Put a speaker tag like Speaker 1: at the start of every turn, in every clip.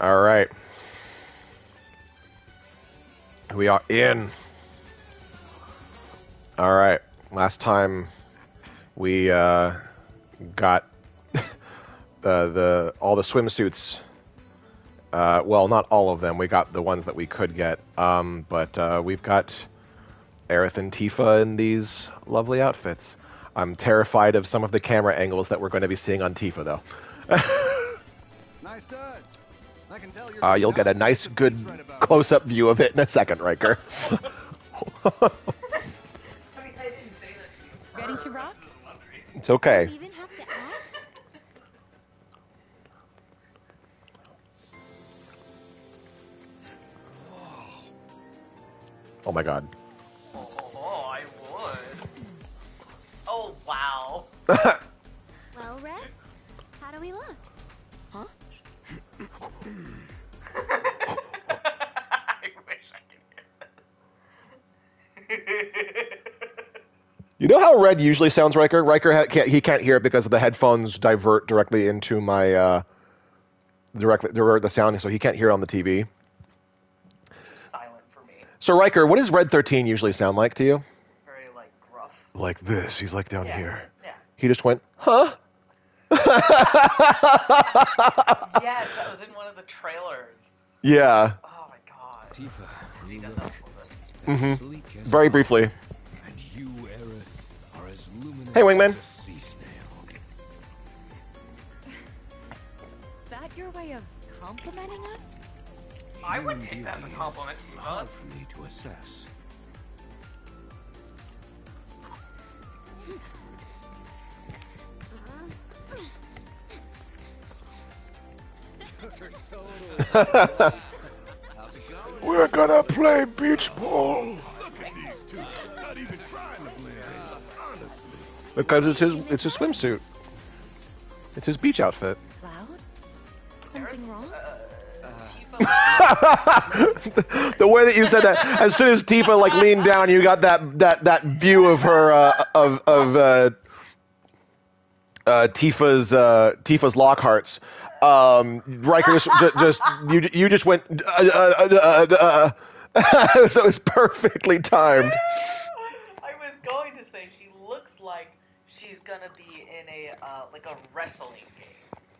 Speaker 1: All right. We are in. All right. Last time we uh, got uh, the all the swimsuits. Uh, well, not all of them. We got the ones that we could get. Um, but uh, we've got Aerith and Tifa in these lovely outfits. I'm terrified of some of the camera angles that we're going to be seeing on Tifa, though.
Speaker 2: Nice studs.
Speaker 1: Uh, you'll get a nice, good close-up view of it in a second, Riker.
Speaker 3: Ready to rock?
Speaker 1: it's okay.
Speaker 3: Even have to ask?
Speaker 1: Oh my god.
Speaker 4: Oh, I would. Oh, wow.
Speaker 1: You know how red usually sounds, Riker? Riker ha- can't, he can't hear it because the headphones divert directly into my uh, directly divert the sound, so he can't hear it on the TV.
Speaker 4: Silent for me.
Speaker 1: So Riker, what does Red Thirteen usually sound like to you?
Speaker 4: Very, like, gruff.
Speaker 1: Like this. He's like down
Speaker 4: Yeah,
Speaker 1: here.
Speaker 4: yeah.
Speaker 1: He just went, huh?
Speaker 4: yes, that was in one of the trailers.
Speaker 1: Yeah.
Speaker 4: Oh my god.
Speaker 5: Tifa,
Speaker 4: See,
Speaker 5: you
Speaker 4: that's
Speaker 5: look
Speaker 4: helpful, this.
Speaker 5: as
Speaker 1: hmm Very briefly.
Speaker 5: And you,
Speaker 1: Hey, Wingman.
Speaker 5: as a sea snail.
Speaker 3: That your way of complimenting us?
Speaker 4: I would take that as a compliment,
Speaker 5: is Hard for me to assess.
Speaker 1: We're gonna play beach ball.
Speaker 2: Not even trying to blend in, honestly.
Speaker 1: Because it's his it's his swimsuit. It's his beach outfit.
Speaker 3: Cloud? Something wrong?
Speaker 1: the way that you said that, as soon as Tifa like leaned down, you got that that that view of her uh, of of uh, uh, Tifa's uh, Tifa's Lockhart's. Um, Riker just, ju- just you you just went uh, uh, uh, uh, uh, so it's perfectly timed.
Speaker 4: I was going to say she looks like she's gonna be in a uh, like a wrestling game.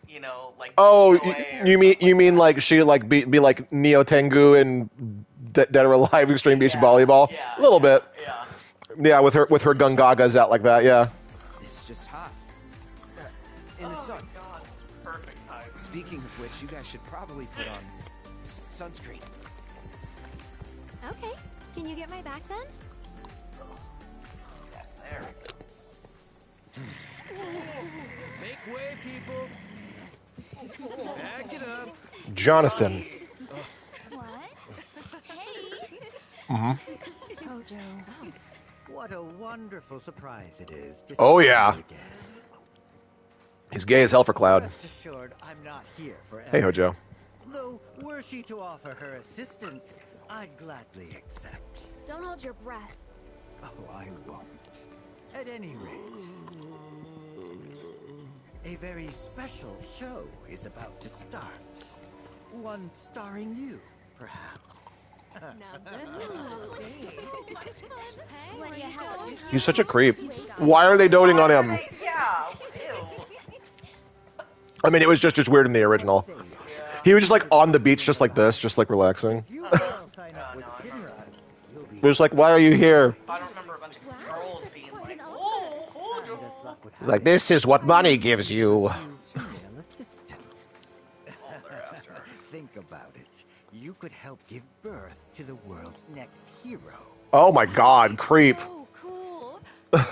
Speaker 4: You know, like
Speaker 1: Oh,
Speaker 4: DOA
Speaker 1: you,
Speaker 4: or
Speaker 1: you mean
Speaker 4: something
Speaker 1: you mean like she like be be like Neo Tengu and De- Dead or Alive Extreme Beach Volleyball?
Speaker 4: yeah,
Speaker 1: a little bit.
Speaker 4: Yeah.
Speaker 1: Yeah, with her with her gungagas out like that. Yeah.
Speaker 6: It's just hot. In the sun.
Speaker 4: God, perfect time.
Speaker 6: Speaking of which, you guys should probably put on s- sunscreen.
Speaker 3: Okay. Can you get my back then?
Speaker 4: Yeah, there we go.
Speaker 5: Make way, people. Back it up.
Speaker 1: Jonathan.
Speaker 3: What? Hey!
Speaker 1: hmm
Speaker 3: Hojo.
Speaker 7: What a wonderful surprise it is to
Speaker 1: Oh,
Speaker 7: see
Speaker 1: yeah.
Speaker 7: you again.
Speaker 1: He's gay as hell for Cloud.
Speaker 7: Assured, I'm not here.
Speaker 1: Hey, Hojo.
Speaker 7: Though, were she to offer her assistance, I'd gladly accept.
Speaker 3: Don't hold your breath.
Speaker 7: Oh, I won't. At any rate, a very special show is about to start. One starring you, perhaps.
Speaker 3: Now this is so much fun. Hey, what do you have?
Speaker 1: He's such a creep. Why are they doting on him?
Speaker 4: Yeah.
Speaker 1: I mean, it was just as weird in the original. He was just like on the beach, just like this, just like relaxing.
Speaker 7: You will sign up with Shinra. You'll be
Speaker 1: It was like, why are you here?
Speaker 4: I don't remember a bunch of girls being like, "Oh, hold
Speaker 7: kind of luck with
Speaker 1: He's like, this is what money gives you.
Speaker 7: Think about it. You could help give birth to the world's next hero.
Speaker 1: Oh my god, creep.
Speaker 3: So cool.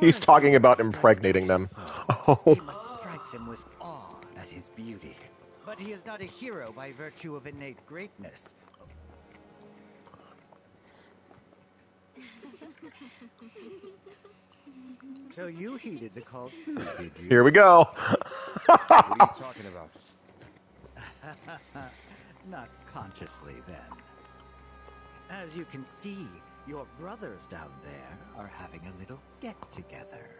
Speaker 1: He's talking about impregnating them. Oh.
Speaker 7: He must strike them with awe at his beauty. But he is not a hero by virtue of innate greatness. So you heeded the call too, did you?
Speaker 1: Here we go.
Speaker 5: What are you talking about?
Speaker 7: Not consciously, then. As you can see, your brothers down there are having a little get together.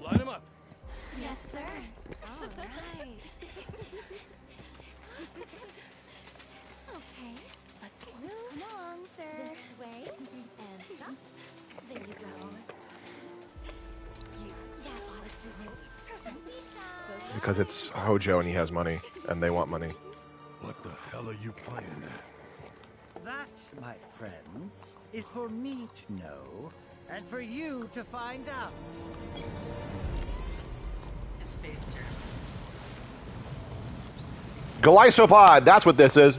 Speaker 5: Line them up.
Speaker 3: Yes, sir. All right. okay, let's move. Come along, sir. This way. And stop. There you go. You. That ought to do it.
Speaker 1: Because it's Hojo and he has money, and they want money.
Speaker 2: What the hell are you playing at?
Speaker 7: That, my friends, is for me to know, and for you to find out.
Speaker 4: His face seriously.
Speaker 1: Glycopod, that's what this is.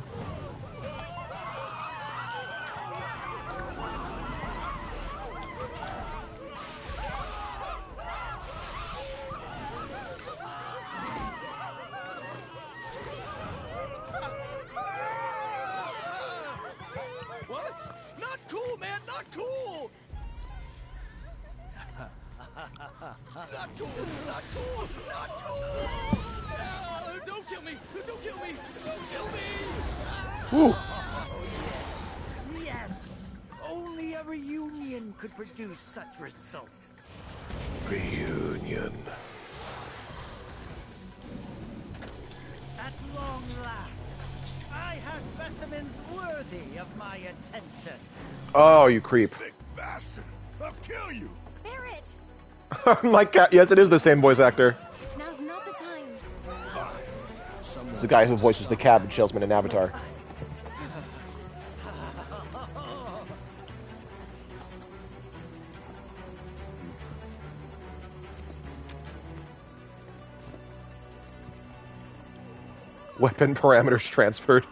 Speaker 1: Oh, you creep.
Speaker 2: Sick bastard! I'll kill you!
Speaker 3: Barrett, oh
Speaker 1: My cat. Yes, it is the same voice actor.
Speaker 3: now's not the time.
Speaker 5: Someone
Speaker 1: The guy who voices the cabin salesman in Avatar. Weapon parameters transferred.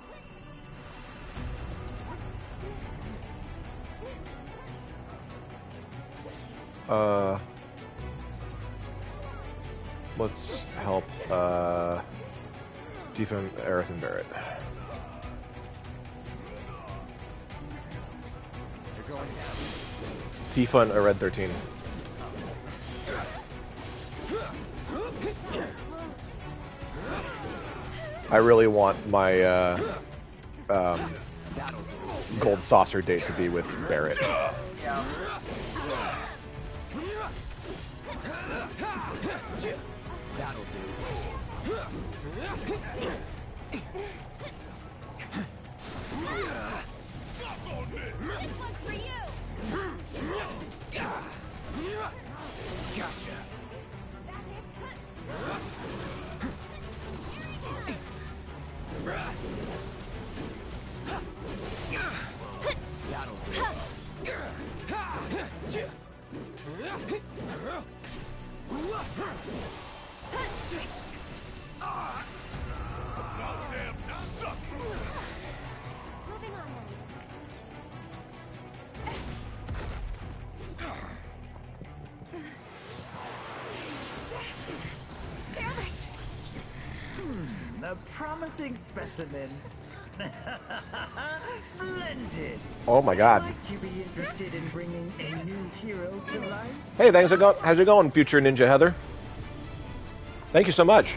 Speaker 1: Uh, let's help uh, defend Aerith and Barrett. Tifa and Red 13. I really want my uh, um, gold saucer date to be with Barrett.
Speaker 7: Specimen. Splendid!
Speaker 1: Oh my god.
Speaker 7: Might you be interested in bringing a new hero to life?
Speaker 1: Hey, thanks. Go- how's it going, future Ninja Heather? Thank you so much.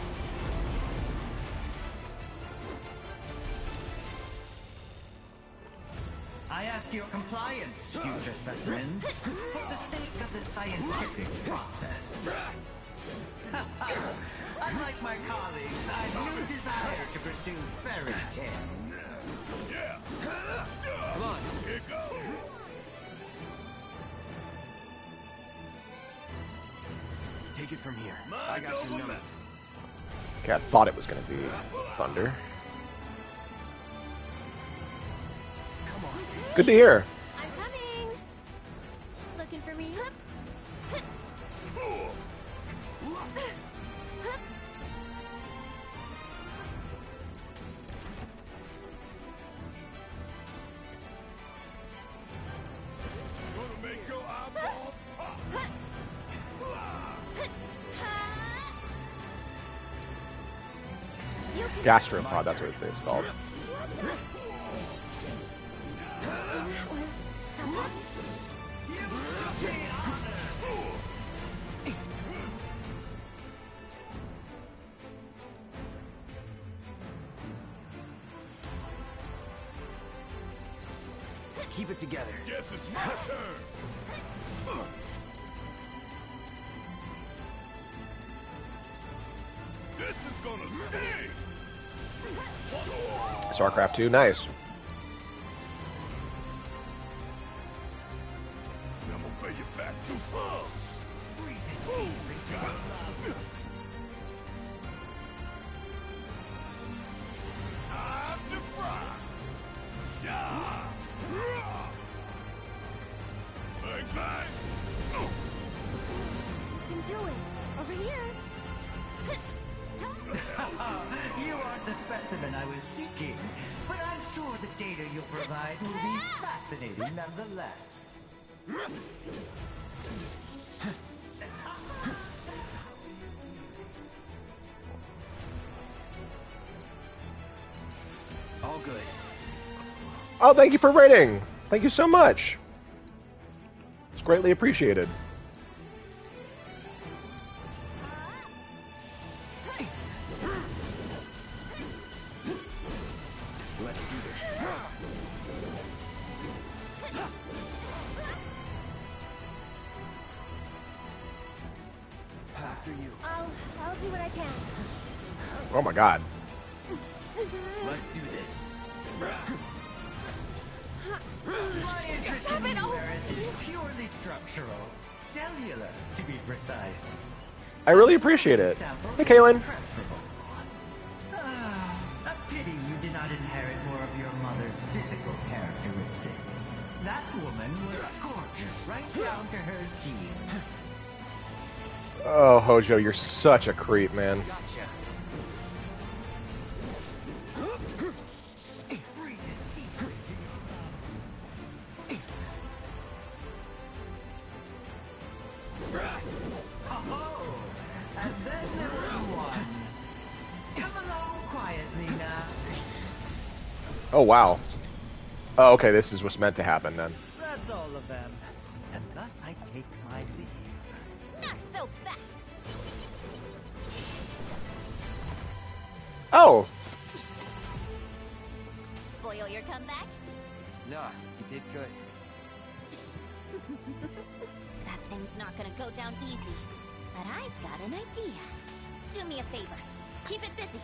Speaker 7: I ask your compliance, future specimens, for the sake of the scientific process. Unlike my colleagues, I've no desire to pursue fairy tales.
Speaker 2: Yeah!
Speaker 5: Come on.
Speaker 2: Here goes!
Speaker 5: Take it from here. I got you
Speaker 2: over
Speaker 5: number.
Speaker 2: matter.
Speaker 1: Cat thought it was going to be Thunder.
Speaker 5: Come on.
Speaker 1: Good to hear. Gastropod, that's what it's called. StarCraft 2, nice. Thank you for rating. Thank you so much. It's greatly appreciated.
Speaker 7: Right down to her jeans.
Speaker 1: Oh, Hojo, you're such a creep, man. Wow. Oh, okay, this is what's meant to happen then.
Speaker 7: That's all of them. And thus I take my leave.
Speaker 8: Not so fast.
Speaker 1: Oh,
Speaker 8: Spoil your comeback.
Speaker 6: Nah, you did good.
Speaker 8: That thing's not gonna go down easy. But I've got an idea. Do me a favor. Keep it busy.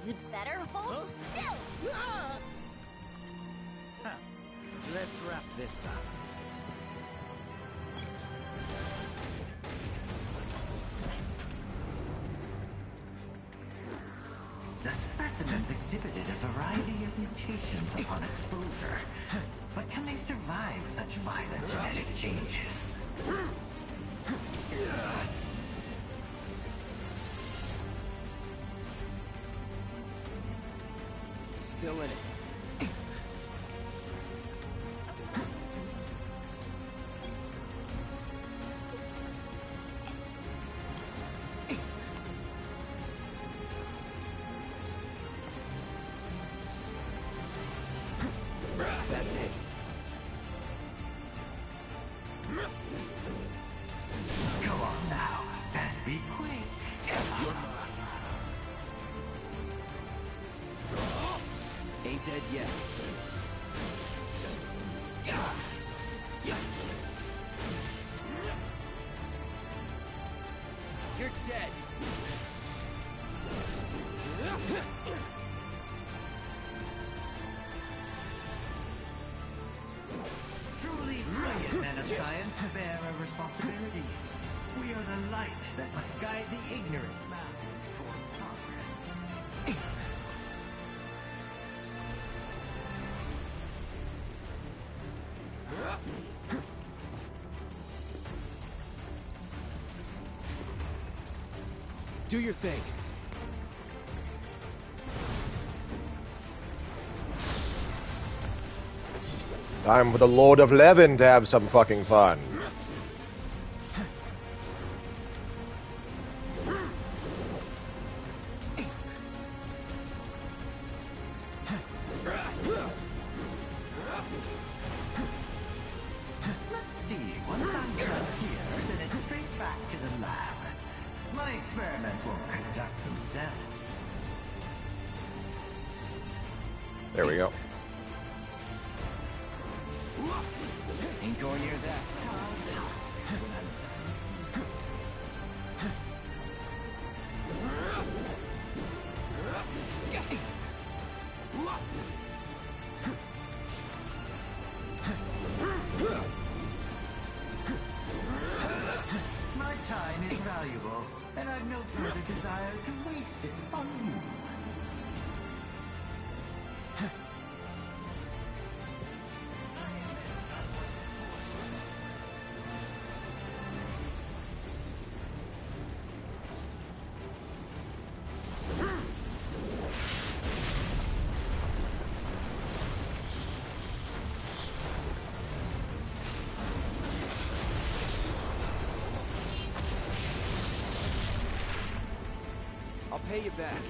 Speaker 8: Then you'd better hold still!
Speaker 9: Ah!
Speaker 7: Let's wrap this up. The specimens exhibited a variety of mutations upon exposure. But can they survive such violent genetic changes?
Speaker 10: Do your thing.
Speaker 7: I'm the Lord of Levin to have some fucking fun.
Speaker 10: pay you back.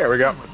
Speaker 7: There we go.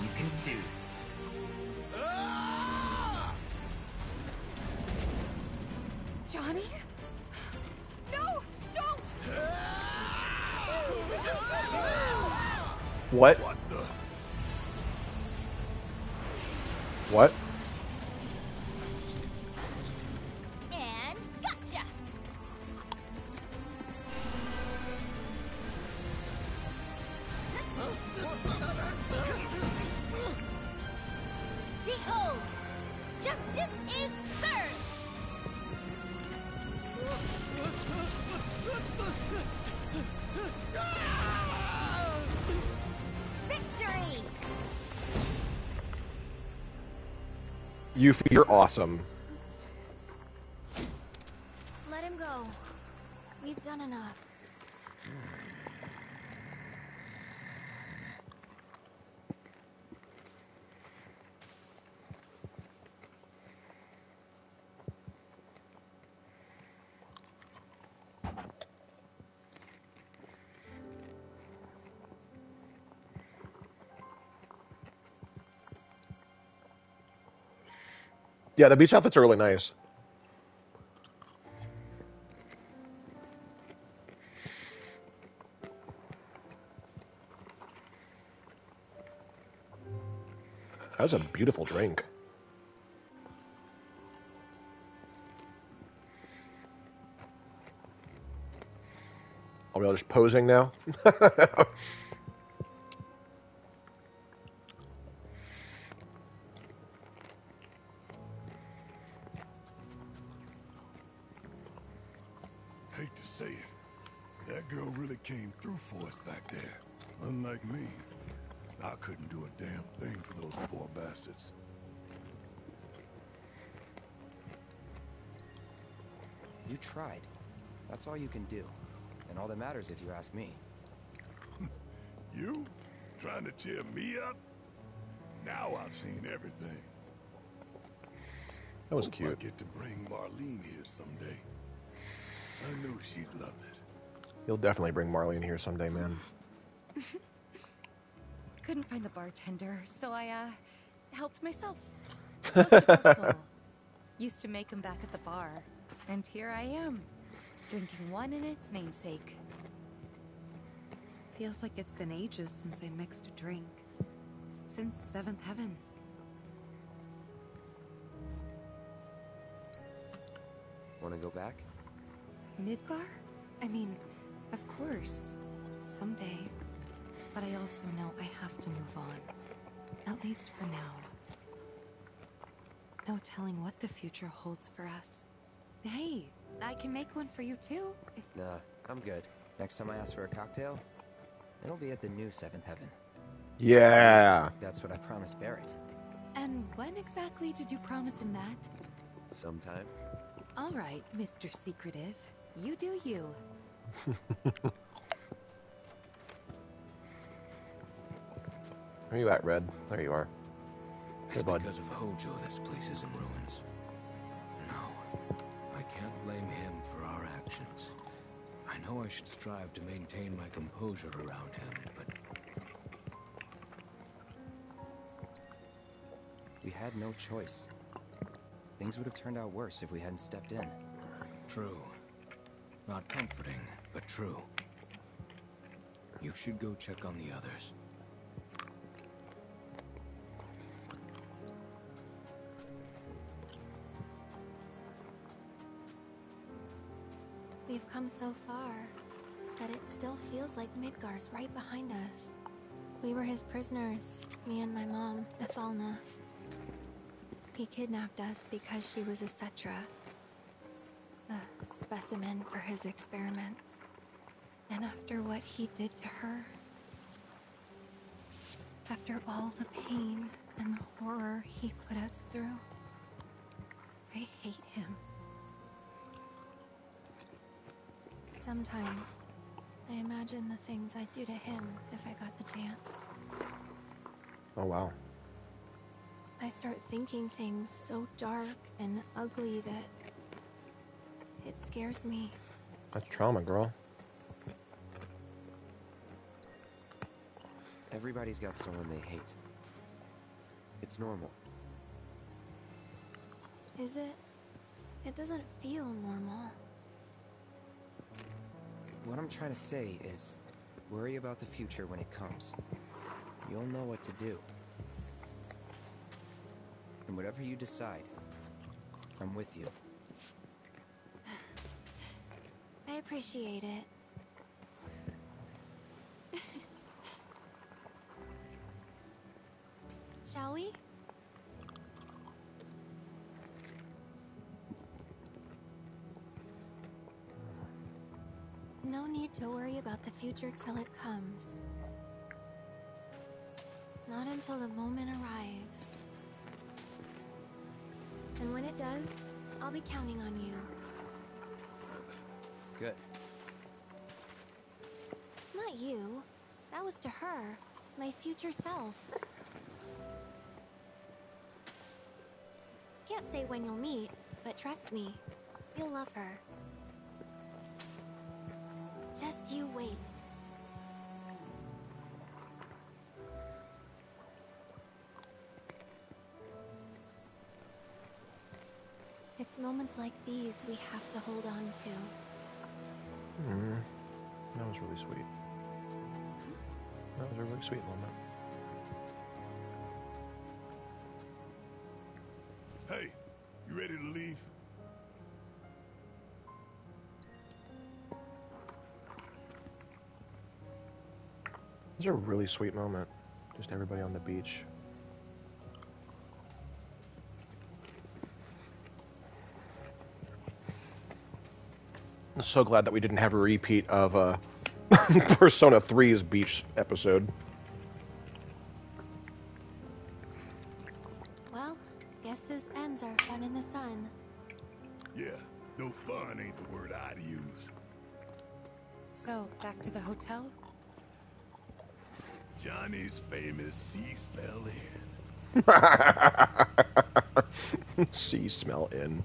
Speaker 7: You're awesome. Yeah, the beach outfits are really nice. That was a beautiful drink. Are we all just posing now?
Speaker 10: matters if you ask me.
Speaker 2: you? Trying to cheer me up? Now I've seen everything.
Speaker 1: That was
Speaker 2: Hope
Speaker 1: cute.
Speaker 2: I get to bring Marlene here someday. I knew she'd love it.
Speaker 1: You'll definitely bring Marlene here someday, man.
Speaker 11: Couldn't find the bartender, so I uh, helped myself. Used to make him back at the bar, and here I am, drinking one in its namesake. Feels like it's been ages since I mixed a drink. Since Seventh Heaven.
Speaker 6: Want to go back?
Speaker 11: Midgar? I mean, of course. Someday. But I also know I have to move on. At least for now. No telling what the future holds for us. Hey, I can make one for you too. If
Speaker 6: Nah, I'm good. Next time I ask for a cocktail, it'll be at the new Seventh Heaven.
Speaker 1: Yeah.
Speaker 6: That's what I promised Barrett.
Speaker 11: and when exactly did you promise him that?
Speaker 6: Sometime.
Speaker 11: All right, Mr. Secretive. You do you.
Speaker 1: Where you at, Red? There you are.
Speaker 5: It's
Speaker 1: bud.
Speaker 5: because of Hojo this place is in ruins. I should strive to maintain my composure around him, but
Speaker 6: We had no choice. Things would have turned out worse if we hadn't stepped in.
Speaker 5: true. Not comforting, but true. You should go check on the others.
Speaker 3: Come so far, but it still feels like Midgar's right behind us. We were his prisoners, me and my mom, Ifalna. He kidnapped us because she was a Cetra, a specimen for his experiments. And after what he did to her, after all the pain and the horror he put us through, I hate him. Sometimes I imagine the things I'd do to him if I got the chance.
Speaker 1: Oh wow.
Speaker 3: I start thinking things so dark and ugly that it scares me.
Speaker 1: That's trauma, girl.
Speaker 6: Everybody's got someone they hate. It's normal.
Speaker 3: Is it? It doesn't feel normal.
Speaker 6: What I'm trying to say is, worry about the future when it comes. You'll know what to do. And whatever you decide, I'm with you.
Speaker 3: I appreciate it. Shall we? To worry about the future till it comes. Not until the moment arrives. And when it does, I'll be counting on you.
Speaker 6: Good.
Speaker 3: Not you. That was to her, my future self. Can't say when you'll meet, but trust me, you'll love her. Just you wait. It's moments like these we have to hold on to.
Speaker 1: Mm. That was really sweet. That was a really sweet moment. Was a really sweet moment. Just everybody on the beach. I'm so glad that we didn't have a repeat of uh, Persona 3's beach episode.
Speaker 2: sea smell
Speaker 1: in.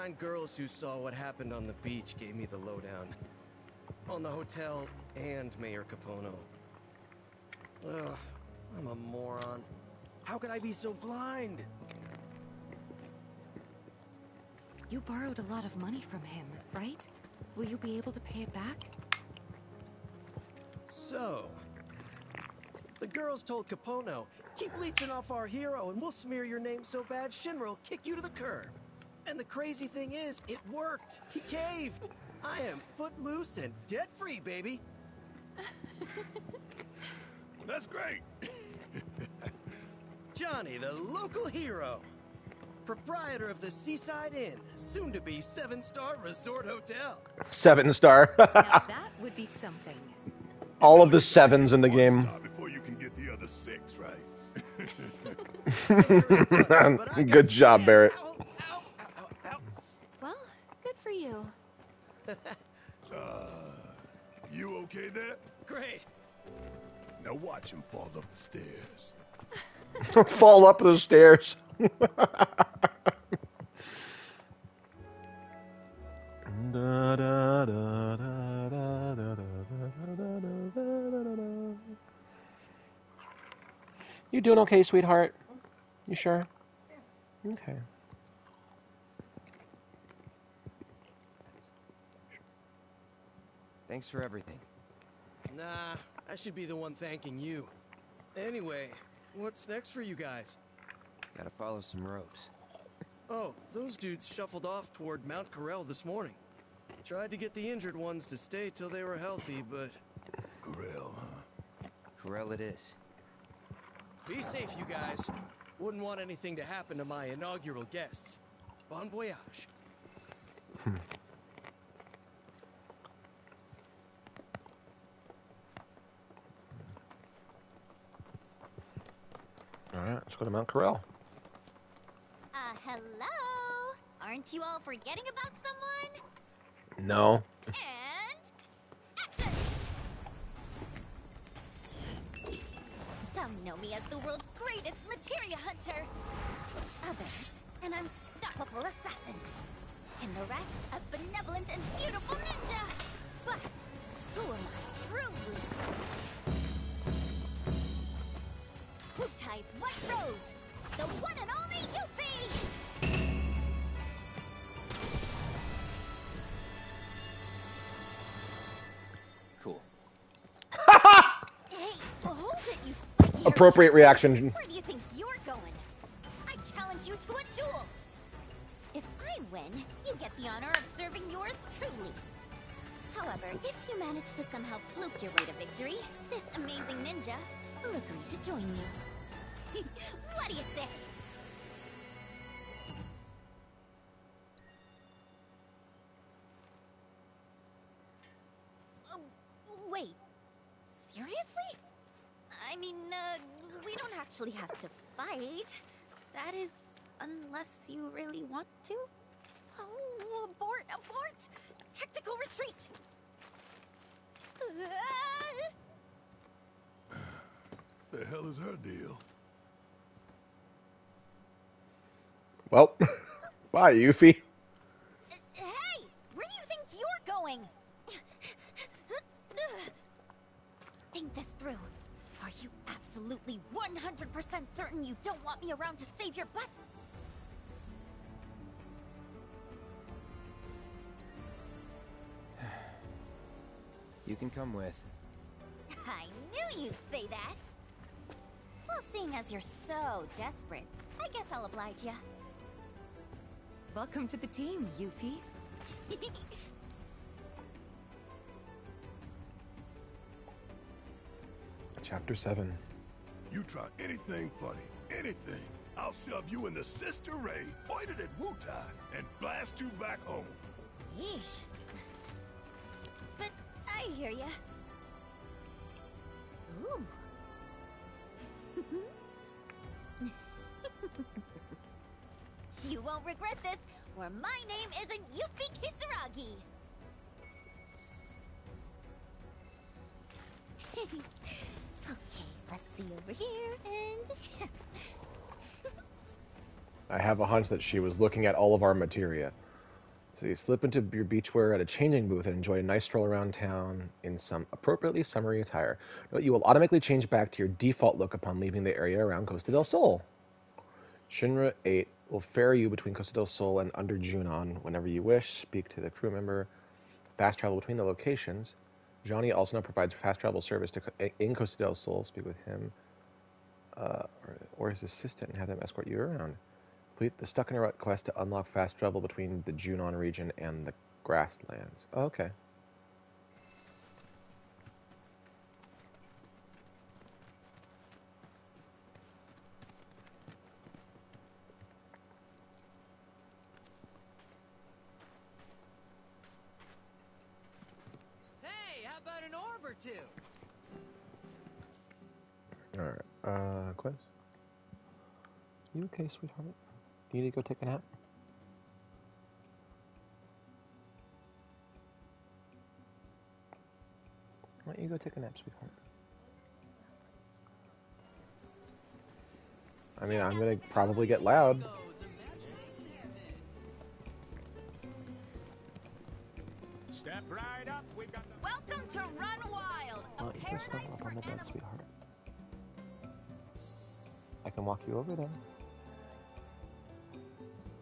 Speaker 5: Kind girls who saw what happened on the beach gave me the lowdown. On the hotel and Mayor Capono. Ugh, I'm a moron. How could I be so blind?
Speaker 11: You borrowed a lot of money from him, right? Will you be able to pay it back?
Speaker 5: So, the girls told Capono, keep leeching off our hero and we'll smear your name so bad Shinra will kick you to the curb. And the crazy thing is, it worked. He caved. I am footloose and debt free, baby.
Speaker 2: That's great.
Speaker 5: Johnny, the local hero. Proprietor of the Seaside Inn, soon to be seven star resort hotel.
Speaker 1: Seven star.
Speaker 11: now that would be something.
Speaker 1: All of the sevens in the game.
Speaker 2: Before you can get the other six, right?
Speaker 5: But I got
Speaker 1: Good job. Barrett.
Speaker 2: uh, you okay there?
Speaker 5: Great.
Speaker 2: Now watch him fall up the stairs.
Speaker 1: fall up the stairs. you doing okay, sweetheart? You sure? Okay.
Speaker 6: Thanks for everything.
Speaker 5: Nah, I should be the one thanking you. Anyway, what's next for you guys?
Speaker 6: Gotta follow some ropes.
Speaker 5: Oh, those dudes shuffled off toward Mount Corel this morning. Tried to get the injured ones to stay till they were healthy, but
Speaker 2: Corel, huh?
Speaker 6: Corel it is.
Speaker 5: be safe, you guys. Wouldn't want anything to happen to my inaugural guests. Bon voyage. Hmm.
Speaker 1: All right, let's go to Mount Corel.
Speaker 8: Uh, hello? Aren't you all forgetting about someone?
Speaker 1: No.
Speaker 8: And action! Some know me as the world's greatest materia hunter. Others, an unstoppable assassin. And the rest, a benevolent and beautiful ninja. But who am I truly? Who White Rose? The one and only Yuffie!
Speaker 6: Cool.
Speaker 8: Hey, hold it, you spiky
Speaker 1: Appropriate reaction.
Speaker 8: Where do you think you're going? I challenge you to a duel. If I win, you get the honor of serving yours truly. However, if you manage to somehow fluke your way to victory, this amazing ninja will agree to join you. what do you say? Oh, wait. Seriously? I mean, uh, we don't actually have to fight. That is, unless you really want to. Oh, abort, abort! Tactical retreat!
Speaker 2: The hell is her deal?
Speaker 1: Well, bye, Yuffie.
Speaker 8: Hey! Where do you think you're going? Think this through. Are you absolutely 100% certain you don't want me around to save your butts?
Speaker 6: You can come with.
Speaker 8: I knew you'd say that. Well, seeing as you're so desperate, I guess I'll oblige you.
Speaker 11: Welcome to the team, Yuffie.
Speaker 1: Chapter 7.
Speaker 2: You try anything funny, anything, I'll shove you in the Sister Ray, pointed at Wutai, and blast you back home.
Speaker 8: Yeesh. But I hear ya. Ooh. you won't regret this, or my name isn't Yuffie Kisaragi. okay, let's see over here and
Speaker 1: I have a hunch that she was looking at all of our materia. So you slip into your beachwear at a changing booth and enjoy a nice stroll around town in some appropriately summery attire. Note you will automatically change back to your default look upon leaving the area around Costa del Sol. Shinra 8 will ferry you between Costa del Sol and under Junon whenever you wish. Speak to the crew member. Fast travel between the locations. Johnny also now provides fast travel service to, in Costa del Sol. Speak with him uh, or, or his assistant and have them escort you around. Complete the Stuck in a Rut quest to unlock fast travel between the Junon region and the grasslands. Oh, okay. Okay, sweetheart? You need to go take a nap? Why don't you go take a nap, sweetheart? I mean, I'm gonna probably get loud.
Speaker 12: Step right up. We've got the
Speaker 8: welcome to Run Wild,
Speaker 1: Why
Speaker 8: a
Speaker 1: don't you go snuggle
Speaker 8: paradise
Speaker 1: up
Speaker 8: for
Speaker 1: on the bed,
Speaker 8: animals.
Speaker 1: sweetheart? I can walk you over there.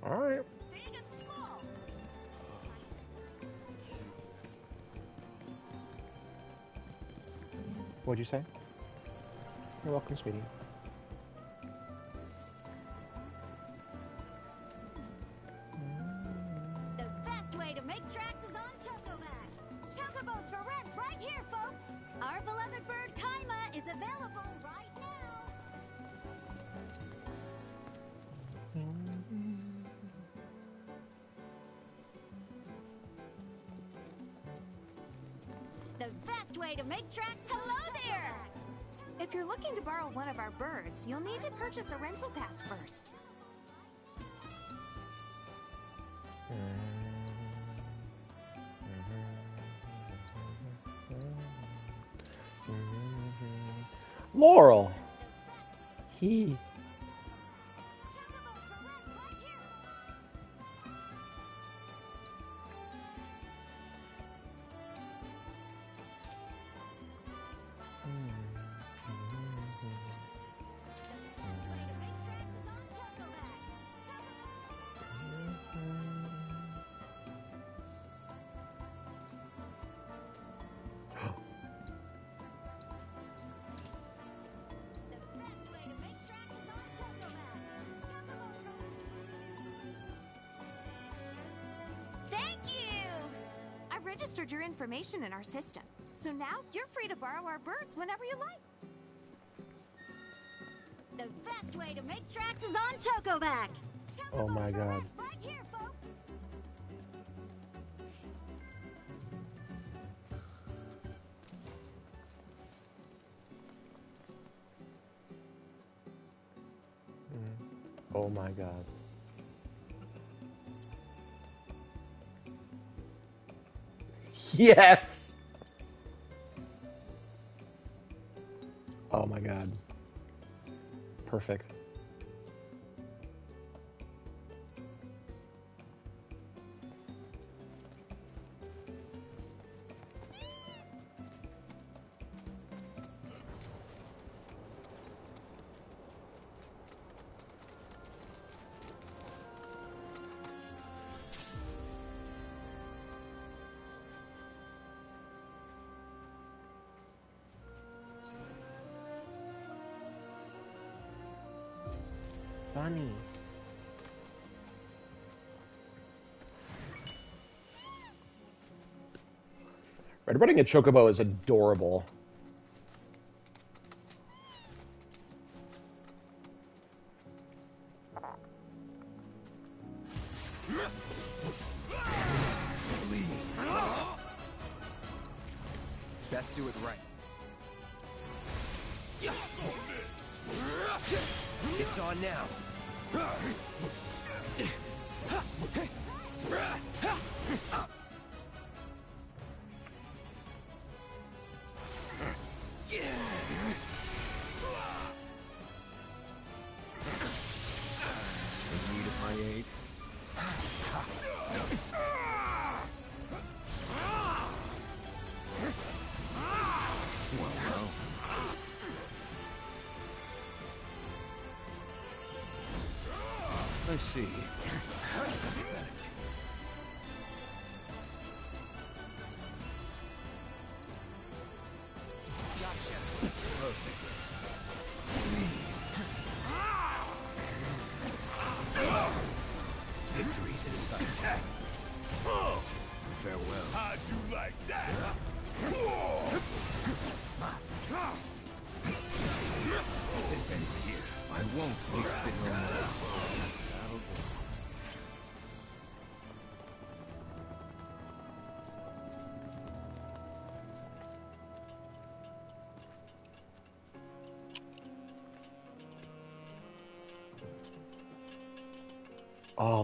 Speaker 1: Alright.
Speaker 8: Big and small.
Speaker 1: What'd you say? You're welcome, sweetie.
Speaker 13: Purchase a rental pass first.
Speaker 1: Laurel. He.
Speaker 13: Information in our system. So now you're free to borrow our birds whenever you like.
Speaker 8: The best way to make tracks is on Chocoback.
Speaker 1: Oh my
Speaker 8: Chocobos for
Speaker 1: God. Yes! Funny. Red running a chocobo is adorable.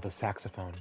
Speaker 1: the saxophone.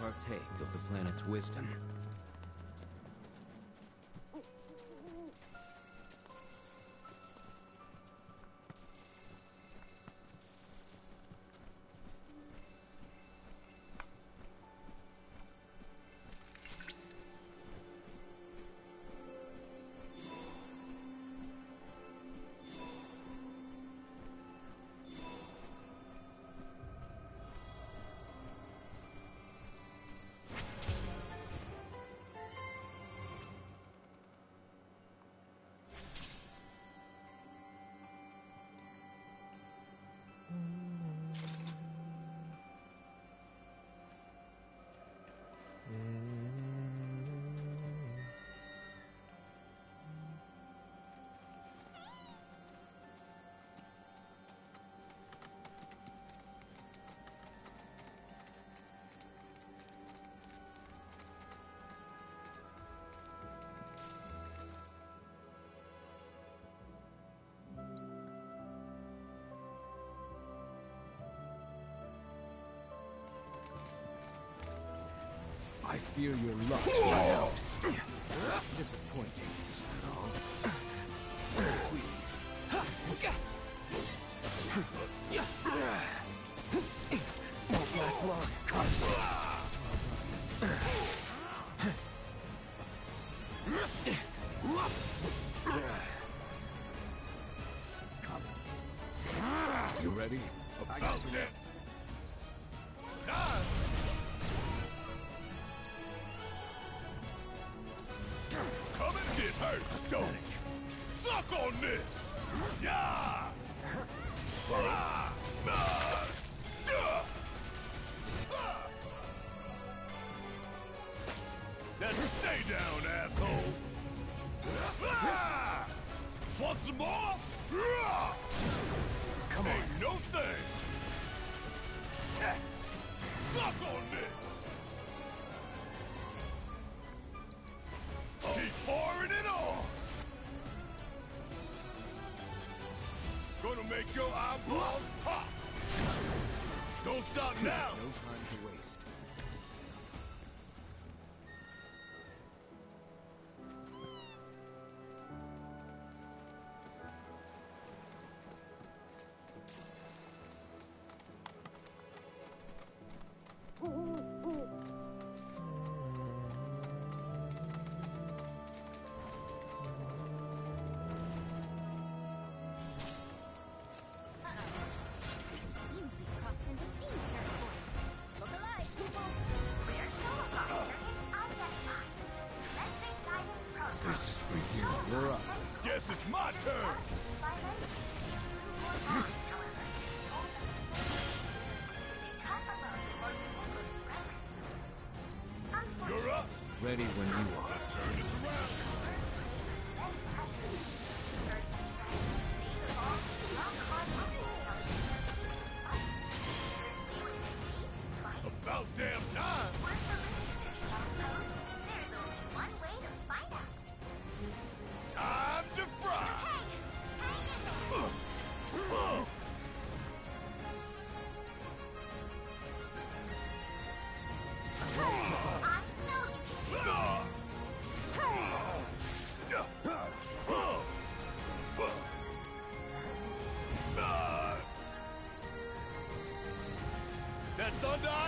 Speaker 2: partake of the planet's wisdom. I fear your luck now. Disappointing. 준비. ready
Speaker 14: when you are.
Speaker 2: Thunder!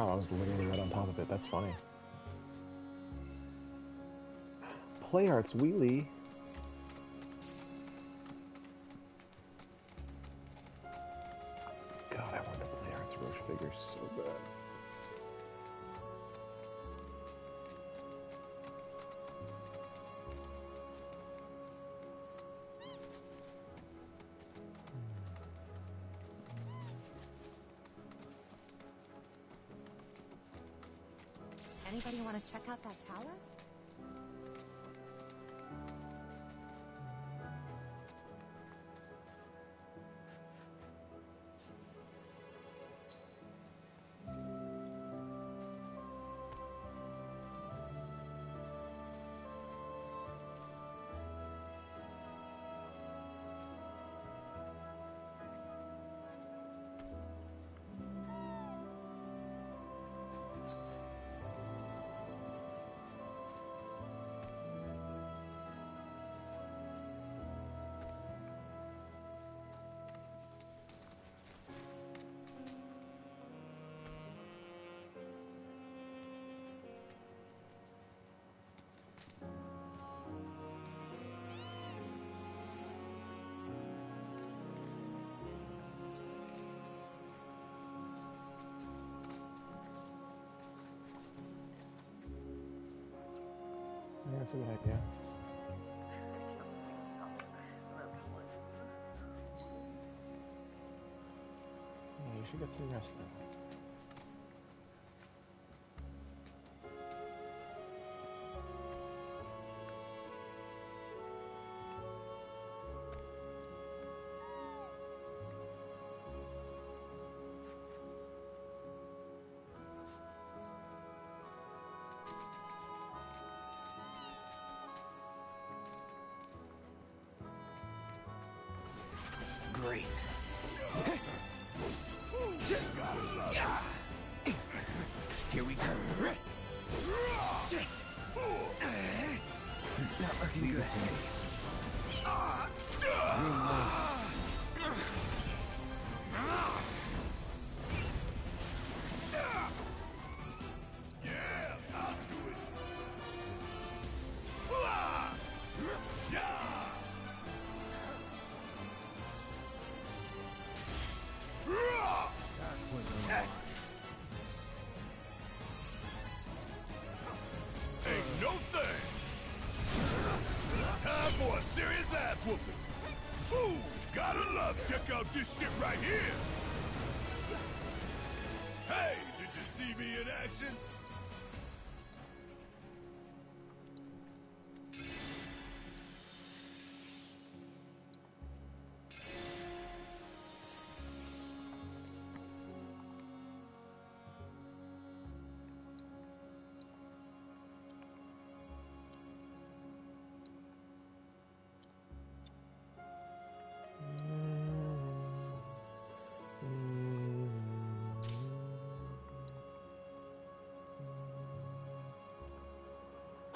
Speaker 2: Oh, I
Speaker 1: was literally right on top of it. That's funny. Play Arts Wheelie.
Speaker 8: Anybody want to check out that tower?
Speaker 1: that's a good idea. Yeah, you should get some rest now.
Speaker 2: Great. Here we go. Not looking good.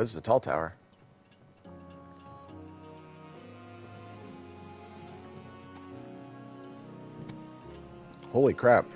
Speaker 15: this
Speaker 1: is a tall tower. Holy crap.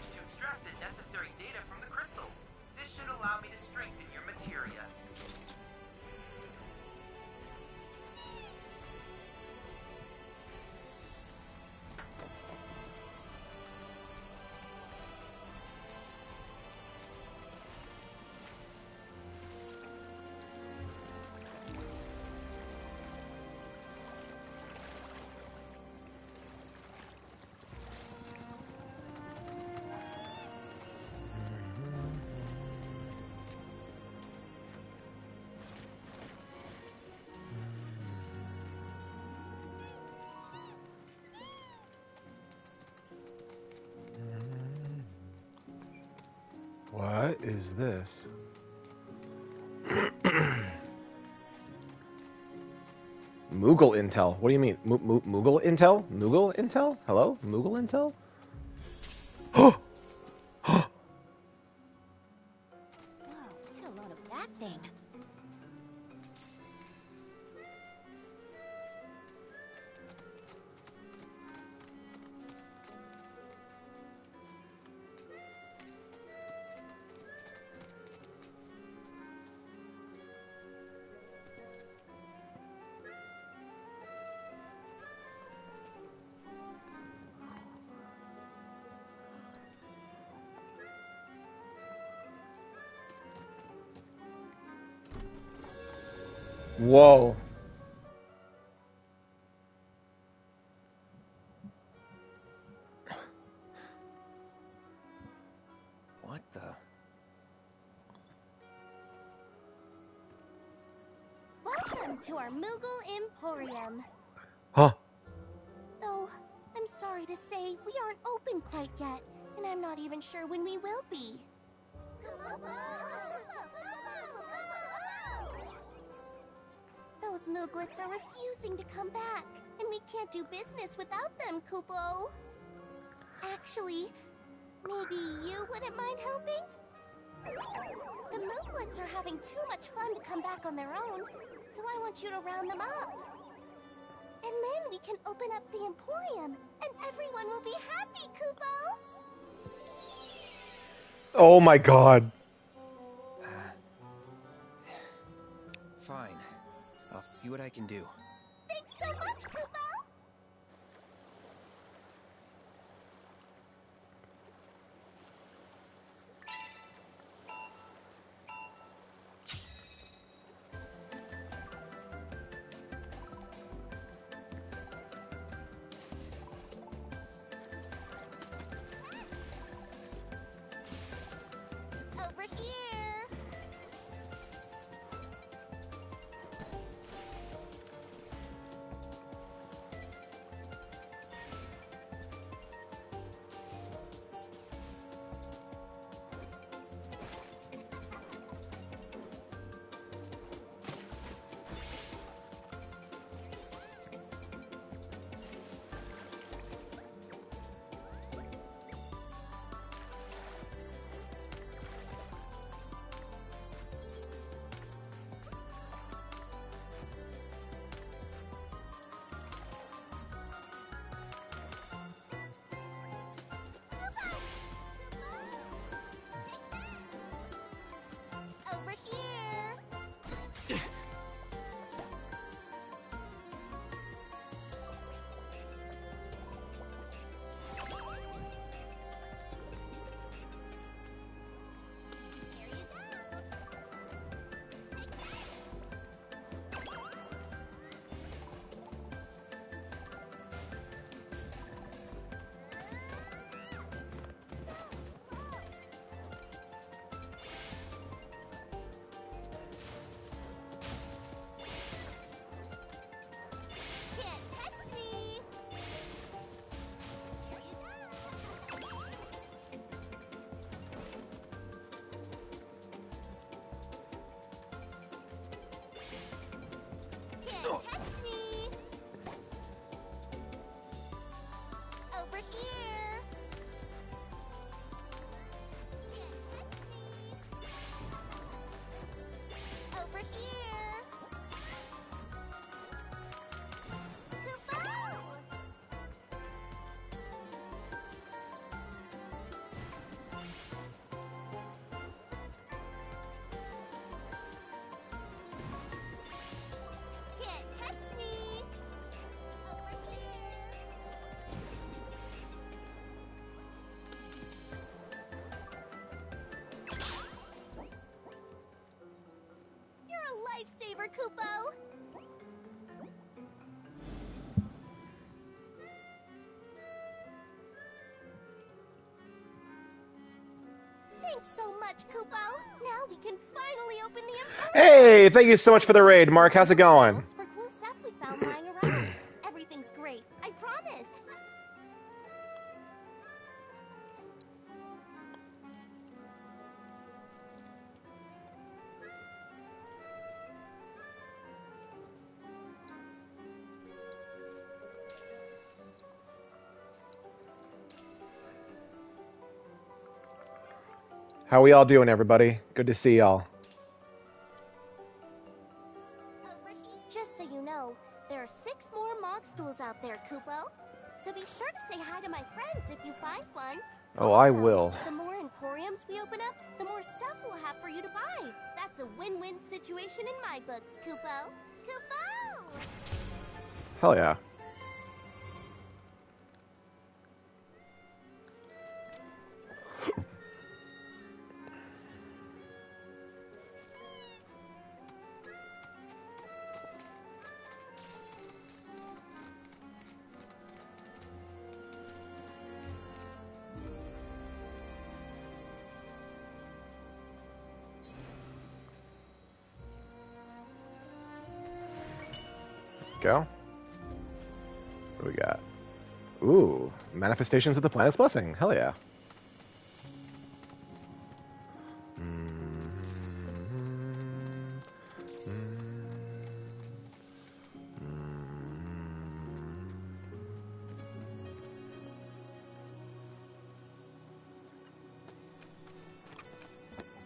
Speaker 16: Managed to extract the necessary data from the crystal. This should allow me to strengthen your materia.
Speaker 1: What is this? Moogle Intel. What do you mean? Mo- Mo- Moogle Intel? Moogle Intel? Hello? Moogle Intel?
Speaker 14: Our Moogle Emporium.
Speaker 1: Huh?
Speaker 14: Though, I'm sorry to say, we aren't open quite yet, and I'm not even sure when we will be. Those Mooglets are refusing to come back, and we can't do business without them, Kupo. Actually, maybe you wouldn't mind helping? The Mooglets are having too much fun to come back on their own, so I want you to round them up. And then we can open up the Emporium, and everyone will be happy, Kupo!
Speaker 1: Oh my god.
Speaker 6: Fine. I'll see what I can do.
Speaker 14: Thanks so much, Yorkie.
Speaker 8: Kupo! Thanks so much, Kupo. Now we can finally open the
Speaker 1: Hey, thank you so much for the raid, Mark. How's it going? How we all doing, everybody? Good to see y'all.
Speaker 8: Uh, just so you know, there are six more mock stools out there, Kupo. So be sure to say hi to my friends if you find one.
Speaker 1: Oh, I will.
Speaker 8: The more emporiums we open up, the more stuff we'll have for you to buy. That's a win-win situation in my books, Kupo. Kupo!
Speaker 1: Hell yeah. Manifestations of the planet's blessing. Hell yeah.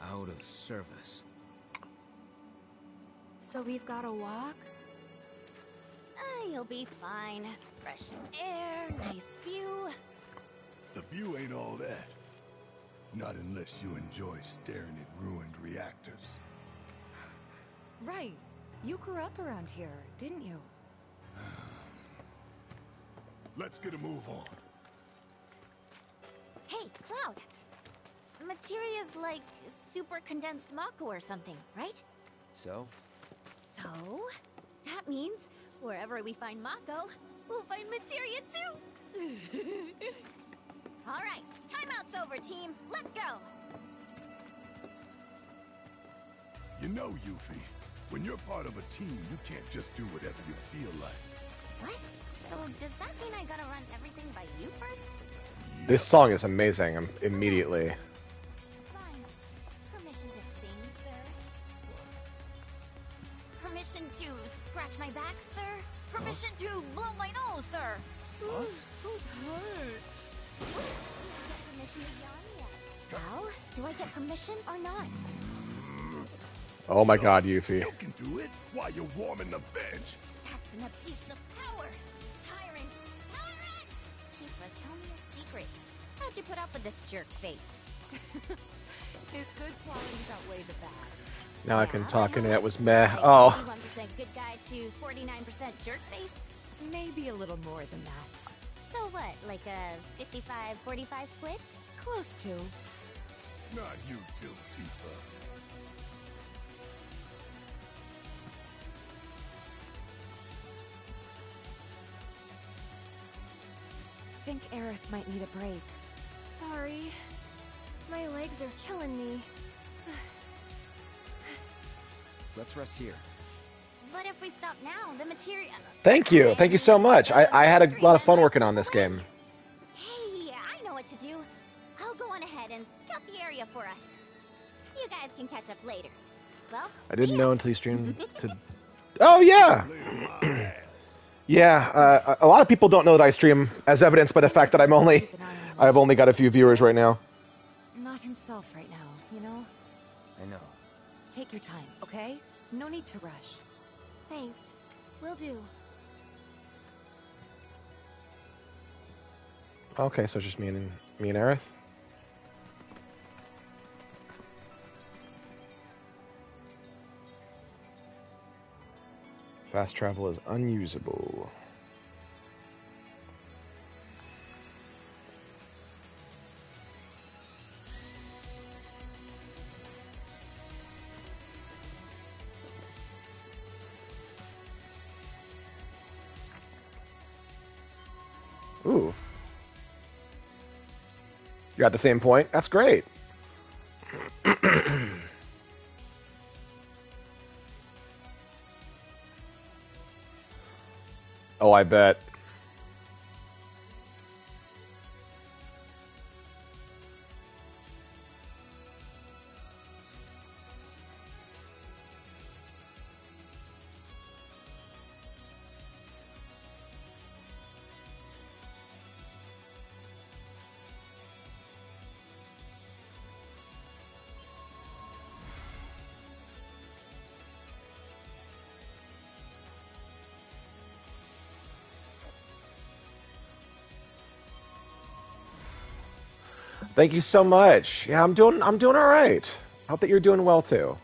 Speaker 12: Out of service.
Speaker 3: So we've got to walk?
Speaker 8: Ah, you'll be fine. Fresh air, nice view.
Speaker 2: The view ain't all that. Not unless you enjoy staring at ruined reactors.
Speaker 11: Right. You grew up around here, didn't you?
Speaker 2: Let's get a move on.
Speaker 8: Hey, Cloud. Materia's like super condensed Mako or something, right?
Speaker 6: So?
Speaker 8: So, that means wherever we find Mako, we'll find Materia too. All right, timeout's over, team. Let's go.
Speaker 2: You know, Yuffie, when you're part of a team, you can't just do whatever you feel like.
Speaker 8: What? So does that mean I gotta run everything by you first?
Speaker 1: This song is amazing um, immediately.
Speaker 8: Permission to sing, sir. Permission to scratch my back, sir. Permission to blow my nose, sir. Ooh, so hurt. Get permission to yawn yet? Well, do I get permission or not?
Speaker 1: Oh my god, Yuffie.
Speaker 2: You can do it while you're warming the bench.
Speaker 8: That's an abuse of power. Tyrant! Tyrant! Tifa, tell me a secret. How'd you put up with this jerk face?
Speaker 11: His good qualities outweigh the bad.
Speaker 1: Now I can talk, and it was meh. Oh.
Speaker 8: 81% good guy to 49% jerk face?
Speaker 11: Maybe a little more than that.
Speaker 8: So what, like a 55-45 split?
Speaker 11: Close to.
Speaker 2: Not you too, Tifa.
Speaker 11: Think Aerith might need a break.
Speaker 3: Sorry. My legs are killing me.
Speaker 6: Let's rest here.
Speaker 8: But if we stop now, the Materia...
Speaker 1: Thank you. Thank you so much. I, I had a lot of fun working on this game.
Speaker 8: Hey, I know what to do. I'll go on ahead and scout the area for us. You guys can catch up later. Well,
Speaker 1: I didn't know until you streamed to. Oh yeah. Yeah, uh, a a lot of people don't know that I stream, as evidenced by the fact that I'm only, I've only got a few viewers right now.
Speaker 11: Not himself right now, you know?
Speaker 6: I know.
Speaker 11: Take your time, okay? No need to rush.
Speaker 3: Thanks. Will do.
Speaker 1: Okay, so it's just me and me and Aerith. Fast travel is unusable. You're at the same point? That's great. oh, I bet. Thank you so much. Yeah, I'm doing I'm doing all right. Hope that you're doing well too.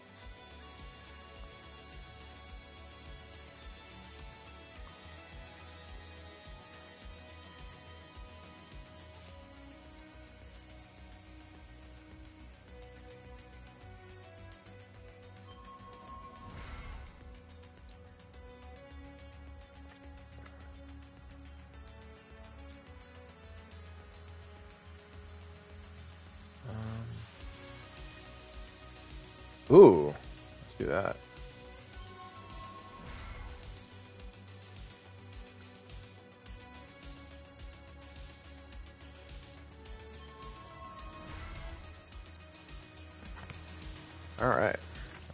Speaker 1: Ooh, let's do that. All right.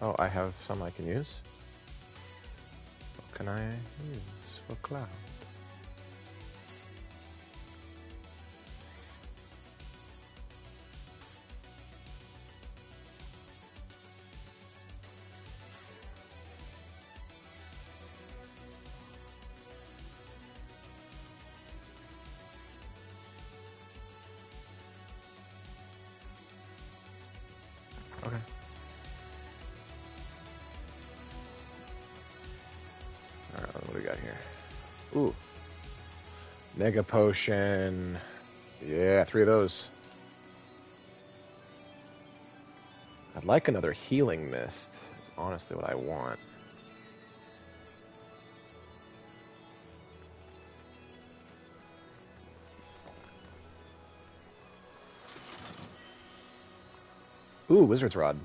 Speaker 1: Oh, I have some I can use. What can I use for cloud? Mega potion. Yeah, three of those. I'd like another healing mist. Is honestly what I want. Ooh, Wizard's Rod.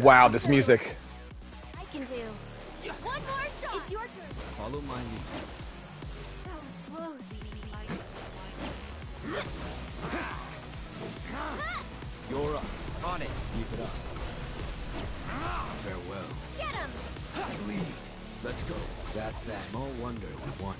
Speaker 1: Wow, this music.
Speaker 8: I can do. One more shot. It's your turn.
Speaker 12: follow my lead.
Speaker 8: That was close.
Speaker 12: You're up.
Speaker 6: On it.
Speaker 12: Keep it up. Farewell.
Speaker 8: Get him.
Speaker 12: Lead. Let's go.
Speaker 6: That's that.
Speaker 12: Small wonder we won.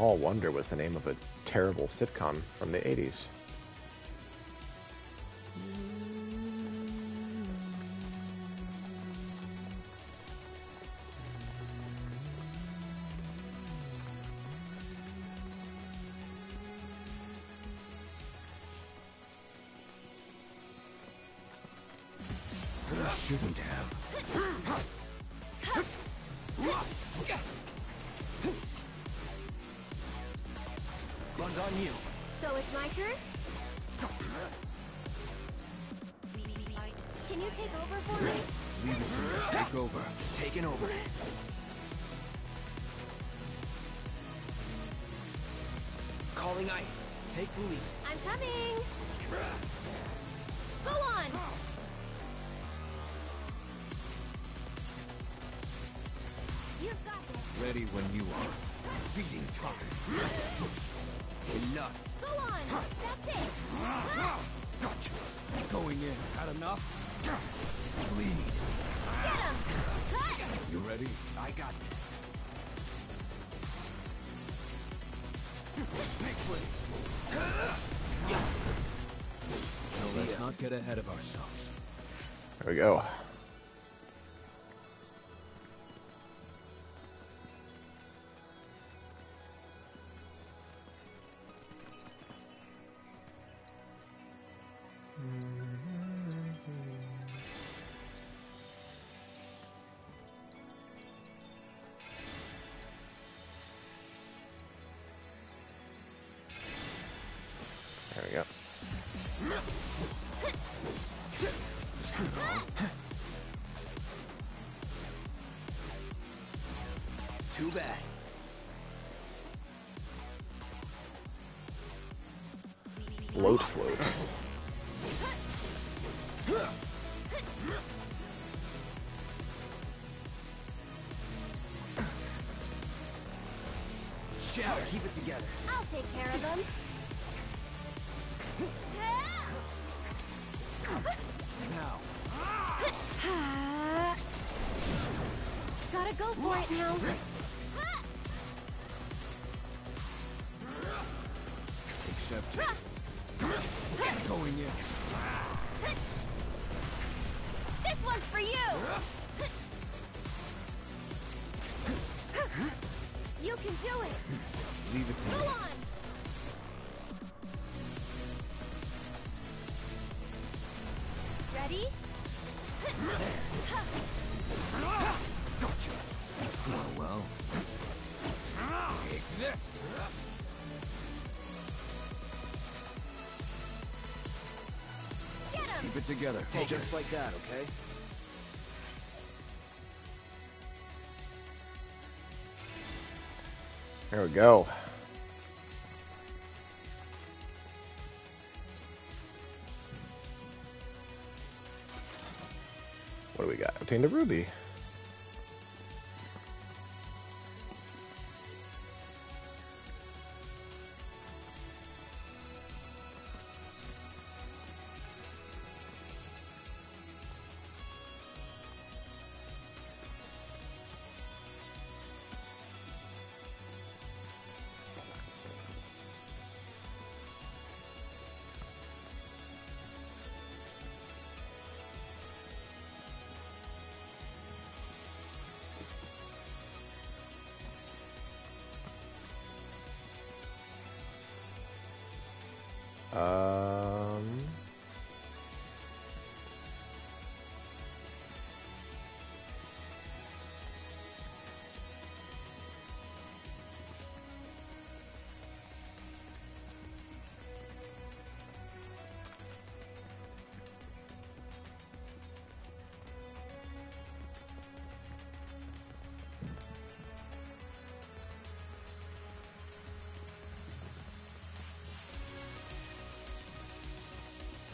Speaker 1: Small Wonder was the name of a terrible sitcom from the 80s.
Speaker 17: Not get ahead of ourselves.
Speaker 1: There we go.
Speaker 18: Take care of them.
Speaker 17: Now.
Speaker 18: Gotta go for it now. It
Speaker 17: together.
Speaker 10: Take just like that, okay?
Speaker 1: There we go. What do we got? Obtained a ruby.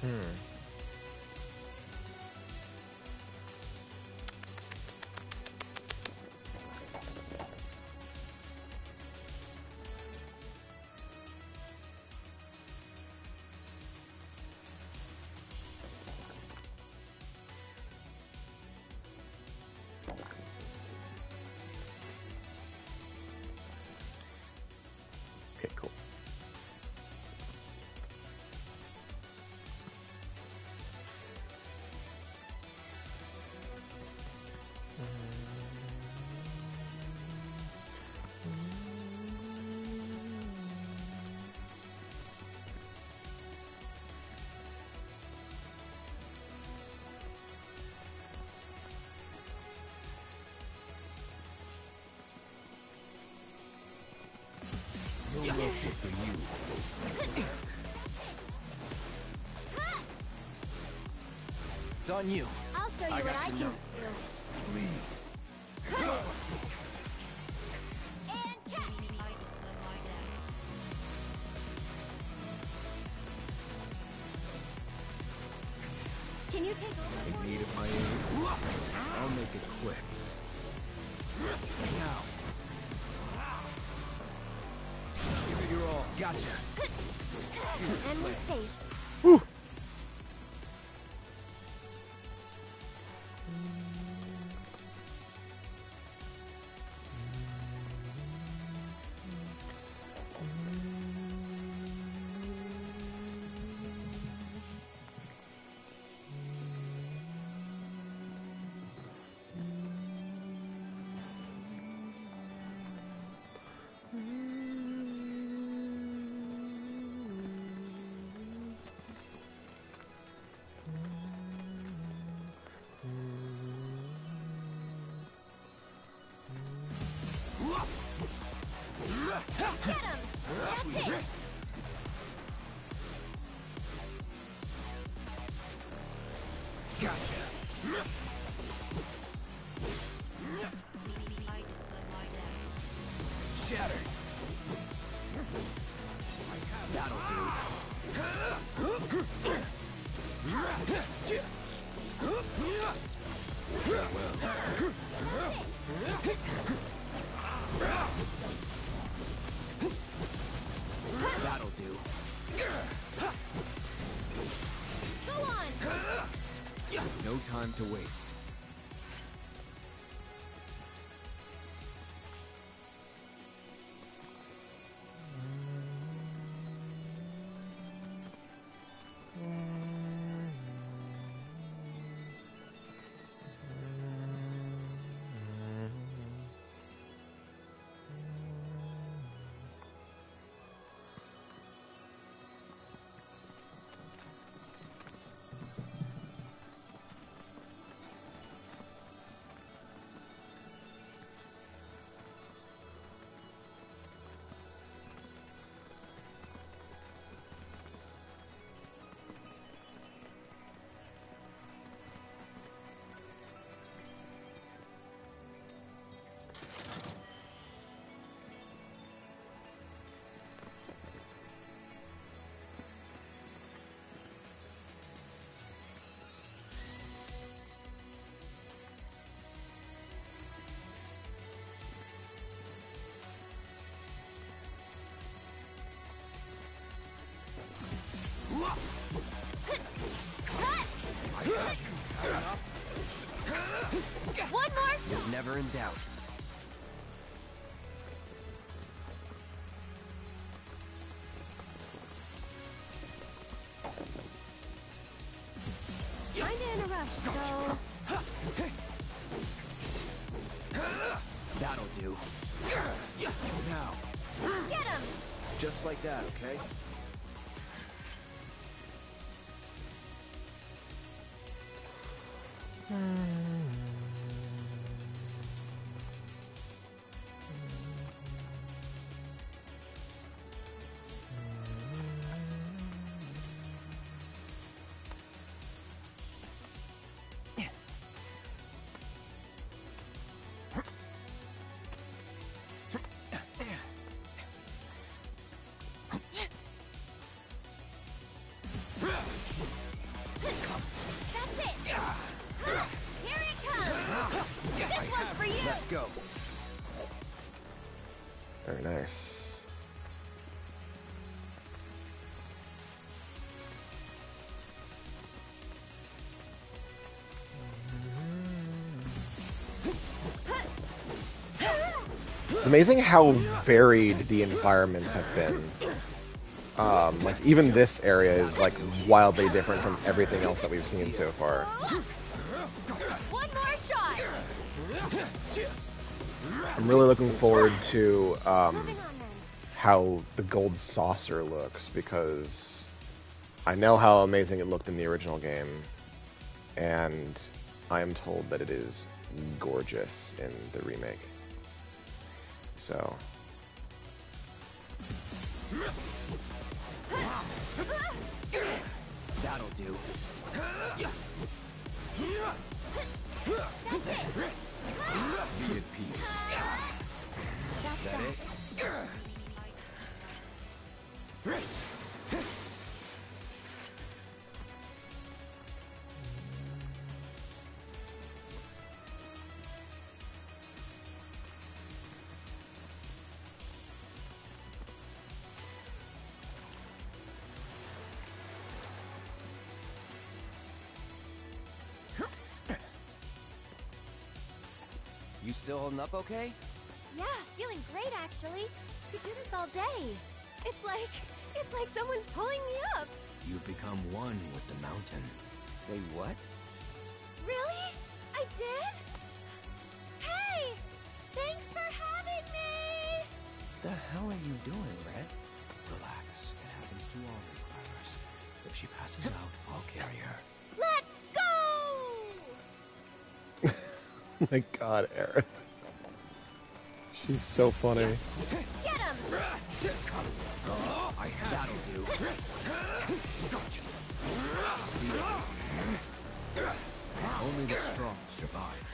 Speaker 1: Hmm.
Speaker 17: No mercy for you.
Speaker 10: It's on you.
Speaker 18: I'll show you
Speaker 10: I
Speaker 18: what
Speaker 10: got
Speaker 18: I
Speaker 10: you
Speaker 18: can do.
Speaker 14: Get him! That's it!
Speaker 17: Time to waste.
Speaker 10: Never in doubt.
Speaker 14: Kinda in a rush, so...
Speaker 10: That'll do.
Speaker 17: Now.
Speaker 14: Get him!
Speaker 10: Just like that, okay?
Speaker 1: It's amazing how varied the environments have been. Um, like even this area is like wildly different from everything else that we've seen so far.
Speaker 14: One more shot!
Speaker 1: I'm really looking forward to um, how the gold saucer looks because I know how amazing it looked in the original game, and I am told that it is gorgeous in the remake. So,
Speaker 10: That'll do.
Speaker 17: Needed peace.
Speaker 10: That it?
Speaker 6: Holding up okay?
Speaker 14: Yeah, feeling great actually. Could do this all day. It's like, it's like someone's pulling me up.
Speaker 17: You've become one with the mountain.
Speaker 6: Say what?
Speaker 14: Really? I did? Hey! Thanks for having me!
Speaker 6: The hell are you doing, Red?
Speaker 17: Relax. It happens to all requirers. If she passes out, I'll carry her.
Speaker 14: Let's go!
Speaker 1: My God, Aerith. She's so funny.
Speaker 14: Get him!
Speaker 6: I that'll do.
Speaker 17: Gotcha. Only the strong survive.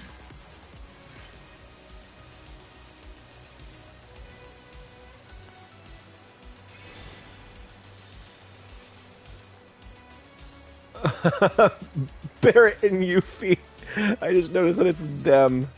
Speaker 1: Barret and Yuffie. I just noticed that it's them.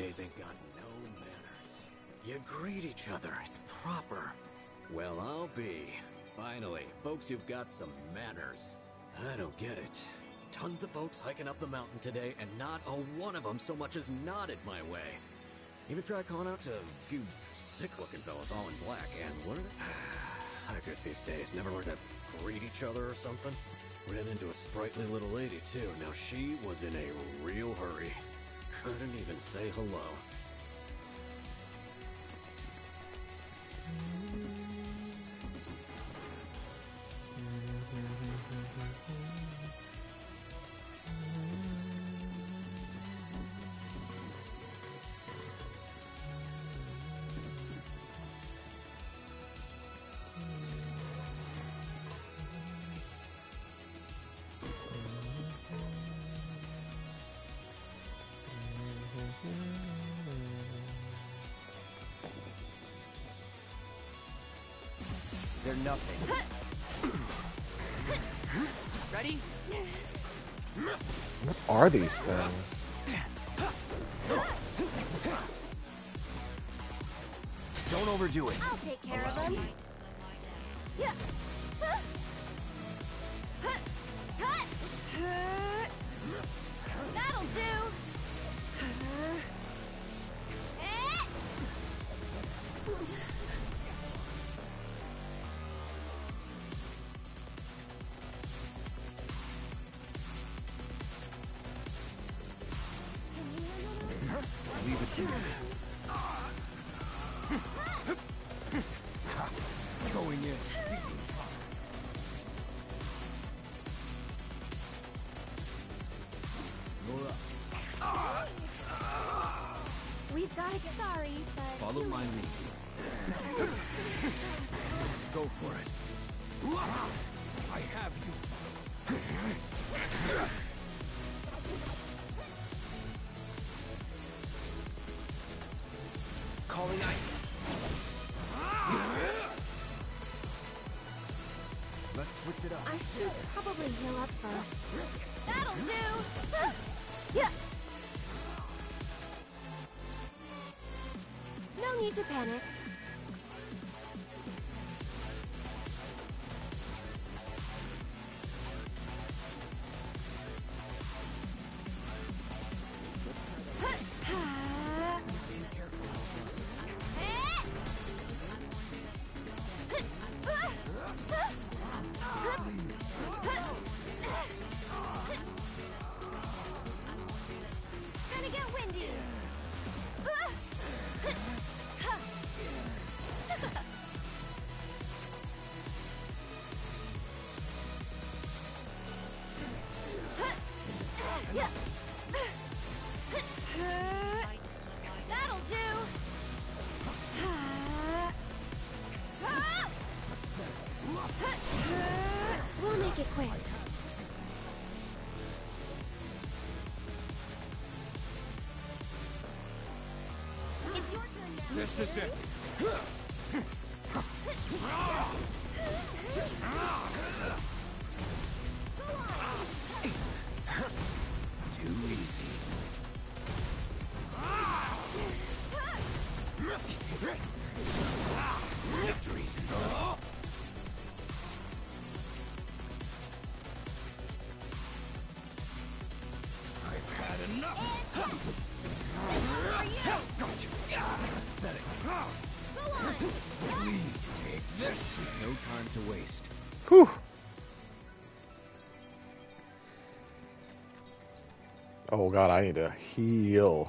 Speaker 19: Days ain't got no manners. You greet each other, it's proper. Well, I'll be. Finally, folks you've got some manners. I don't get it. Tons of folks hiking up the mountain today, and not a one of them so much as nodded my way. Even tried calling out to a few sick-looking fellas all in black, and what are they? Hikers these days never learn to greet each other or something. Ran into a sprightly little lady, too. Now, she was in a real hurry. I couldn't even say hello.
Speaker 6: Nothing.
Speaker 20: Ready?
Speaker 1: What are these things?
Speaker 6: Don't overdo it.
Speaker 14: I'll take care of them. need to panic.
Speaker 18: This is it. no time to waste.
Speaker 1: Whew. Oh god, I need to heal.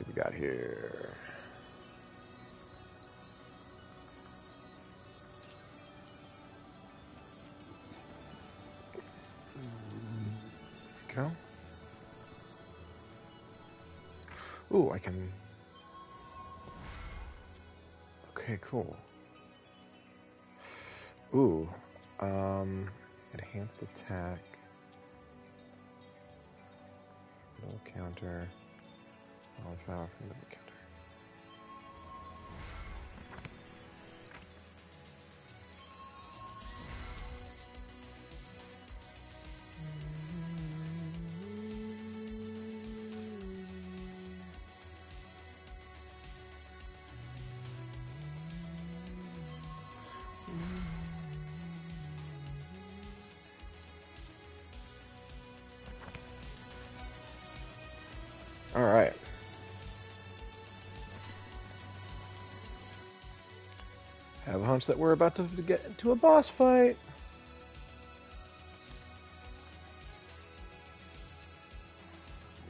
Speaker 18: see
Speaker 14: what we got here.
Speaker 1: go. Ooh, I can... Okay, cool. Ooh, um, enhanced attack, little counter. The counter. I have a hunch that we're about to get into a boss fight.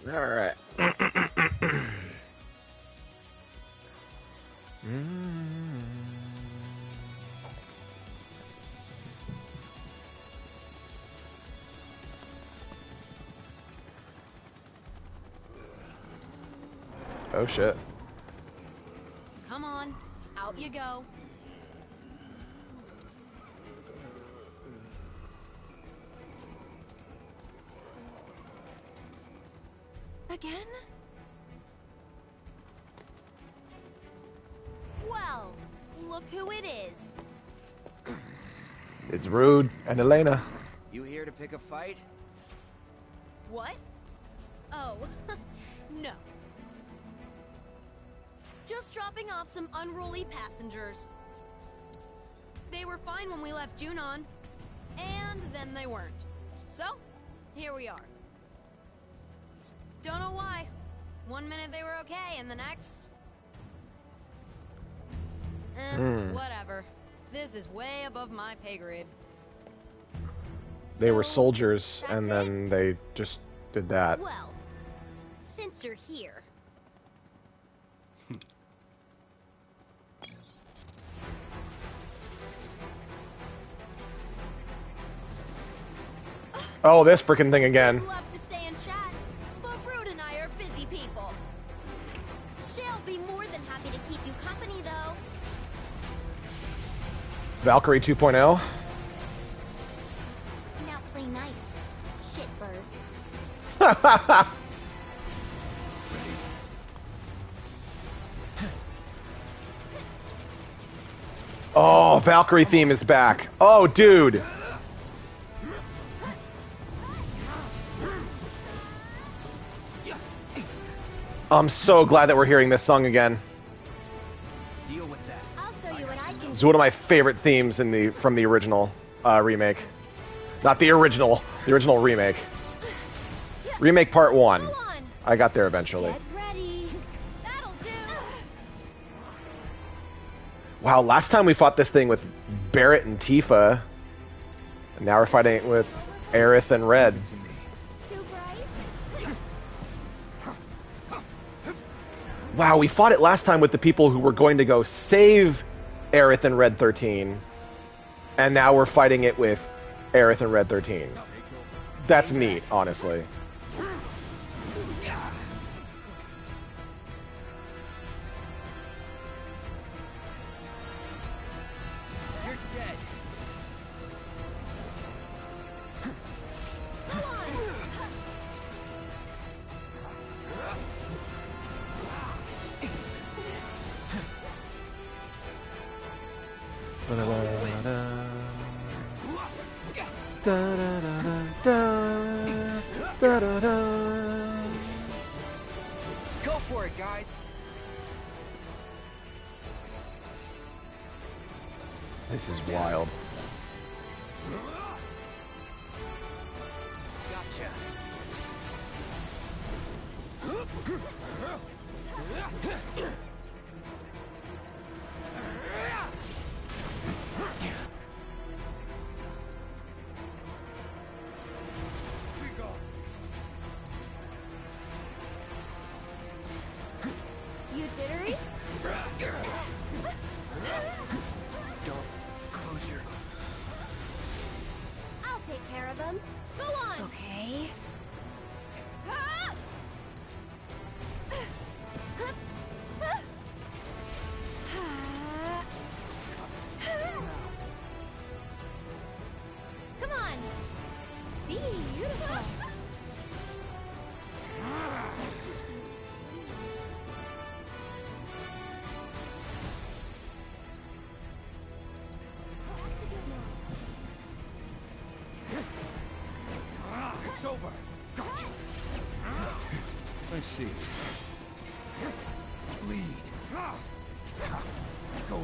Speaker 1: All right. Mm. Oh shit.
Speaker 21: Come on, out you go.
Speaker 1: Rude and Elena.
Speaker 6: You here to pick a fight?
Speaker 21: What? Oh, no. Just dropping off some unruly passengers. They were fine when we left Junon, and then they weren't. So, here we are. Don't know why. One minute they were okay, and the next. Eh,
Speaker 1: Hmm.
Speaker 21: whatever. This is way above my pay grade.
Speaker 1: They were soldiers, That's and then it? they just did that.
Speaker 8: Well, since you're here.
Speaker 1: oh, this freaking thing again. Valkyrie 2.0. Oh, Valkyrie theme is back. Oh, dude. I'm so glad that we're hearing this song again.
Speaker 6: Deal with that.
Speaker 8: I'll show you what I can
Speaker 1: It's one of my favorite themes in the from the original uh, remake. Not the original, the original remake. Remake part one. I got there eventually.
Speaker 8: ready. That'll do.
Speaker 1: Wow, last time we fought this thing with Barret and Tifa. And now we're fighting it with Aerith and Red. Wow, we fought it last time with the people who were going to go save Aerith and Red 13. And now we're fighting it with Aerith and Red 13. That's neat, honestly.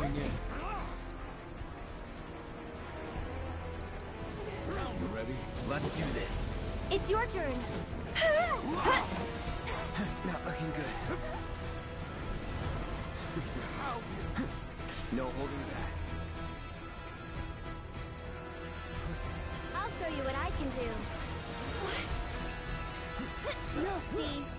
Speaker 18: Going in. You ready?
Speaker 10: Let's do this.
Speaker 14: It's your turn.
Speaker 10: Not looking good. No holding back.
Speaker 14: I'll show you what I can do. What? You'll see.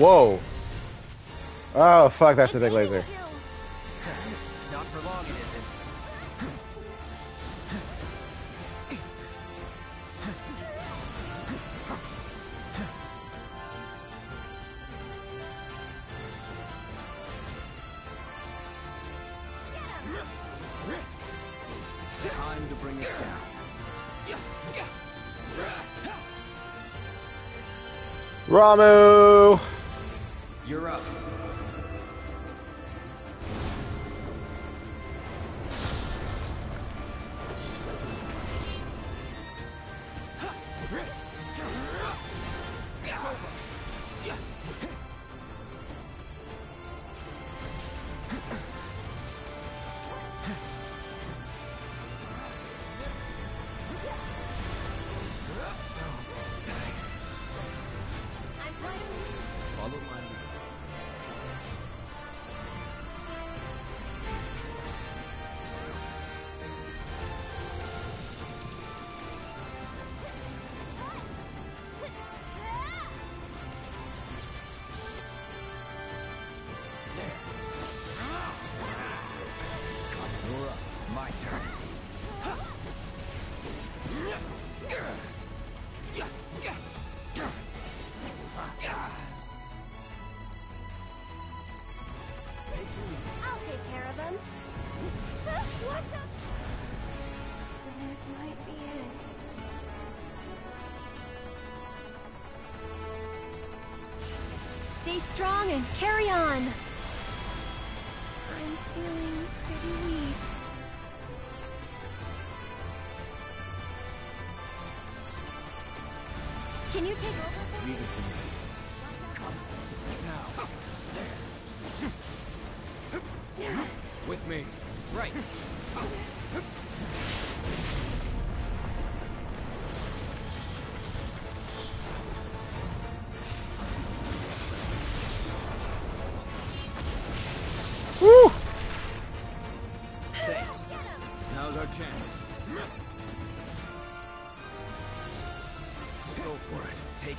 Speaker 1: Whoa. Oh fuck, that's a big laser.
Speaker 10: Not for long, it isn't. Time to bring it down.
Speaker 13: Ramuh.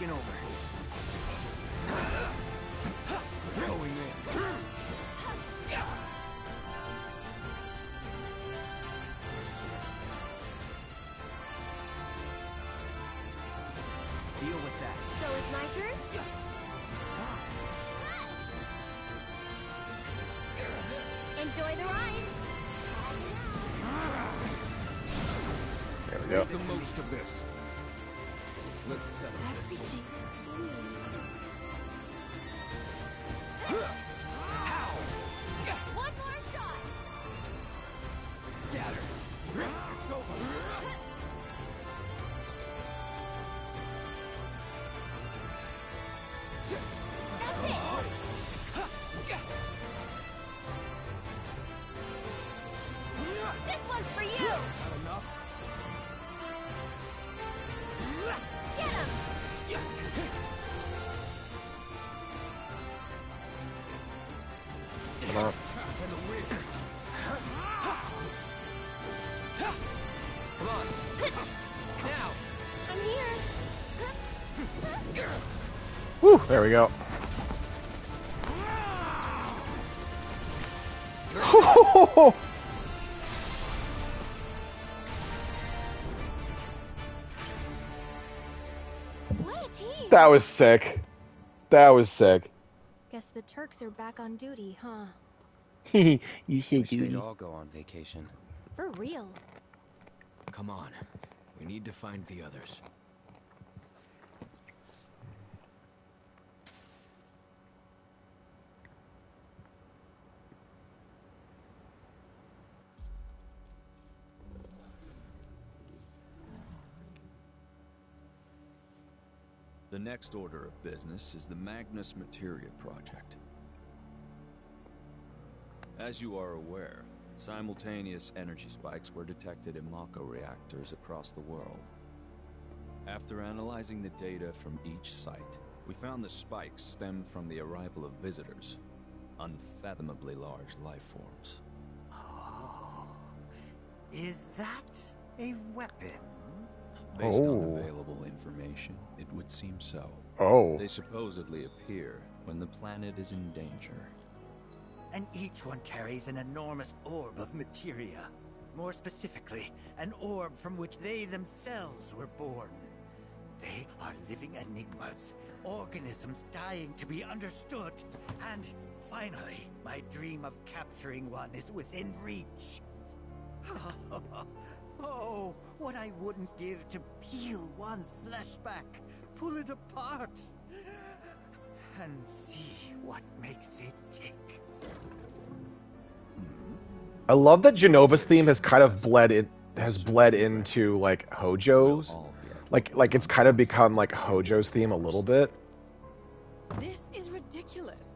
Speaker 13: It.
Speaker 10: Taking over.
Speaker 18: Going in.
Speaker 10: Deal with that.
Speaker 14: So it's my turn? Enjoy the ride.
Speaker 1: There we go.
Speaker 18: Make the most of this.
Speaker 1: Woo, there we go.
Speaker 3: What a team!
Speaker 1: that was sick. That was sick.
Speaker 3: Guess the Turks are back on duty, huh?
Speaker 1: you
Speaker 6: Wish
Speaker 1: should
Speaker 6: they'd all go on vacation.
Speaker 3: For real.
Speaker 19: Come on. We need to find the others.
Speaker 12: Next order of business is the Magnus Materia Project. As you are aware, simultaneous energy spikes were detected in Mako reactors across the world. After analyzing the data from each site, we found the spikes stemmed from the arrival of visitors, unfathomably large life forms.
Speaker 7: Oh. Is that a weapon?
Speaker 12: Based
Speaker 1: Oh.
Speaker 12: on available information, it would seem so.
Speaker 1: Oh.
Speaker 12: They supposedly appear when the planet is in danger.
Speaker 7: And each one carries an enormous orb of materia. More specifically, an orb from which they themselves were born. They are living enigmas, organisms dying to be understood. And finally, my dream of capturing one is within reach. oh, what I wouldn't give to peel one's flesh back, pull it apart, and see what makes it tick.
Speaker 1: I love that Jenova's theme has kind of bled it has bled into like Hojo's. Like like it's kind of become like Hojo's theme a little bit.
Speaker 22: This is ridiculous.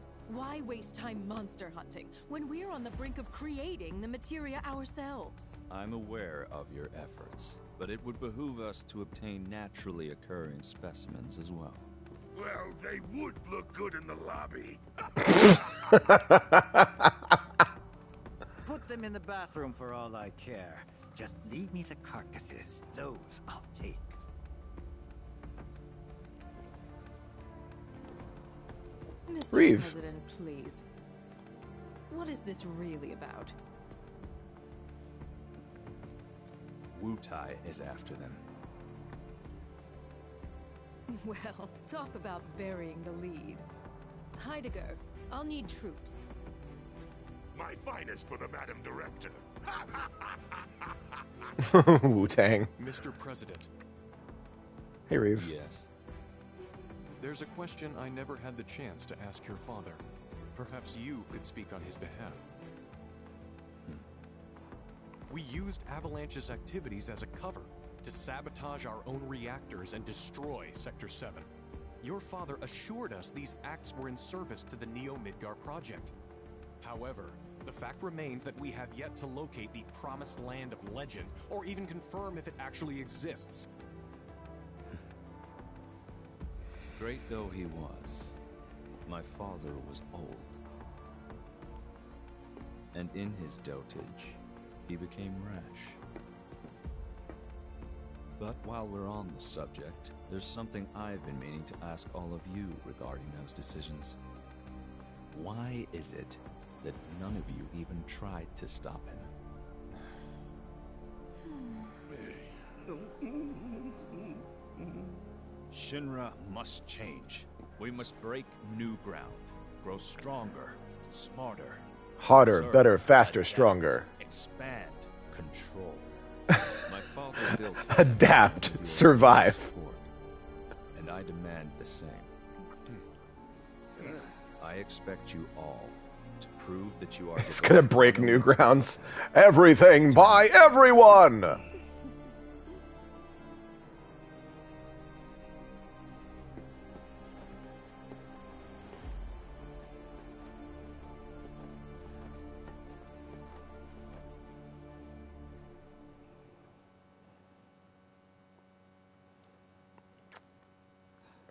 Speaker 22: Why waste time monster hunting when we're on the brink of creating the materia ourselves?
Speaker 12: I'm aware of your efforts, but it would behoove us to obtain naturally occurring specimens as well.
Speaker 2: Well, they would look good in the lobby.
Speaker 7: Put them in the bathroom for all I care. Just leave me the carcasses. Those I'll take.
Speaker 22: Mr.
Speaker 1: Reeve.
Speaker 22: President, please. What is this really about?
Speaker 12: Wutai is after them.
Speaker 22: Well, talk about burying the lead. Heidegger, I'll need troops.
Speaker 2: My finest for the Madam Director.
Speaker 1: Wu Tang.
Speaker 23: Mr. President,
Speaker 1: Hey Reeve.
Speaker 12: Yes.
Speaker 23: There's a question I never had the chance to ask your father. Perhaps you could speak on his behalf. Hmm. We used Avalanche's activities as a cover to sabotage our own reactors and destroy Sector 7. Your father assured us these acts were in service to the Neo Midgar project. However, the fact remains that we have yet to locate the promised land of legend, or even confirm if it actually exists.
Speaker 12: Great though he was, my father was old. And in his dotage, he became rash. But while we're on the subject, there's something I've been meaning to ask all of you regarding those decisions. Why is it that none of you even tried to stop him? Shinra must change. We must break new ground, grow stronger, smarter.
Speaker 1: Harder,
Speaker 12: Serve,
Speaker 1: better, faster,
Speaker 12: adapt,
Speaker 1: stronger.
Speaker 12: Expand, control. My father built
Speaker 1: Adapt, survive.
Speaker 12: support, and I demand the same. I expect you all to prove that you are.
Speaker 1: It's gonna break new grounds. Everything by everyone.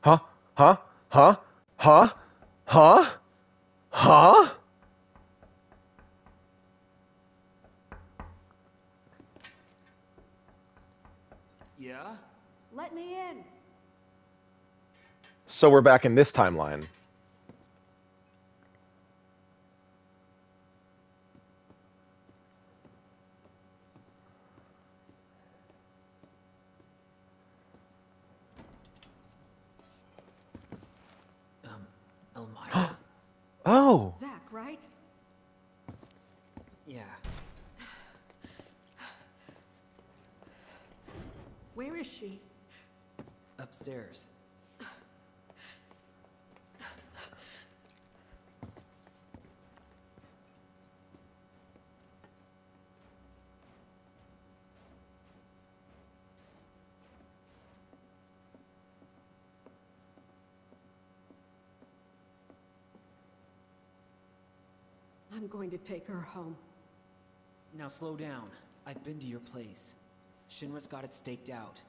Speaker 1: Huh? Huh? Huh? Huh? Huh? huh?
Speaker 18: Yeah?
Speaker 24: Let me in.
Speaker 1: So we're back in this timeline.
Speaker 25: Um, Elmyra?
Speaker 1: Oh!
Speaker 24: Zack, right?
Speaker 25: yeah.
Speaker 24: Where is she?
Speaker 25: Upstairs.
Speaker 24: I'm going to take her home.
Speaker 10: Now slow down. I've been to your place. Shinra's got it staked out.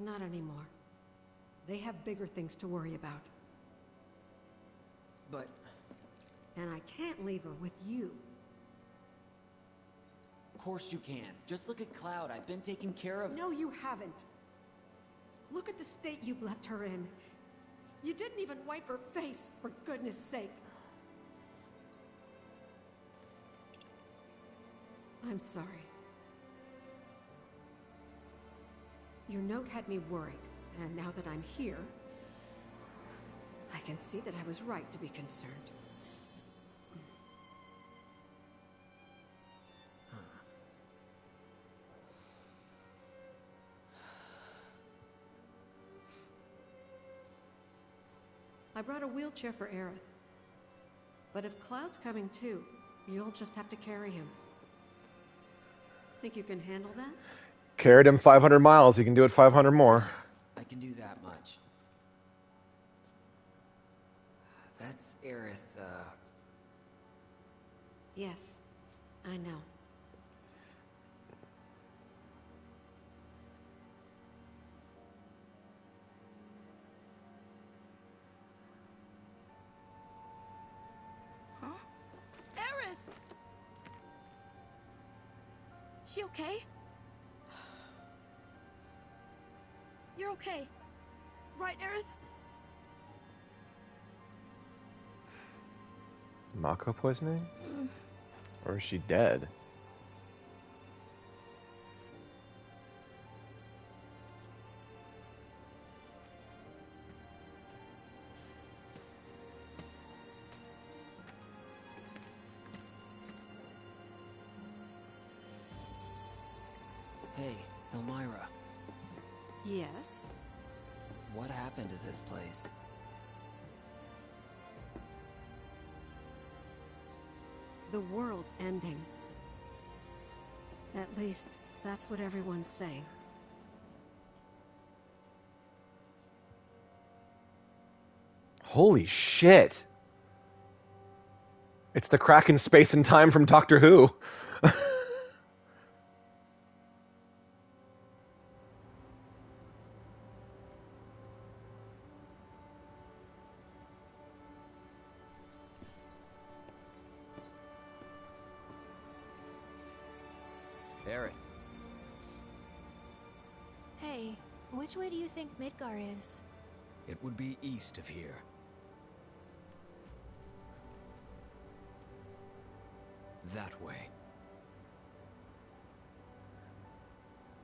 Speaker 24: Not anymore. They have bigger things to worry about.
Speaker 10: But...
Speaker 24: And I can't leave her with you.
Speaker 10: Of course you can. Just look at Cloud. I've been taking care of...
Speaker 24: No, you haven't. Look at the state you've left her in. You didn't even wipe her face, for goodness sake. I'm sorry. Your note had me worried, and now that I'm here, I can see that I was right to be concerned. I brought a wheelchair for Aerith. But if Cloud's coming too, you'll just have to carry him. Think you can handle that?
Speaker 1: Carried him 500 miles. He can do it 500 more.
Speaker 10: I can do that much. That's Aerith, uh...
Speaker 24: Yes, I know.
Speaker 26: She okay? You're okay. Right, Aerith?
Speaker 1: Mako poisoning?
Speaker 26: Mm.
Speaker 1: Or is she dead?
Speaker 24: Ending. At least, that's what everyone's saying.
Speaker 1: Holy shit! It's the crack in space and time from Doctor Who.
Speaker 3: is?
Speaker 17: It would be east of here. That way.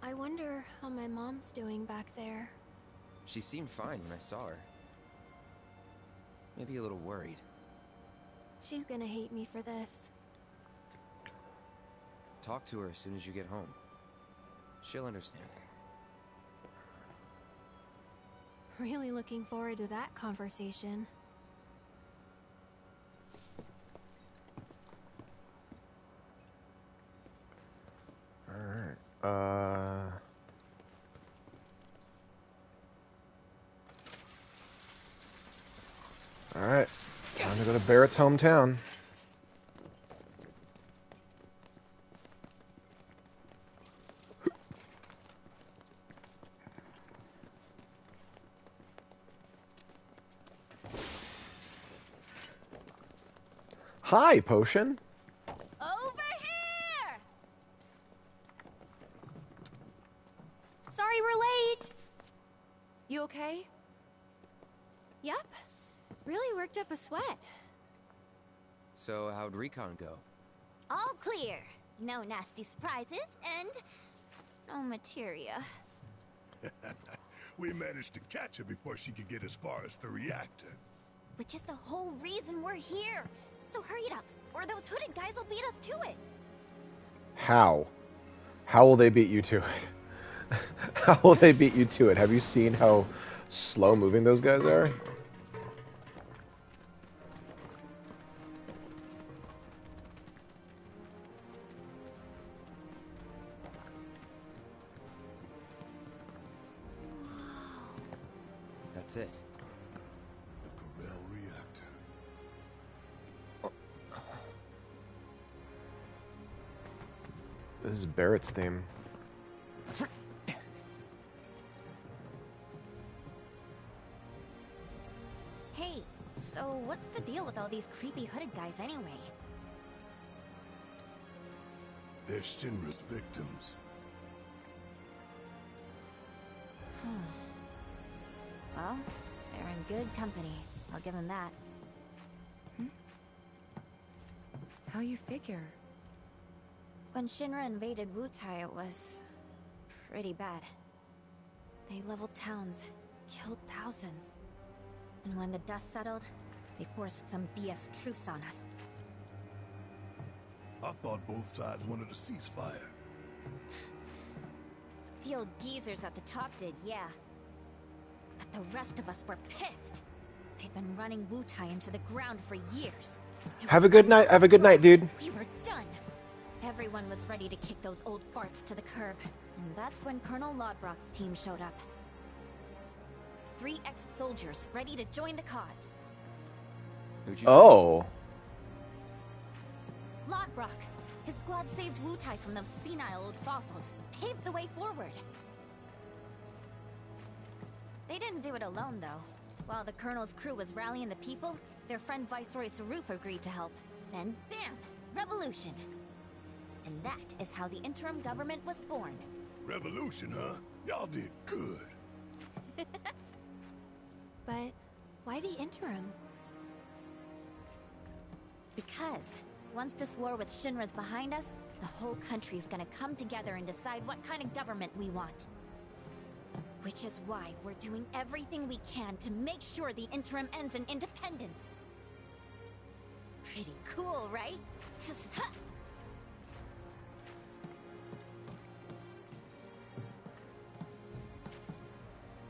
Speaker 3: I wonder how my mom's doing back there.
Speaker 6: she seemed fine when I saw her. Maybe a little worried.
Speaker 3: She's gonna hate me for this.
Speaker 6: Talk to her as soon as you get home. She'll understand.
Speaker 3: Really looking forward to that conversation.
Speaker 1: Alright. Uh. Alright. Time to go to Barret's hometown. Hi, Potion.
Speaker 8: Over here!
Speaker 11: Sorry we're late. You okay?
Speaker 3: Yep. Really worked up a sweat.
Speaker 6: So, how'd recon go?
Speaker 8: All clear. No nasty surprises, and no materia.
Speaker 2: we managed to catch her before she could get as far as the reactor.
Speaker 8: Which is the whole reason we're here. So hurry it up, or those hooded guys will beat us to it.
Speaker 1: How? How will they beat you to it? how will they beat you to it? Have you seen how slow moving those guys are? Is theme.
Speaker 8: Hey, so what's the deal with all these creepy hooded guys anyway?
Speaker 2: They're Shinra's victims.
Speaker 8: well, they're in good company. I'll give them that. Hmm?
Speaker 11: How you figure?
Speaker 8: When Shinra invaded Wutai, it was pretty bad. They leveled towns, killed thousands. And when the dust settled, they forced some BS truce on us.
Speaker 2: I thought both sides wanted a ceasefire.
Speaker 8: The old geezers at the top did, yeah. But the rest of us were pissed. They'd been running Wutai into the ground for years. It
Speaker 1: Have a good night. Have a good night, dude.
Speaker 8: We were done. Everyone was ready to kick those old farts to the curb. And that's when Colonel Lodbrok's team showed up. Three ex-soldiers ready to join the cause.
Speaker 1: Oh.
Speaker 8: Lodbrok! His squad saved Wutai from those senile old fossils, paved the way forward. They didn't do it alone, though. While the Colonel's crew was rallying the people, their friend Viceroy Saruf agreed to help. Then, bam! Revolution! And that is how the interim government was born.
Speaker 2: Revolution, huh? Y'all did good.
Speaker 3: But why the interim?
Speaker 8: Because once this war with Shinra's behind us, the whole country's gonna come together and decide what kind of government we want. Which is why we're doing everything we can to make sure the interim ends in independence. Pretty cool, right?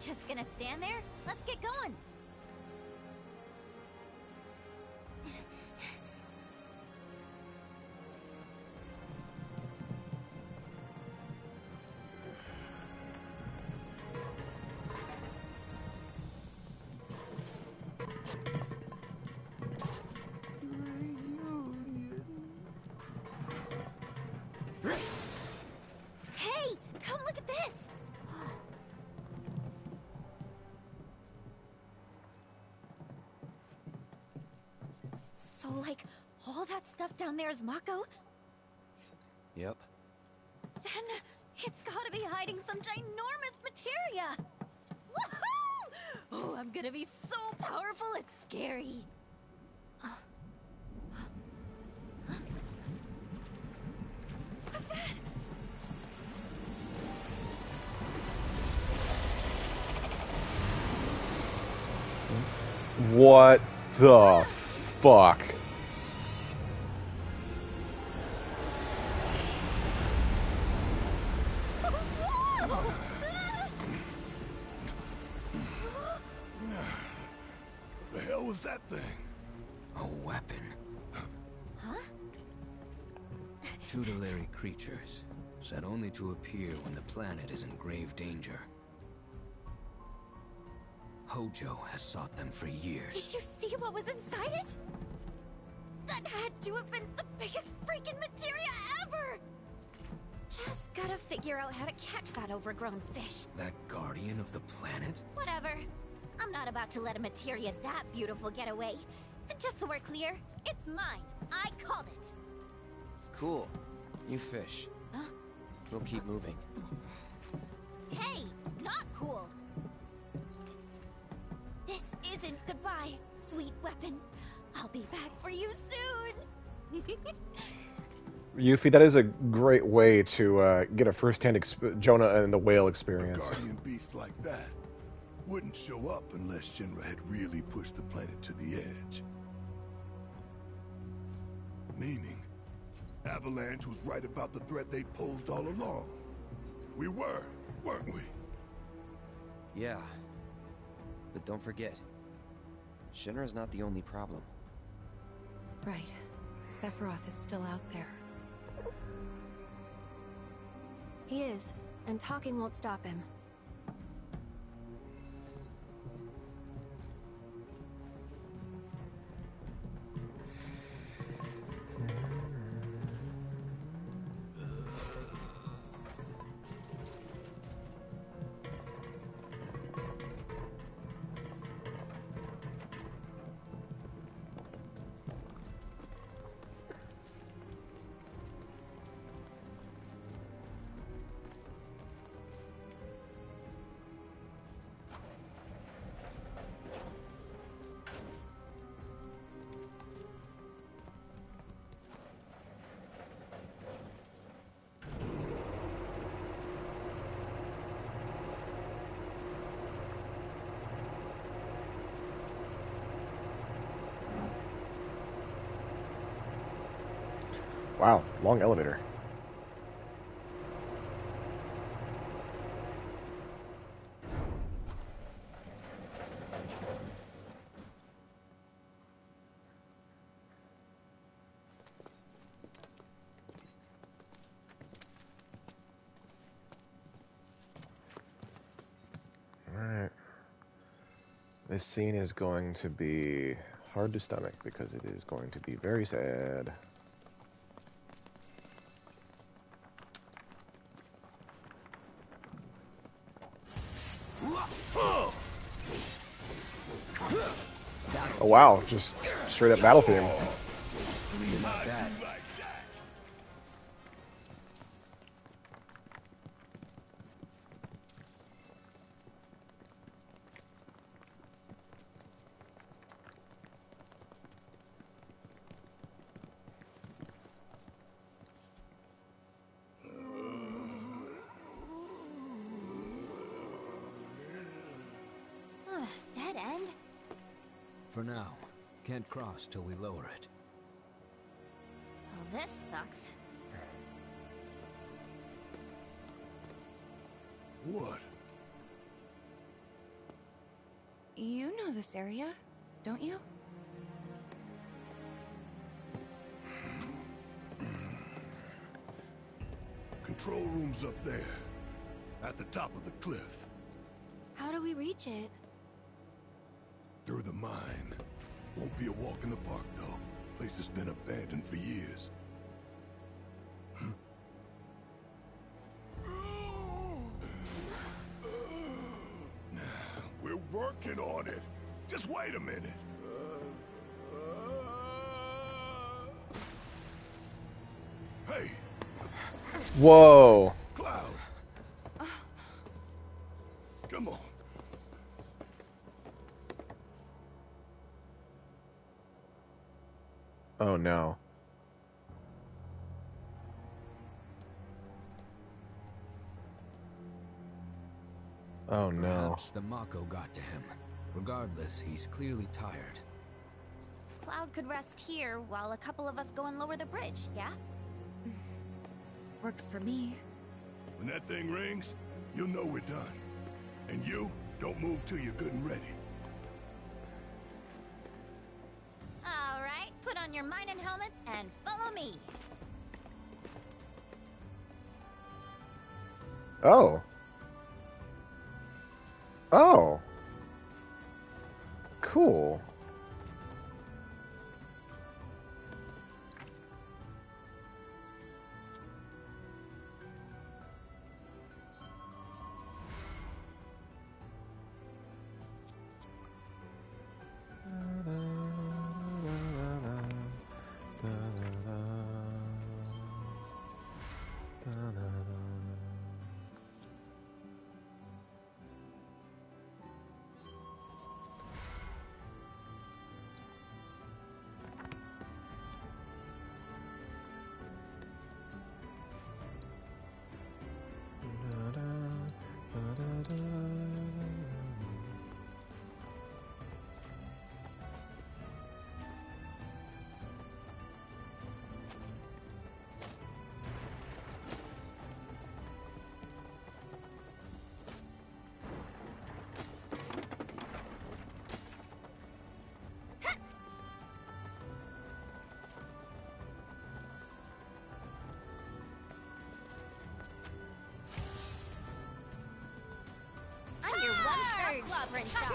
Speaker 8: Just gonna stand there? Let's get going! All that stuff down there is Mako?
Speaker 6: Yep.
Speaker 8: Then it's gotta be hiding some ginormous materia! Woohoo! Oh, I'm gonna be so powerful, it's scary. What's that?
Speaker 1: What the fuck?
Speaker 19: To appear when the planet is in grave danger. Hojo has sought them for years.
Speaker 8: Did you see what was inside it? That had to have been the biggest freaking materia ever! Just gotta figure out how to catch that overgrown fish.
Speaker 19: That guardian of the planet?
Speaker 8: Whatever. I'm not about to let a materia that beautiful get away. And just so we're clear, it's mine. I called it.
Speaker 6: Cool. You fish.
Speaker 8: Huh?
Speaker 6: We'll keep moving.
Speaker 8: Hey, not cool. This isn't goodbye, sweet weapon. I'll be back for you soon.
Speaker 1: Yuffie, that is a great way to uh, get a first-hand Jonah and the whale experience.
Speaker 2: A guardian beast like that wouldn't show up unless Shinra had really pushed the planet to the edge. Meaning, Avalanche was right about the threat they posed all along. We were, weren't we?
Speaker 6: Yeah. But don't forget, Shinra's not the only problem.
Speaker 11: Right. Sephiroth is still out there.
Speaker 3: He is, and talking won't stop him.
Speaker 1: Wow, long elevator. This scene is going to be hard to stomach because it is going to be very sad. Wow, just straight up battle theme.
Speaker 19: Can't till we lower it.
Speaker 8: Well, this sucks.
Speaker 2: What?
Speaker 11: You know this area, don't you?
Speaker 2: Control room's up there, at the top of the cliff,
Speaker 3: How do we reach it?
Speaker 2: through the mine. Won't be a walk in the park, though. Place has been abandoned for years. We're working on it. Just wait a minute. Hey,
Speaker 1: Whoa.
Speaker 19: Perhaps the got to him. Regardless, he's clearly tired.
Speaker 8: Cloud could rest here while a couple of us go and lower the bridge, yeah?
Speaker 11: Works for me.
Speaker 2: When that thing rings, you'll know we're done. And you, don't move till you're good and ready.
Speaker 8: Shot.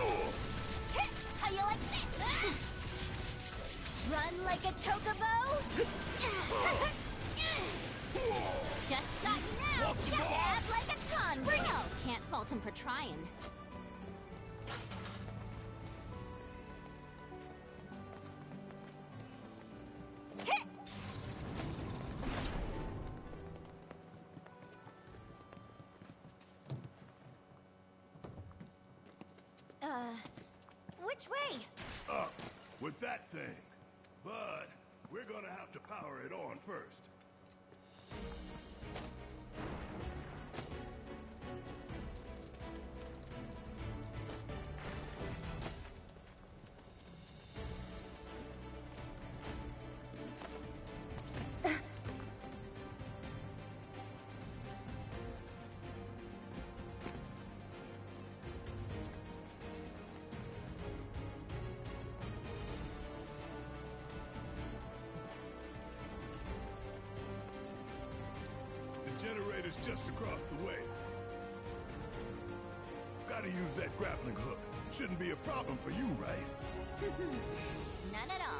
Speaker 8: How you like this? Run like a chocobo? Just got you now. Stab like a ton. It. Can't fault him for trying.
Speaker 2: Just across the way. Gotta use that grappling hook. Shouldn't be a problem for you, right?
Speaker 8: None at all.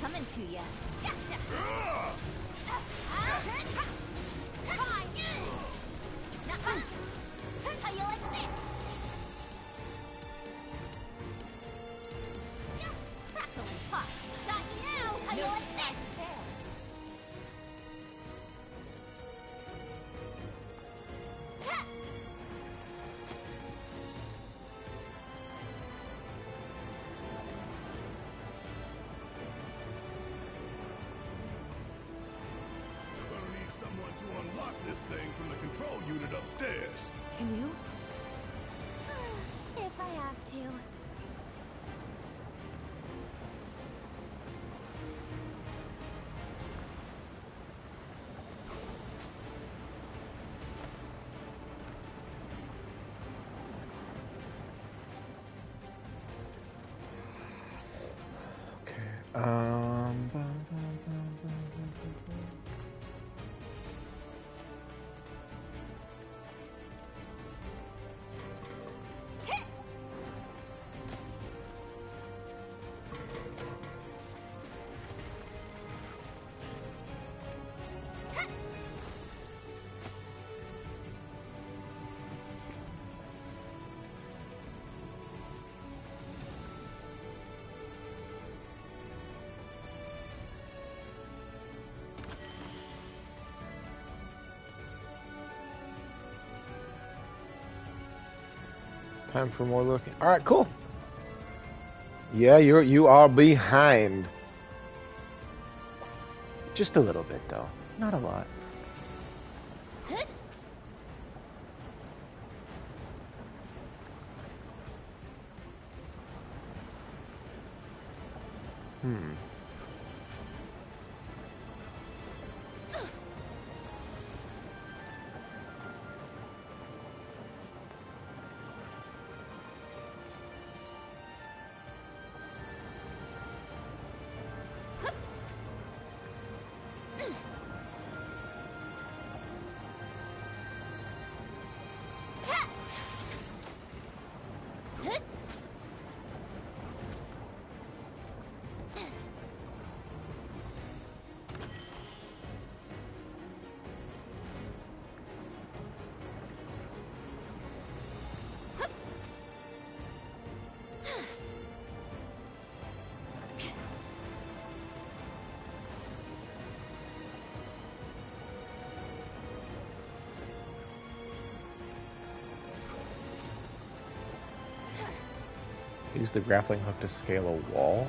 Speaker 8: Coming to you. Gotcha! This
Speaker 2: thing from the control unit upstairs.
Speaker 11: Can you?
Speaker 8: If I have to.
Speaker 1: Um. Time for more looking. All right, cool. Yeah, you're you are behind. Just a little bit though, not a lot. use the grappling hook to scale a wall?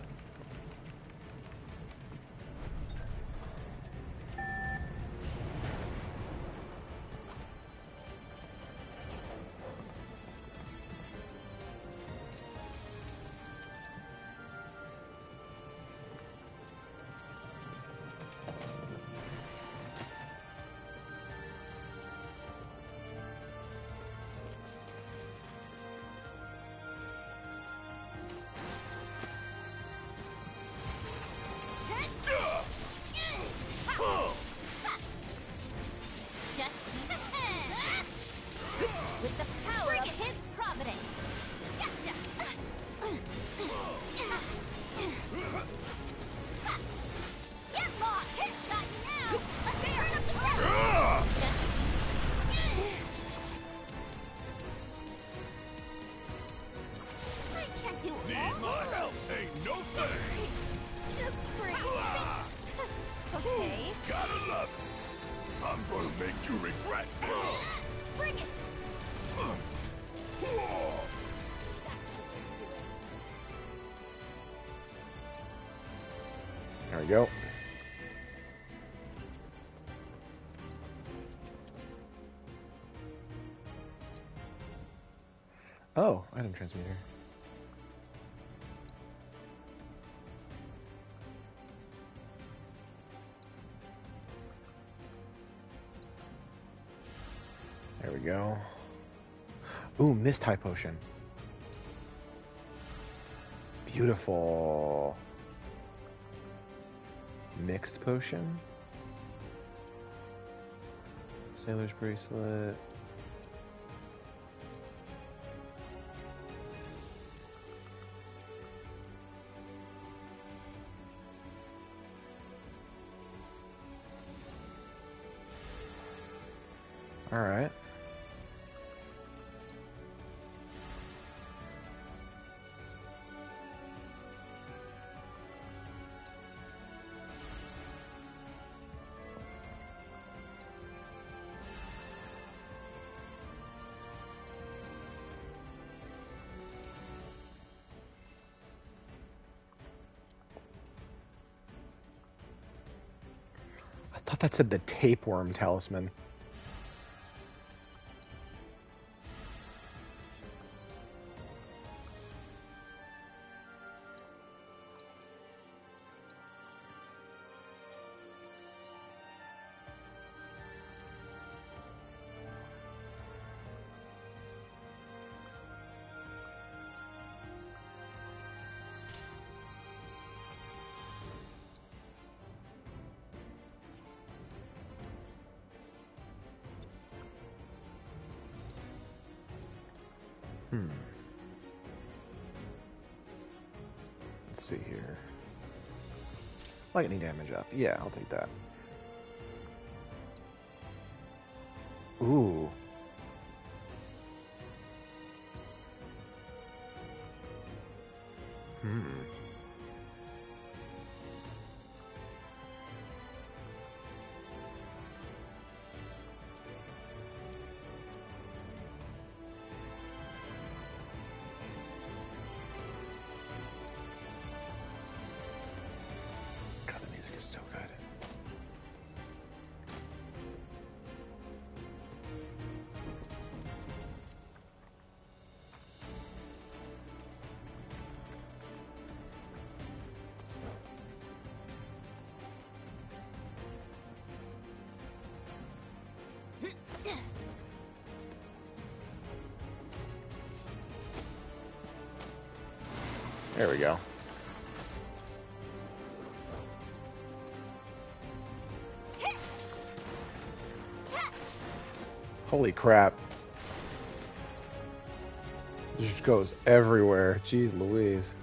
Speaker 1: Oh, item transmitter. There we go. Ooh, mist high potion. Beautiful. Mixed potion. Sailor's bracelet. said the tapeworm talisman. Lightning damage up. Yeah, I'll take that. There we go. Holy crap. Just goes everywhere. Jeez Louise.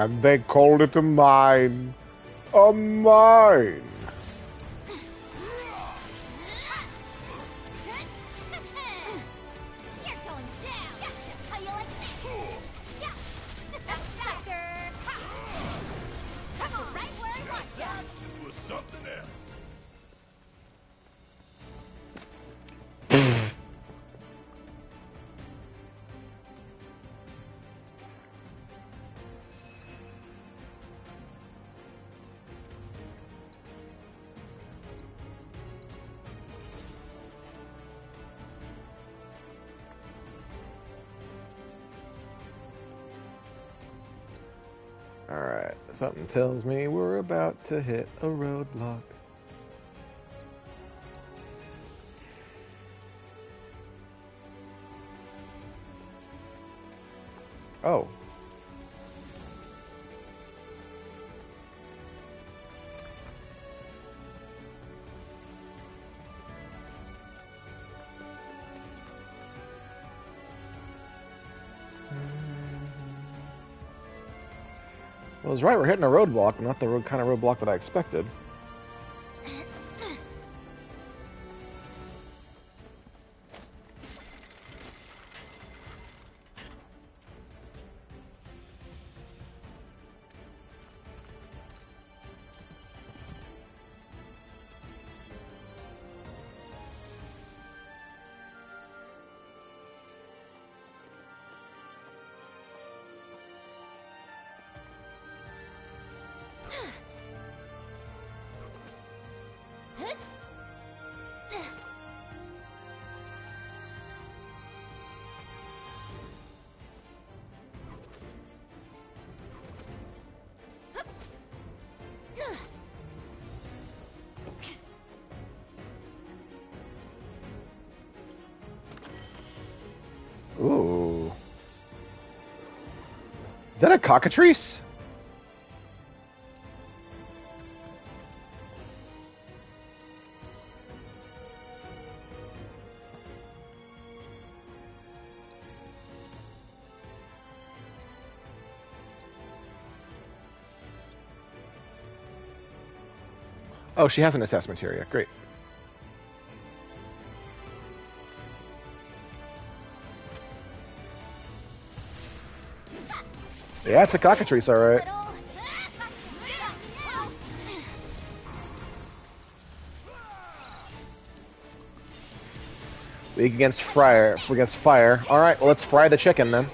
Speaker 1: And they called it a mine. A mine.
Speaker 2: Something
Speaker 1: tells me we're about to hit a roadblock. Was right, we're hitting a roadblock, not the road, kind of roadblock that I expected. Cockatrice? Oh, she has an assessment area. Great.
Speaker 2: That's a cockatrice, alright. Weak against fire. Against fire. All right, well, let's fry the chicken then.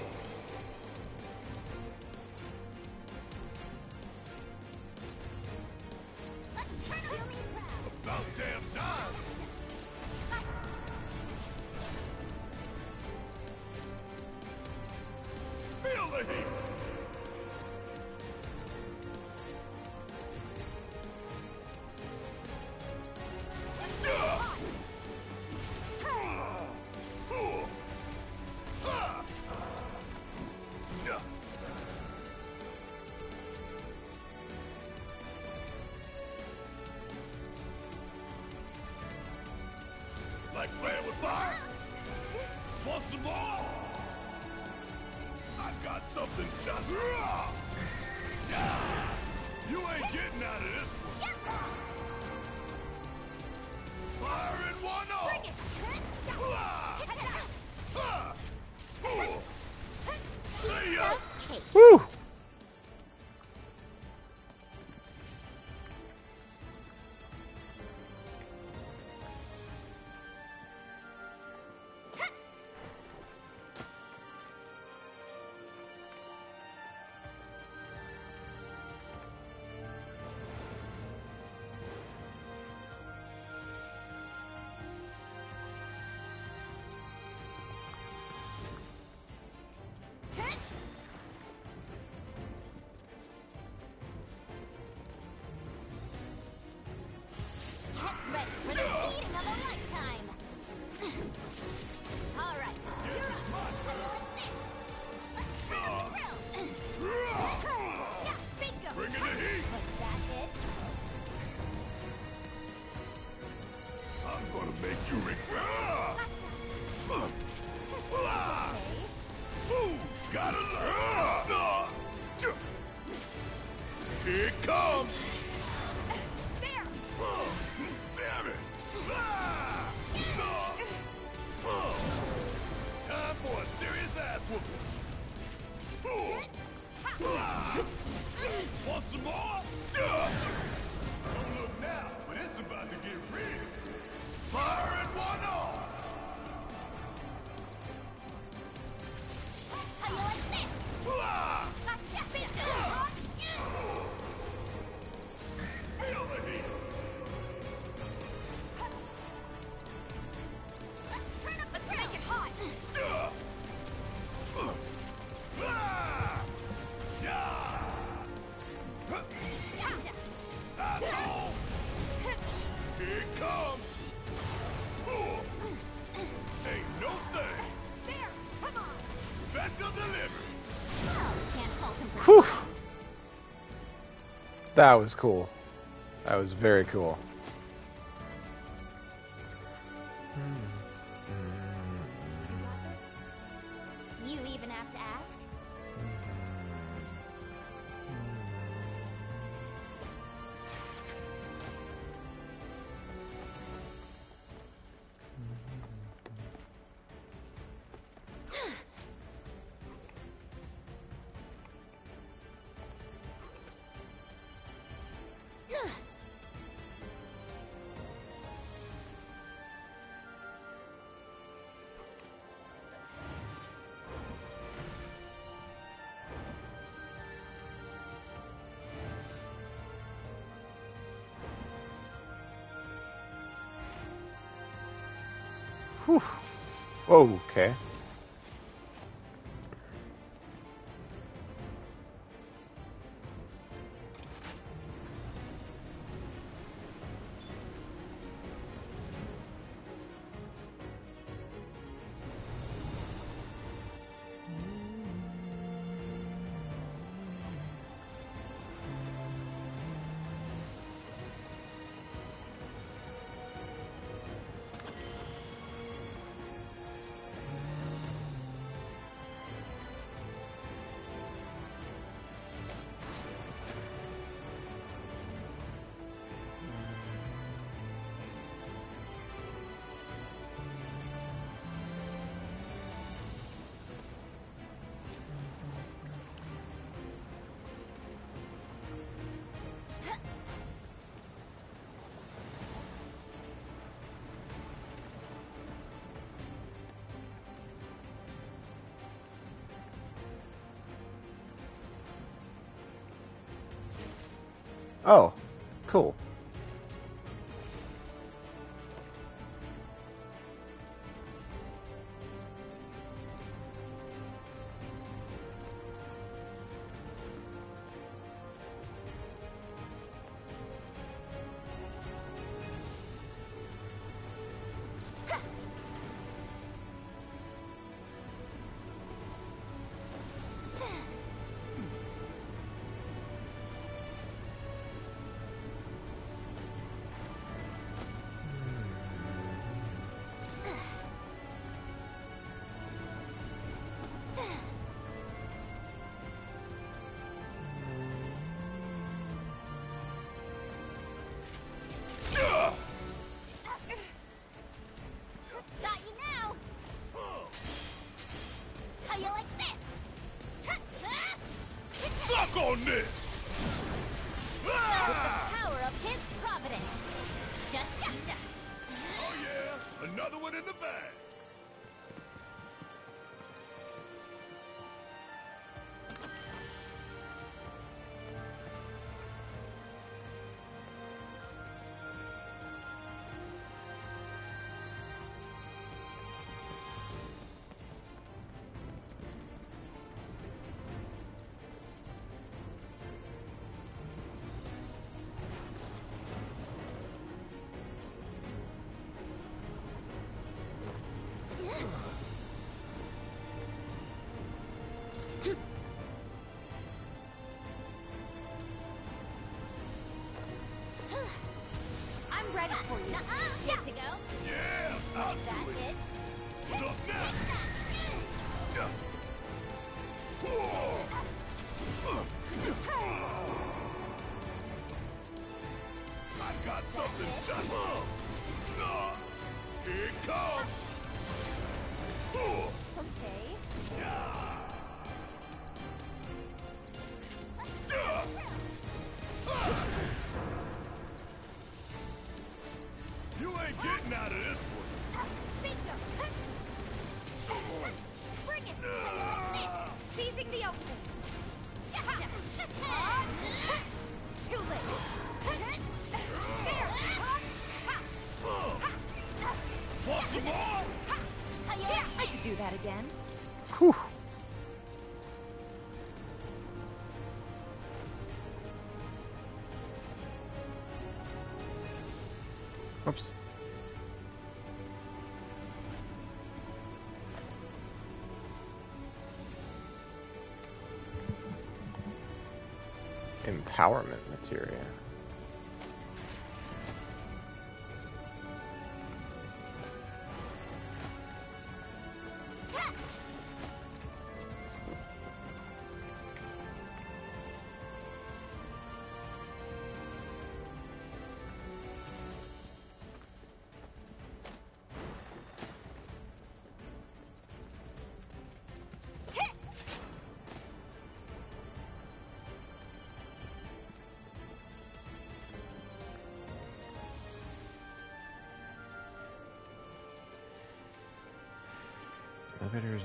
Speaker 1: That
Speaker 2: was cool. That was very cool. Okay. Oh,
Speaker 8: that
Speaker 27: again.
Speaker 2: Whew. Oops. Empowerment materia.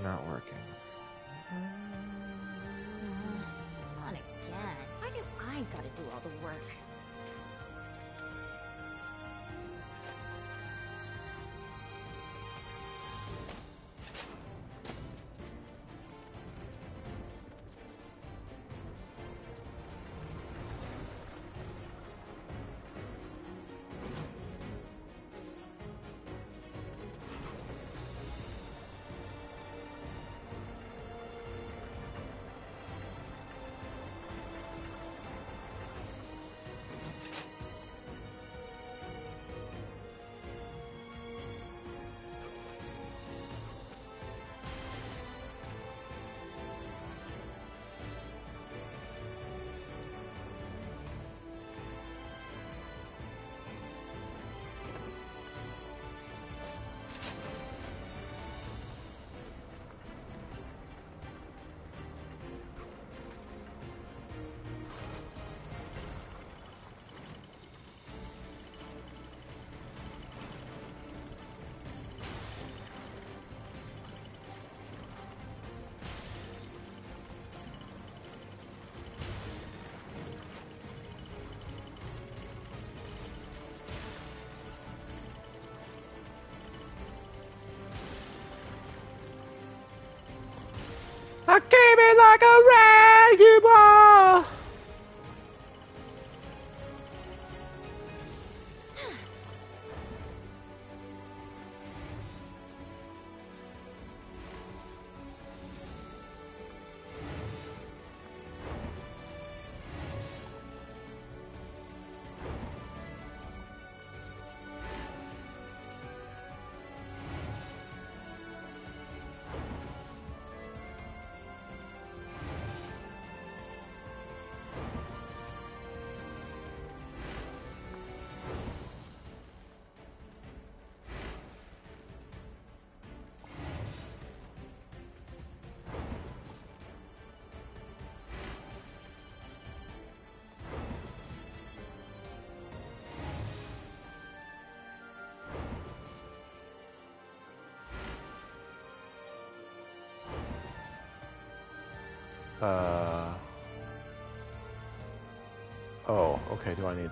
Speaker 2: not working.
Speaker 8: Not again. Why do I gotta do all the work?
Speaker 1: I came in like a wrecking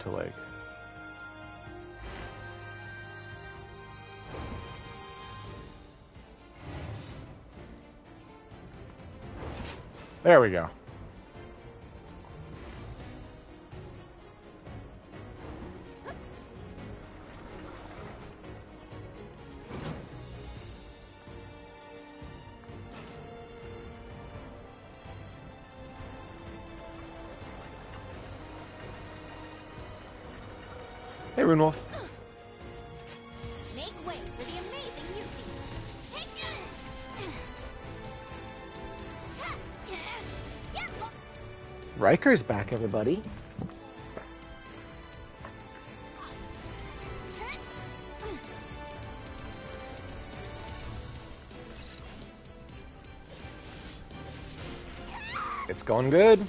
Speaker 1: to like? There we go.
Speaker 8: Get lo-
Speaker 1: Riker's back, everybody. It's going good.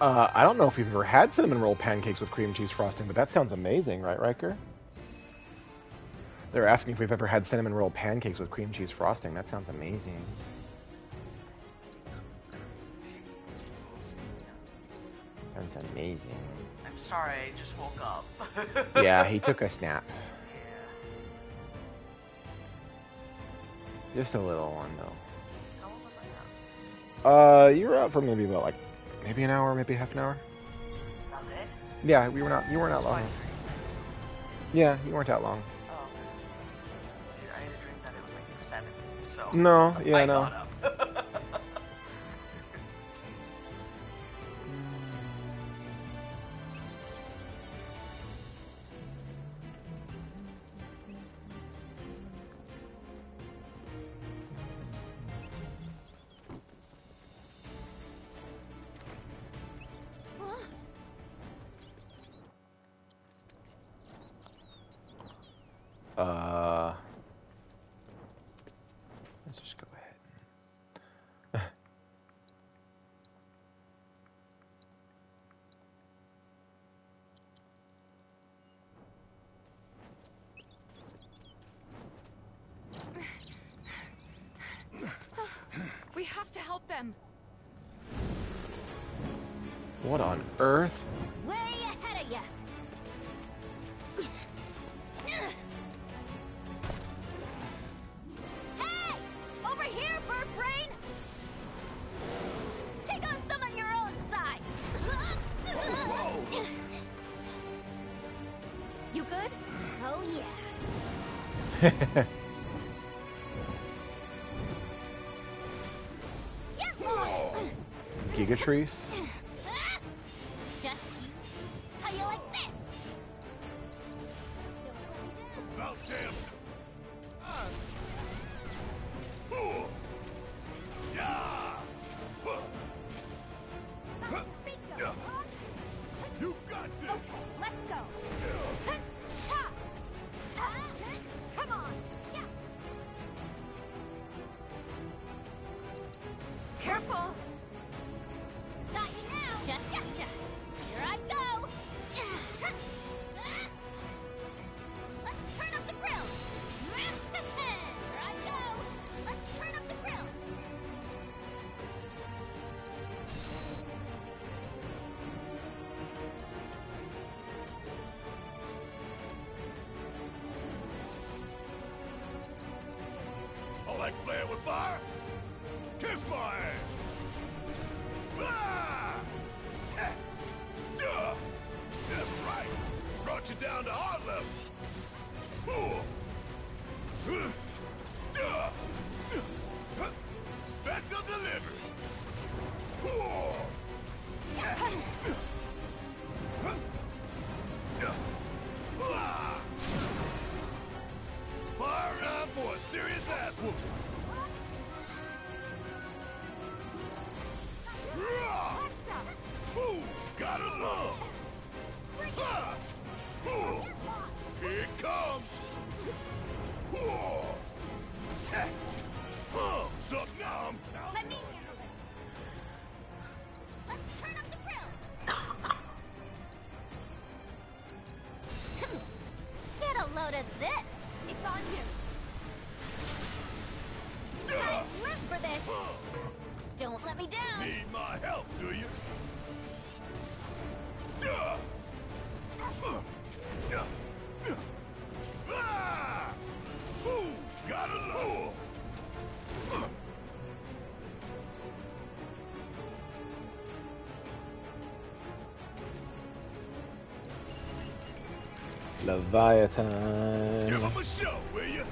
Speaker 1: Uh, I don't know if you've ever had cinnamon roll pancakes with cream cheese frosting, but that sounds amazing, right, Riker? They're asking if we've ever had cinnamon roll pancakes with cream cheese frosting. That sounds amazing. Sounds amazing.
Speaker 4: I'm sorry, I just woke up.
Speaker 1: yeah, he took a snap. Just a little one, though.
Speaker 4: How long was I out?
Speaker 1: Uh, you were out for maybe about like, maybe an hour, maybe half an hour.
Speaker 4: That was it?
Speaker 1: Yeah, we were not. You weren't out long. Yeah, you weren't out long.
Speaker 4: Oh, I had a dream that it was like seven, so.
Speaker 1: No, yeah,
Speaker 4: I
Speaker 1: no. Leviathan.
Speaker 2: Give him a show, will you?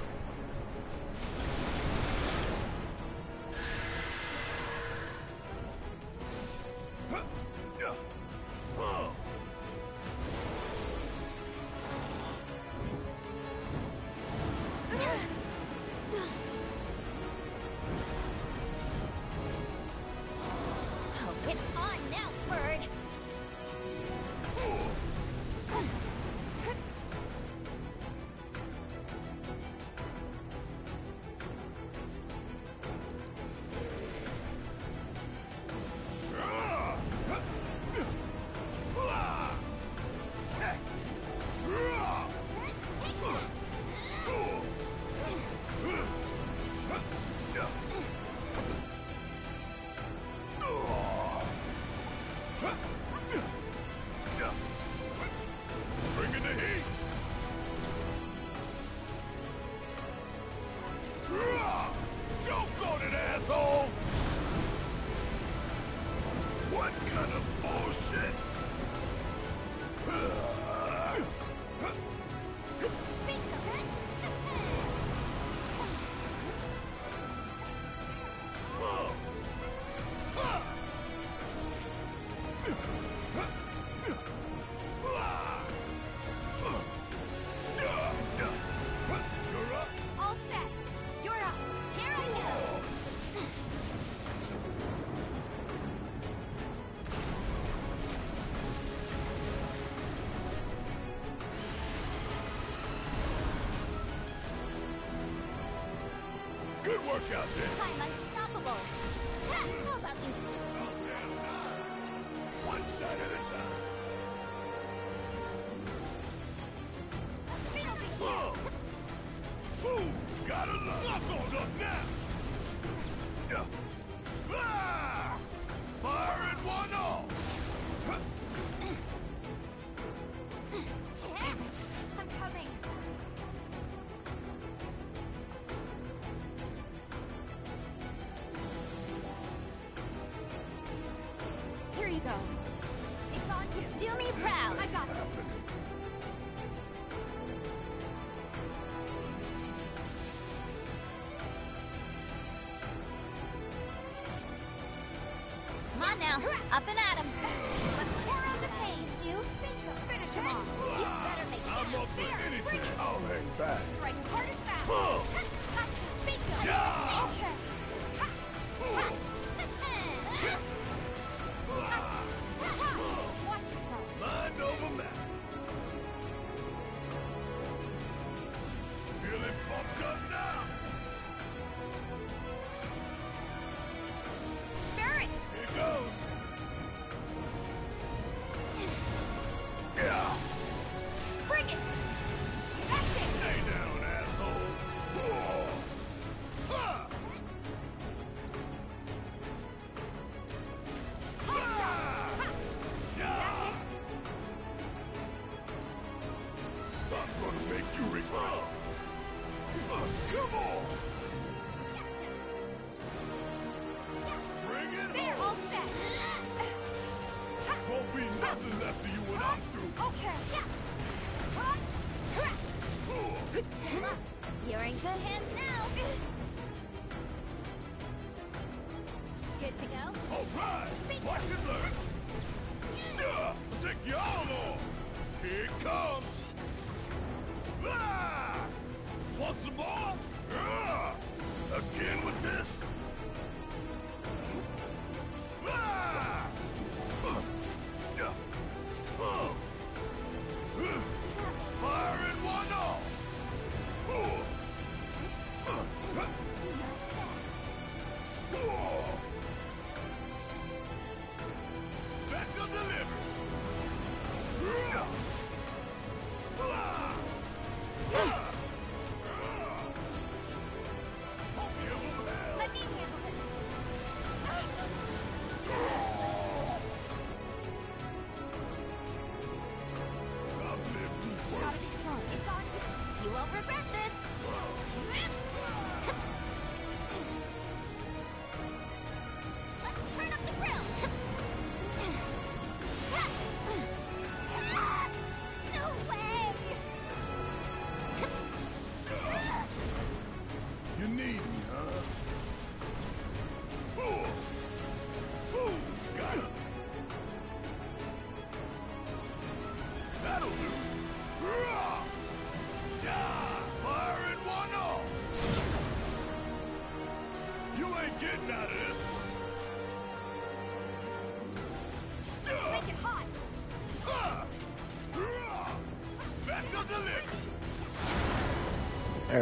Speaker 2: 앞에나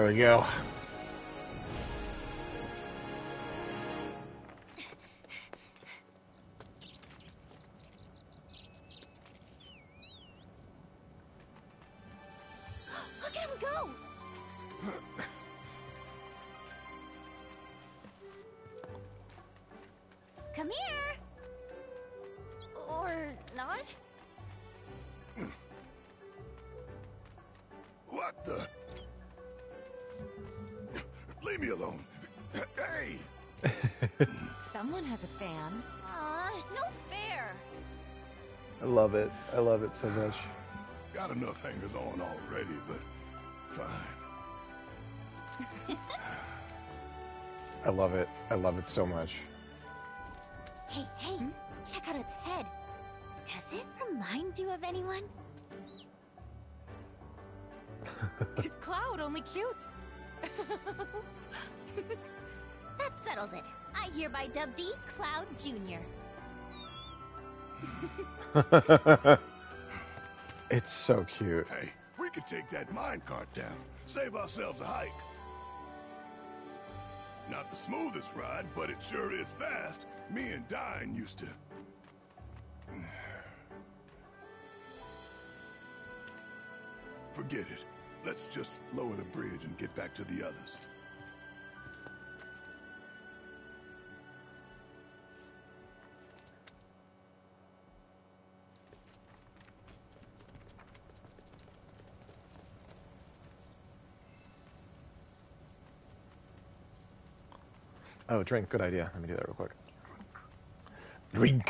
Speaker 2: we go.
Speaker 27: Someone has a fan.
Speaker 8: Aw, no fair.
Speaker 2: I love it. I love it so much.
Speaker 1: Got enough hangers on already, but fine.
Speaker 2: I love it. I love it so much.
Speaker 8: hereby dub thee Cloud Jr.
Speaker 2: it's so cute.
Speaker 1: Hey, we could take that mine cart down. Save ourselves a hike. Not the smoothest ride, but it sure is fast. Me and Dyne used to... Forget it. Let's just lower the bridge and get back to the others.
Speaker 2: Oh, drink. Good idea. Let me do that real quick. Drink.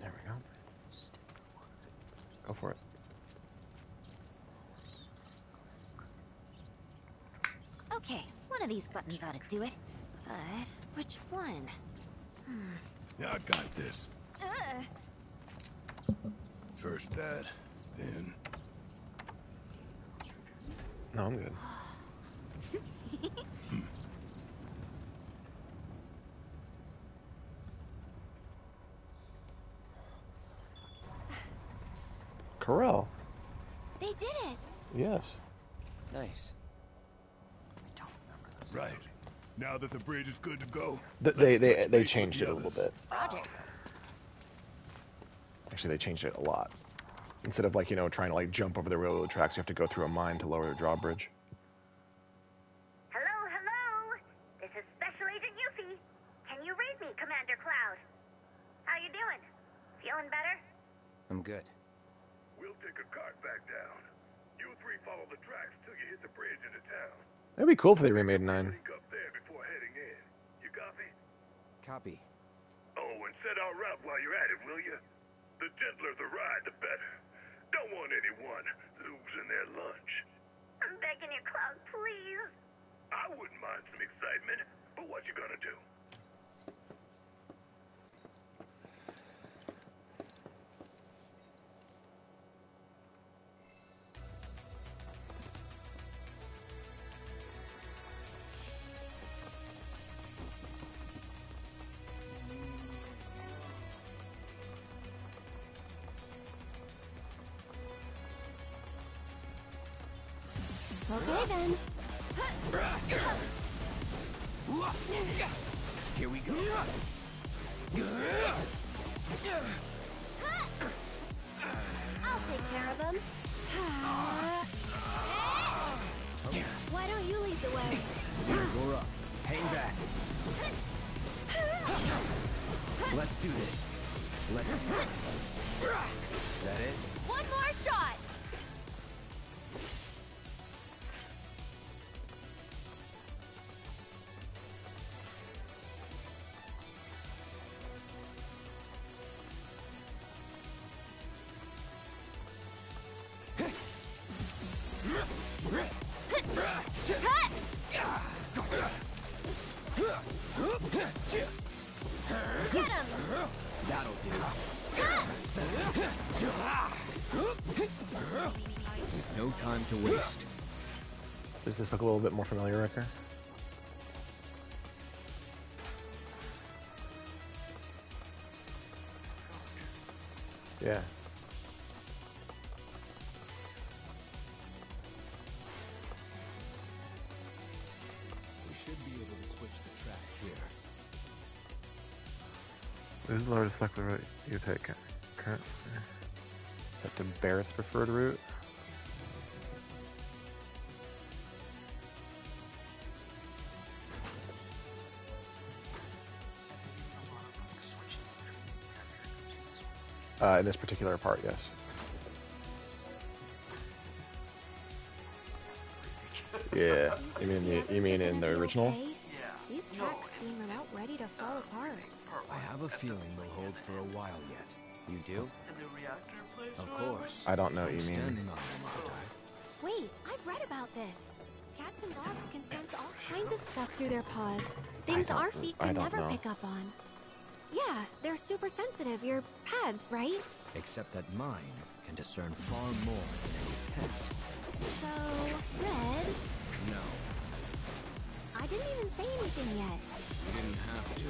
Speaker 2: There we go. Go for it.
Speaker 8: Okay, one of these buttons ought to do it. But which one? Hmm.
Speaker 2: Yeah, I got this.
Speaker 8: Uh.
Speaker 2: First that, then
Speaker 1: no, I'm good. Corel.
Speaker 8: They did it.
Speaker 1: Yes.
Speaker 6: Nice.
Speaker 2: right. Now that the bridge is good to go,
Speaker 1: Th- they they they changed
Speaker 2: the
Speaker 1: it a little bit.
Speaker 8: Roger.
Speaker 1: Actually, they changed it a lot. Instead of like you know trying to like jump over the railroad tracks, you have to go through a mine to lower the drawbridge.
Speaker 28: Hello, hello. This is Special Agent Yuffie. Can you read me, Commander Cloud? How you doing? Feeling better?
Speaker 6: I'm good.
Speaker 2: We'll take a cart back down. You three follow the tracks till you hit the bridge into town.
Speaker 1: That'd be cool if they remade nine.
Speaker 2: Link up there before heading in. You copy?
Speaker 6: Copy.
Speaker 2: Oh, and set our route while you're at it, will you? The gentler the ride, the better. Don't want anyone losing their lunch.
Speaker 28: I'm begging you, Cloud, please.
Speaker 2: I wouldn't mind some excitement, but what you gonna do?
Speaker 13: Okay then.
Speaker 17: Here we go.
Speaker 13: I'll take care of them. Why don't you lead the way?
Speaker 17: You're up. Hang back. Let's do this. Let's do it. Is that it?
Speaker 1: Does this look a little bit more familiar, Ricker? Yeah.
Speaker 17: We should be able to switch the track here.
Speaker 1: This is the largest secular route you take. Current. Set to Barret's preferred route. In this particular part, yes. Yeah. You mean the, you mean in the original?
Speaker 13: These tracks seem about ready to fall apart.
Speaker 17: I have a feeling they'll hold for a while yet.
Speaker 6: You do?
Speaker 17: Of course.
Speaker 1: I don't know what you mean.
Speaker 17: Standing on them, aren't I?
Speaker 13: Wait, I've read about this. Cats and dogs can sense all kinds of stuff through their paws. Things our feet
Speaker 1: I
Speaker 13: can never
Speaker 1: know.
Speaker 13: pick up on. Yeah, they're super sensitive. Your pads, right?
Speaker 17: Except that mine can discern far more than any pet.
Speaker 13: So, Red,
Speaker 17: No,
Speaker 13: I didn't even say anything yet.
Speaker 17: you didn't have to.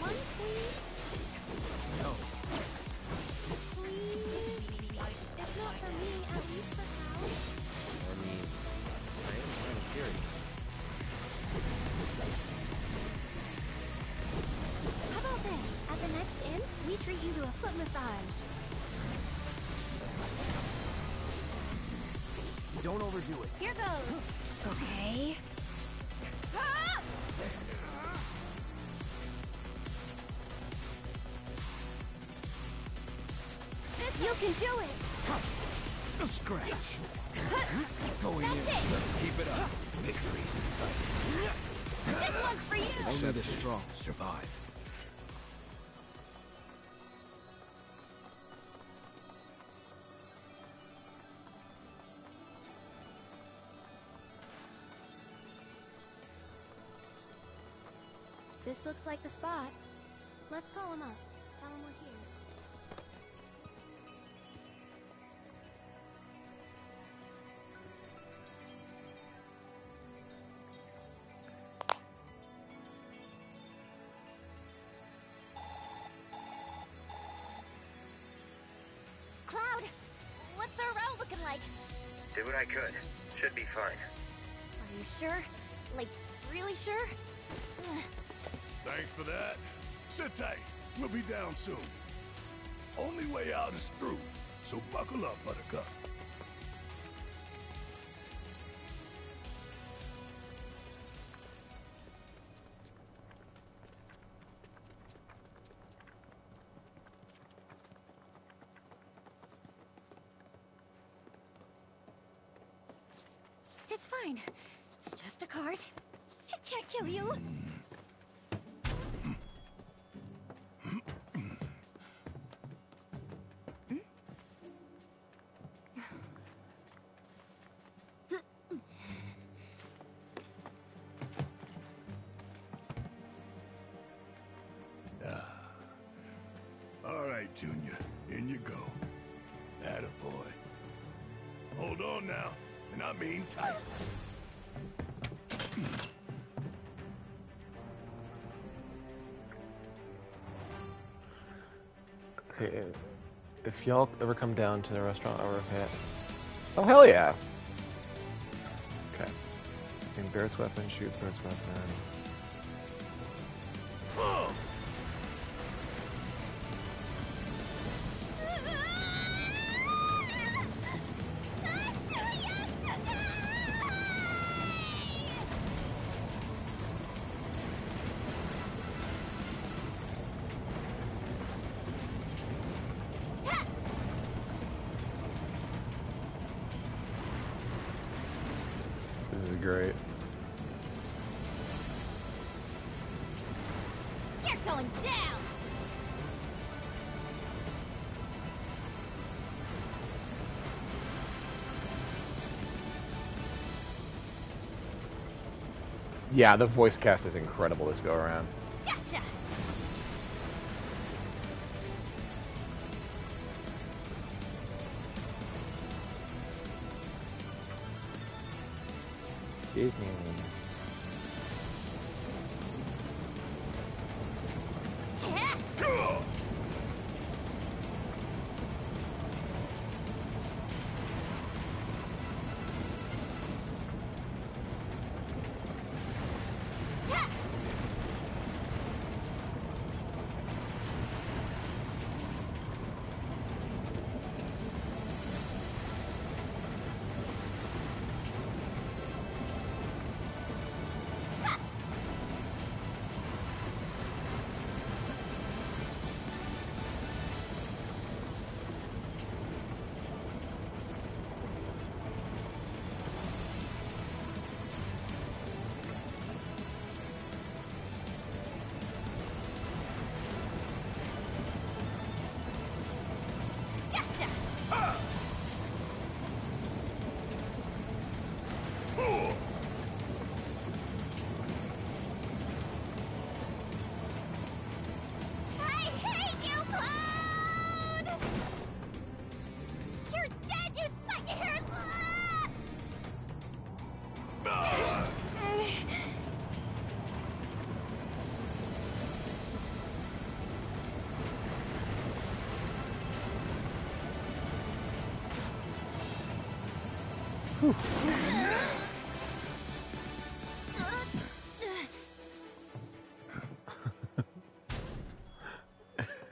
Speaker 13: One thing,
Speaker 17: Don't overdo it.
Speaker 13: Here goes. Okay. Ah! This you can do it.
Speaker 17: A scratch.
Speaker 13: Going
Speaker 17: Going in.
Speaker 13: It.
Speaker 17: Let's keep it up. Victory's in sight.
Speaker 13: This one's for you.
Speaker 17: Only the strong survive.
Speaker 3: Looks like the spot. Let's call him up. Tell him we're here.
Speaker 8: Cloud, what's our route looking like?
Speaker 29: Did what I could. Should be fine.
Speaker 8: Are you sure? Like, really sure?
Speaker 2: Thanks for that. Sit tight. We'll be down soon. Only way out is through, so buckle up, Buttercup. Junior. In you go. Attaboy. Hold on now, and I mean tight.
Speaker 1: Okay, if y'all ever come down to the restaurant over at... Oh, hell yeah! Okay. And Barret's weapon, shoot Barret's weapon. Yeah, the voice cast is incredible this go around.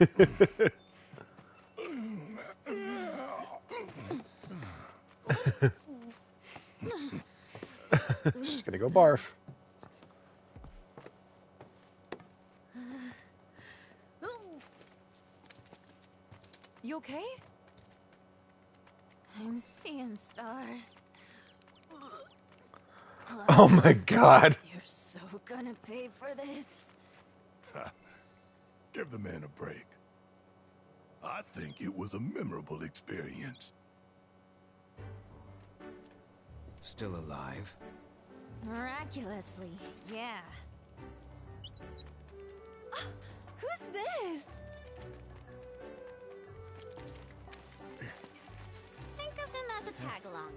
Speaker 1: She's gonna go barf.
Speaker 11: You okay?
Speaker 8: I'm seeing stars.
Speaker 1: Oh my god.
Speaker 8: You're so gonna pay for this.
Speaker 2: Give the man a break. I think it was a memorable experience.
Speaker 6: Still alive?
Speaker 8: Miraculously, yeah.
Speaker 13: Ah, who's this?
Speaker 8: Think of him as a tag along.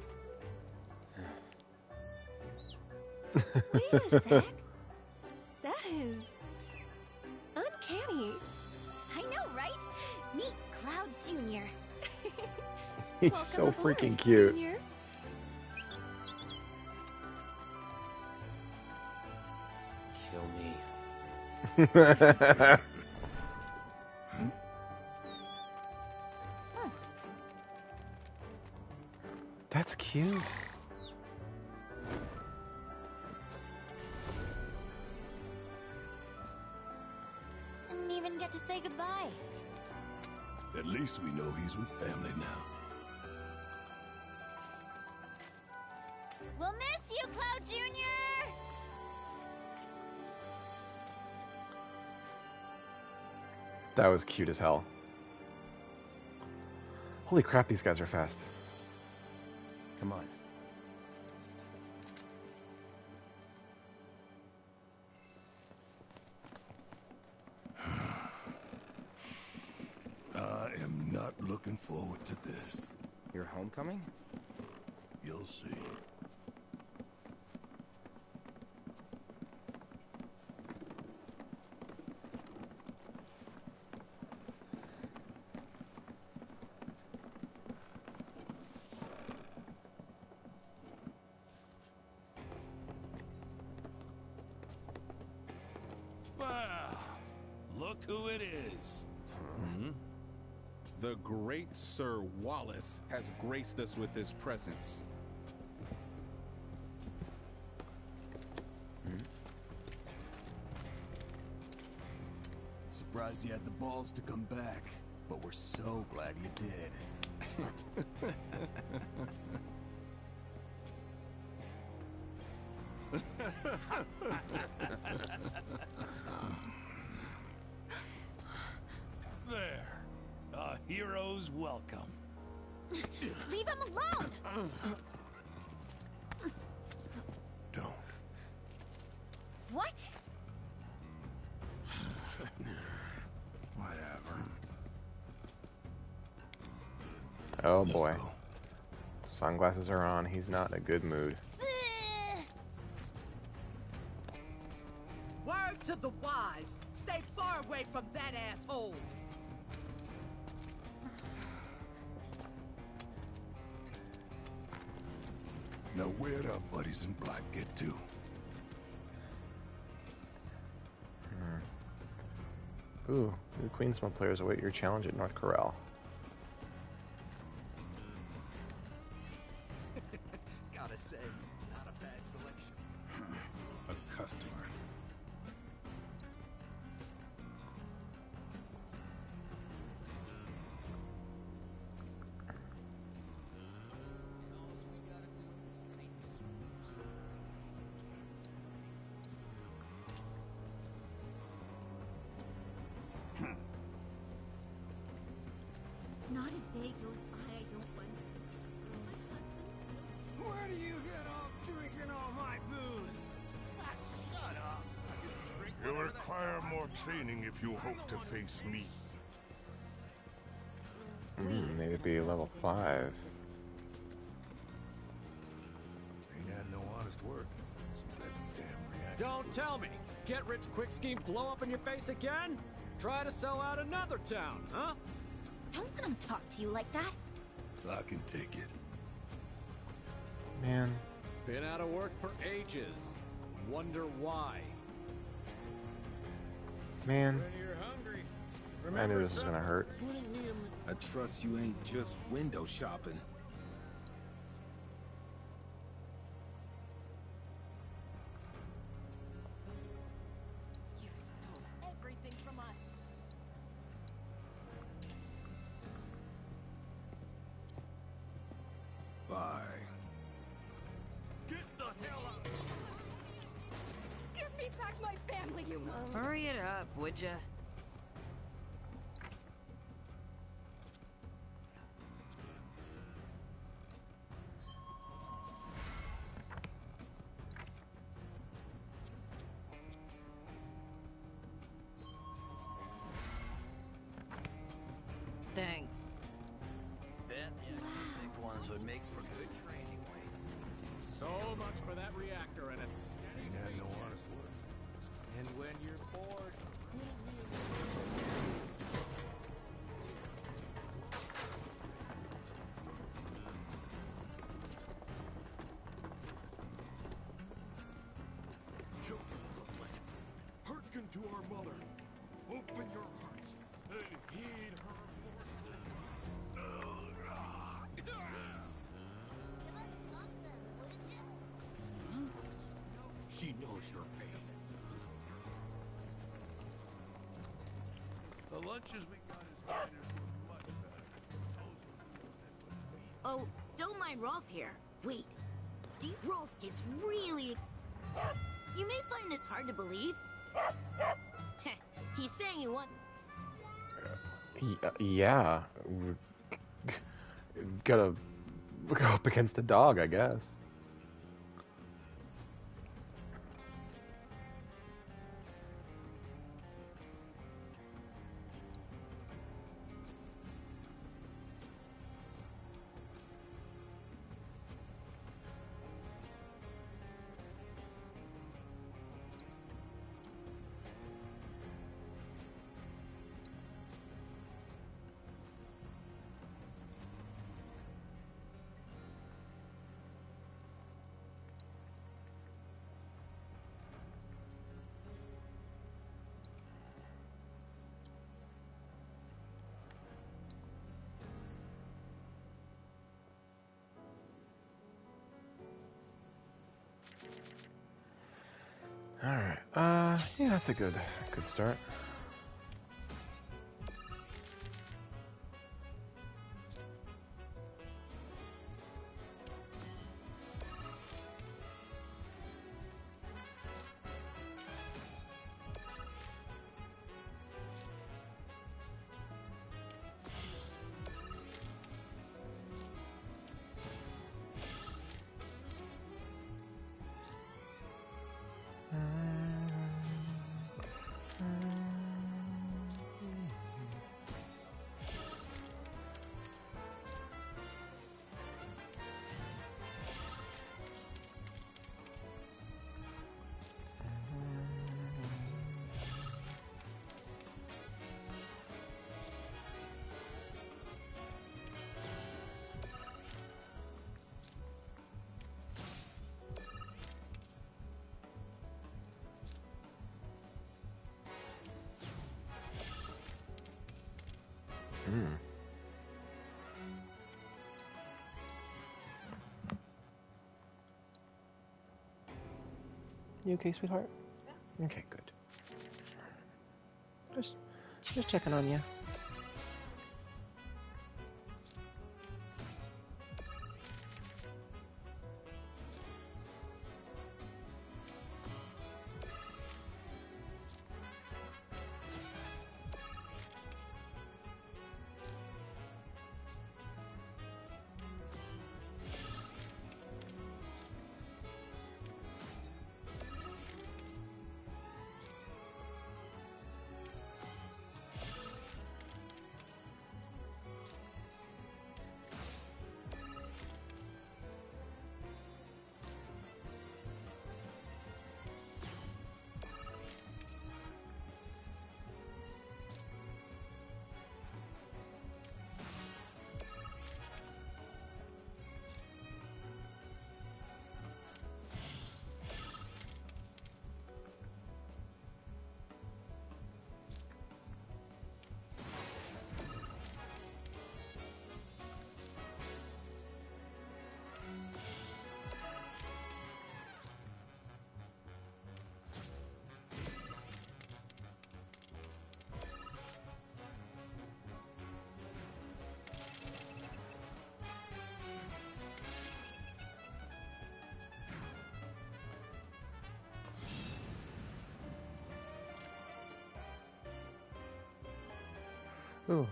Speaker 13: Wait a sec.
Speaker 1: He's
Speaker 13: Welcome
Speaker 1: so
Speaker 13: aboard,
Speaker 1: freaking cute.
Speaker 13: Junior.
Speaker 30: Kill me.
Speaker 1: That's cute. That cute as hell. Holy crap, these guys are fast.
Speaker 30: Come on.
Speaker 2: I am not looking forward to this.
Speaker 30: Your homecoming?
Speaker 31: Graced us with his presence. Hmm?
Speaker 18: Surprised you had the balls to come back, but we're so glad you did.
Speaker 2: Don't.
Speaker 8: What?
Speaker 32: Whatever.
Speaker 1: Oh boy. Sunglasses are on. He's not in a good mood.
Speaker 33: Word to the wise. Stay far away from that asshole.
Speaker 2: Buddies in black get to? Hmm.
Speaker 1: Ooh, new Queen's Blood players await your challenge at North
Speaker 34: Corel. You
Speaker 2: hope to face me.
Speaker 1: Mm, maybe be level 5.
Speaker 2: Ain't had no honest work since that damn reactor.
Speaker 35: Don't tell me. Get rich quick scheme blow up in your face again? Try to sell out another town, huh?
Speaker 8: Don't let him talk to you like that.
Speaker 2: I can take it.
Speaker 1: Man.
Speaker 35: Been out of work for ages. Wonder why.
Speaker 1: Man. I knew this was gonna hurt.
Speaker 31: I trust you ain't just window shopping.
Speaker 2: Lunches we got as miners were much better. Those were meals that put meat
Speaker 36: Oh, don't mind Rolf here. Wait. Deep Rolf gets really ex- You may find this hard to believe. Heh, He's saying he wants.
Speaker 1: Yeah. We- Gotta go up against a dog, I guess. That's a good, good start. Hmm. You okay, sweetheart? Okay, good. Just, just checking on you.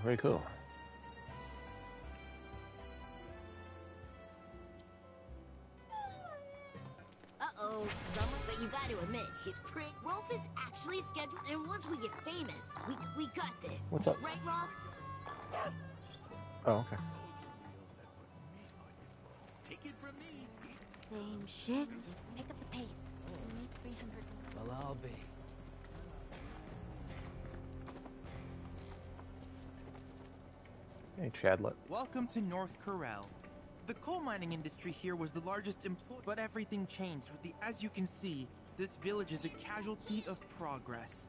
Speaker 1: Very cool.
Speaker 36: Uh-oh, but you gotta admit, he's pretty... Rolf is actually scheduled, and once we get famous, we, we got this.
Speaker 1: What's up?
Speaker 36: Right, Rolf?
Speaker 1: Oh, okay.
Speaker 8: Same shit. Pick up the pace. We need 300.
Speaker 37: Well, I'll be.
Speaker 1: Hey, Chadley.
Speaker 16: Welcome to North Corel. The coal mining industry here was the largest employer, but everything changed with the. As you can see, this village is a casualty of progress.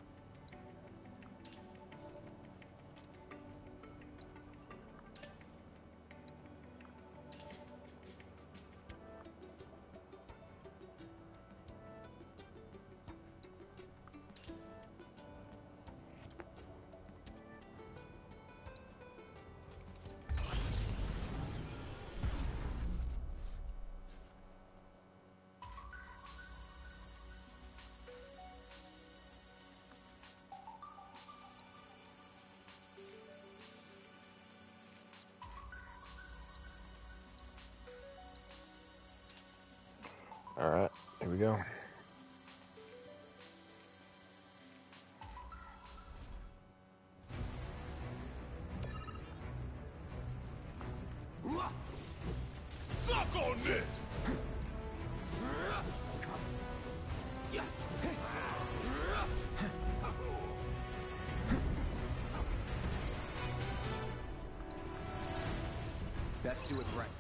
Speaker 2: do it right.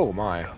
Speaker 1: Oh my.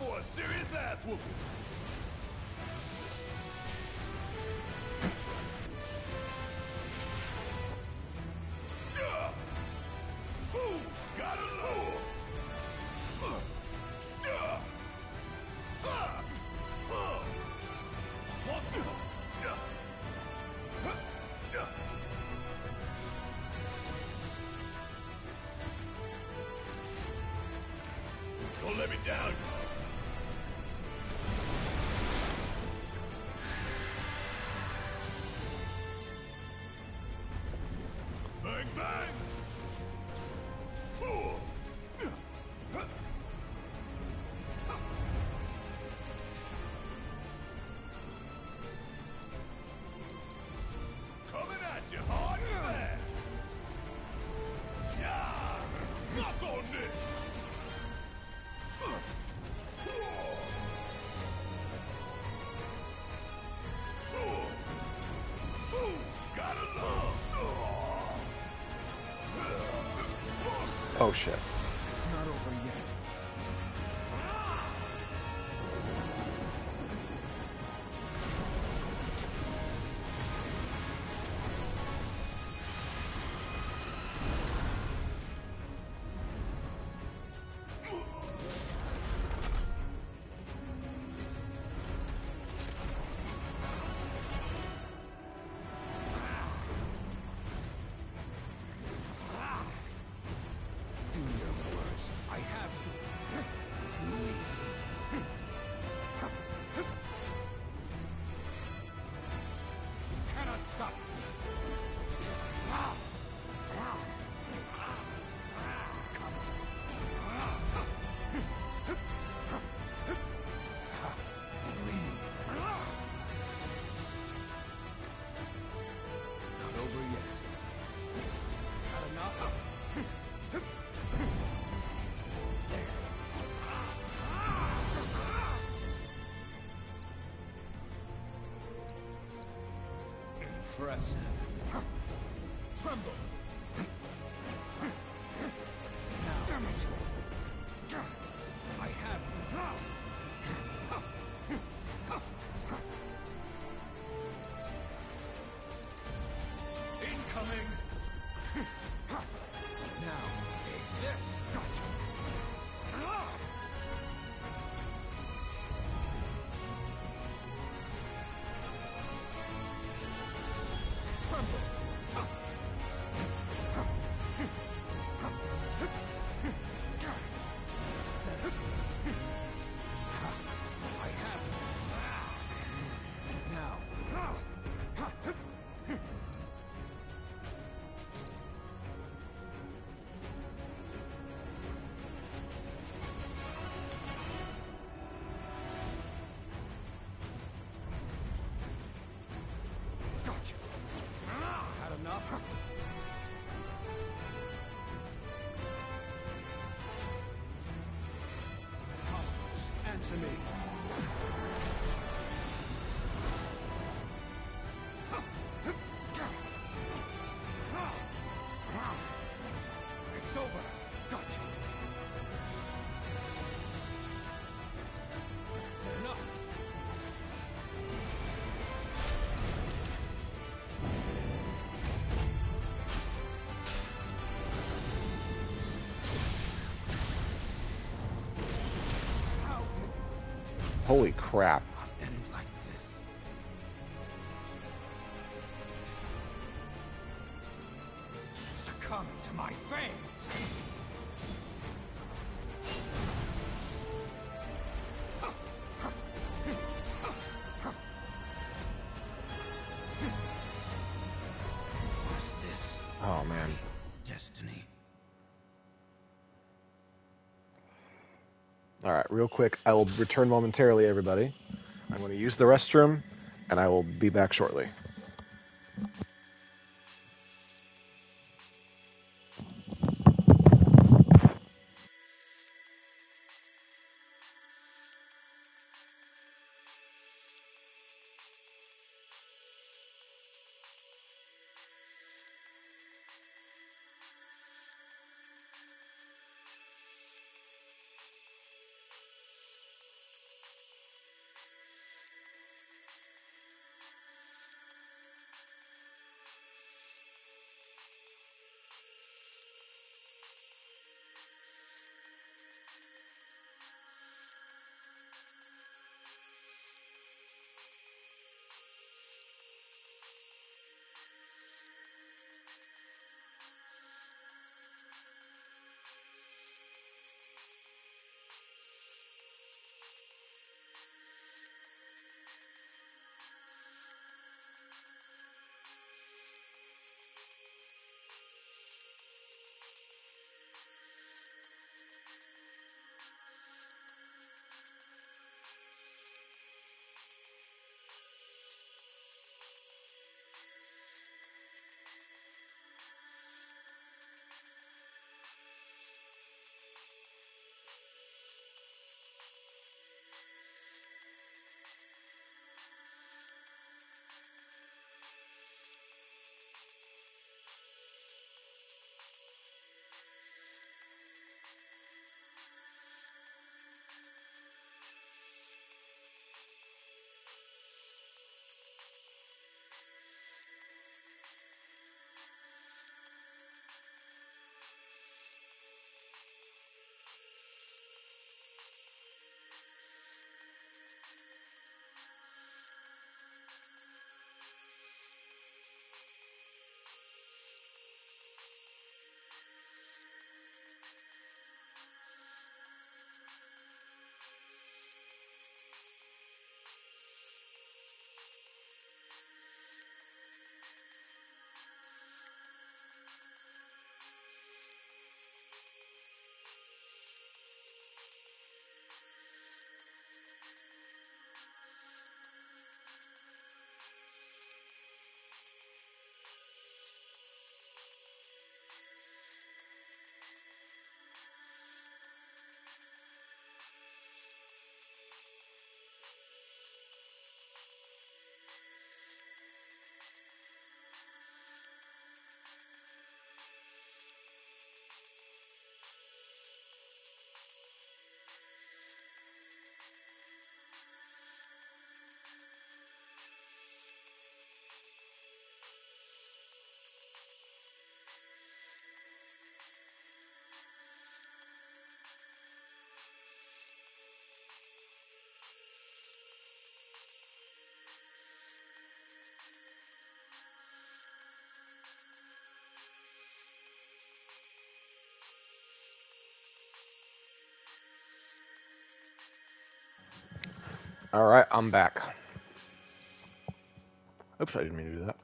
Speaker 2: for a serious ass whooping.
Speaker 1: Oh shit.
Speaker 18: for us. to me.
Speaker 1: Holy crap. Real quick. I will return momentarily, everybody. I'm going to use the restroom, and I will be back shortly. All right, I'm back. Oops, I didn't mean to do that.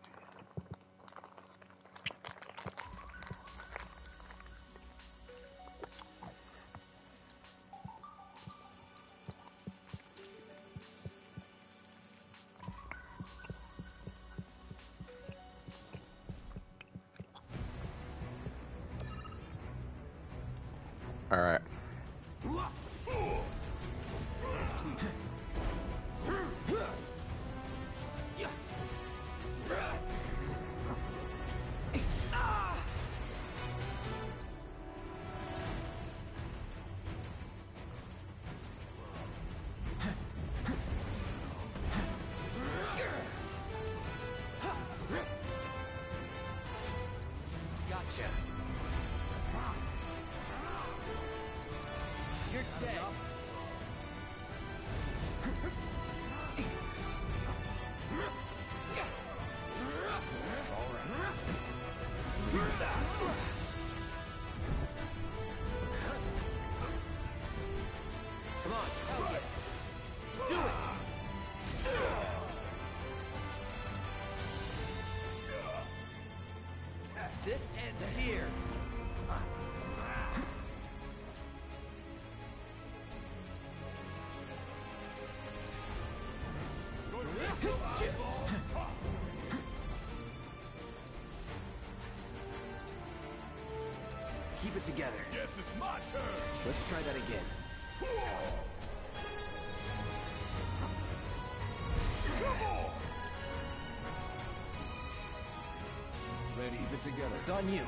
Speaker 2: This ends here. Keep it together.
Speaker 10: Yes, it's my turn.
Speaker 2: Let's try that again. together. It's on you.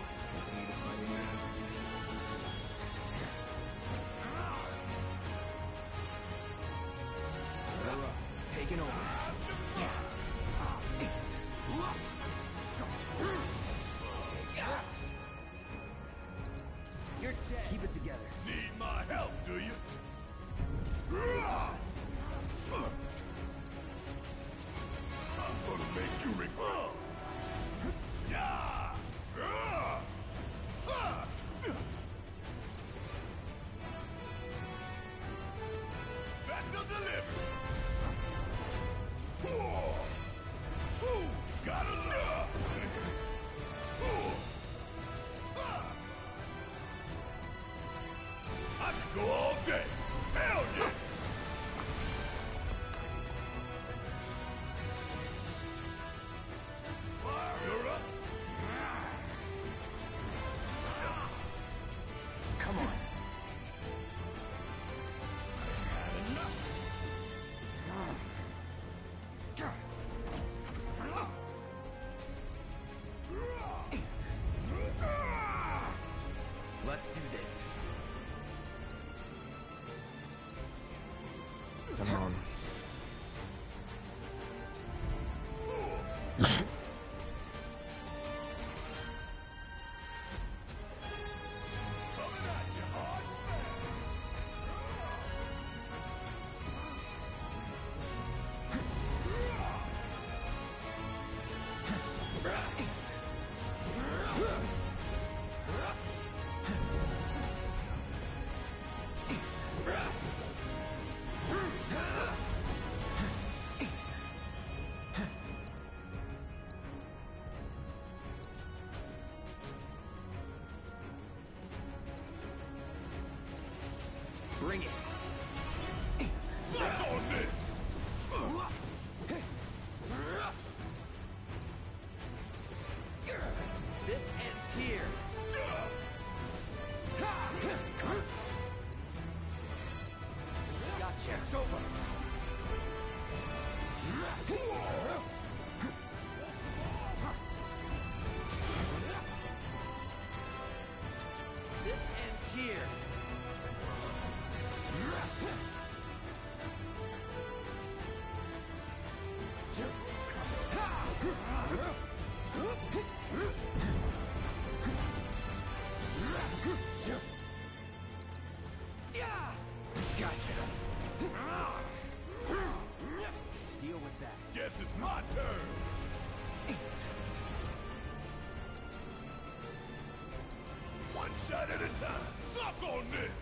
Speaker 2: Gone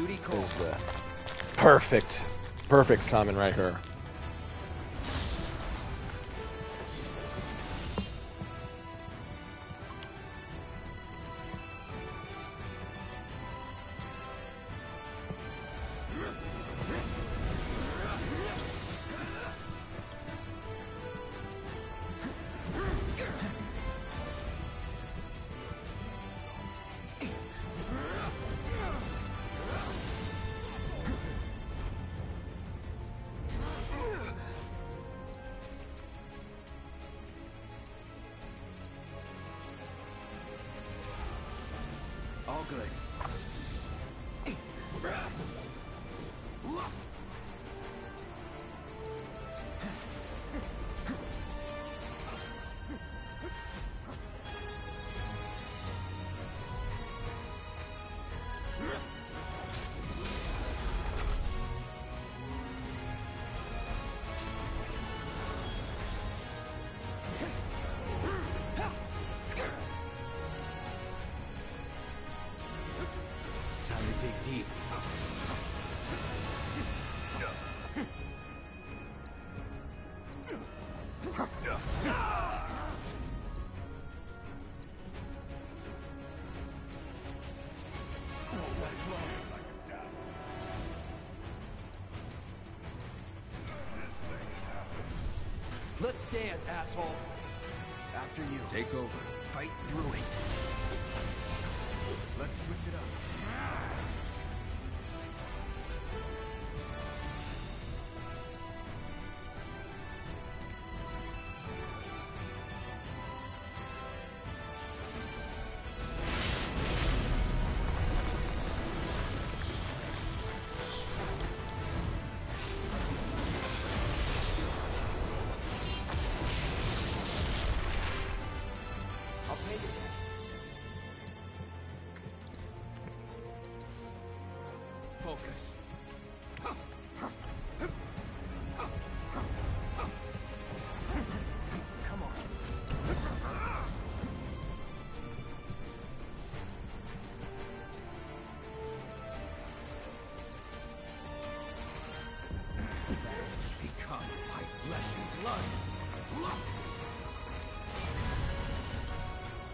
Speaker 2: Duty calls.
Speaker 1: Uh, perfect, perfect summon right here.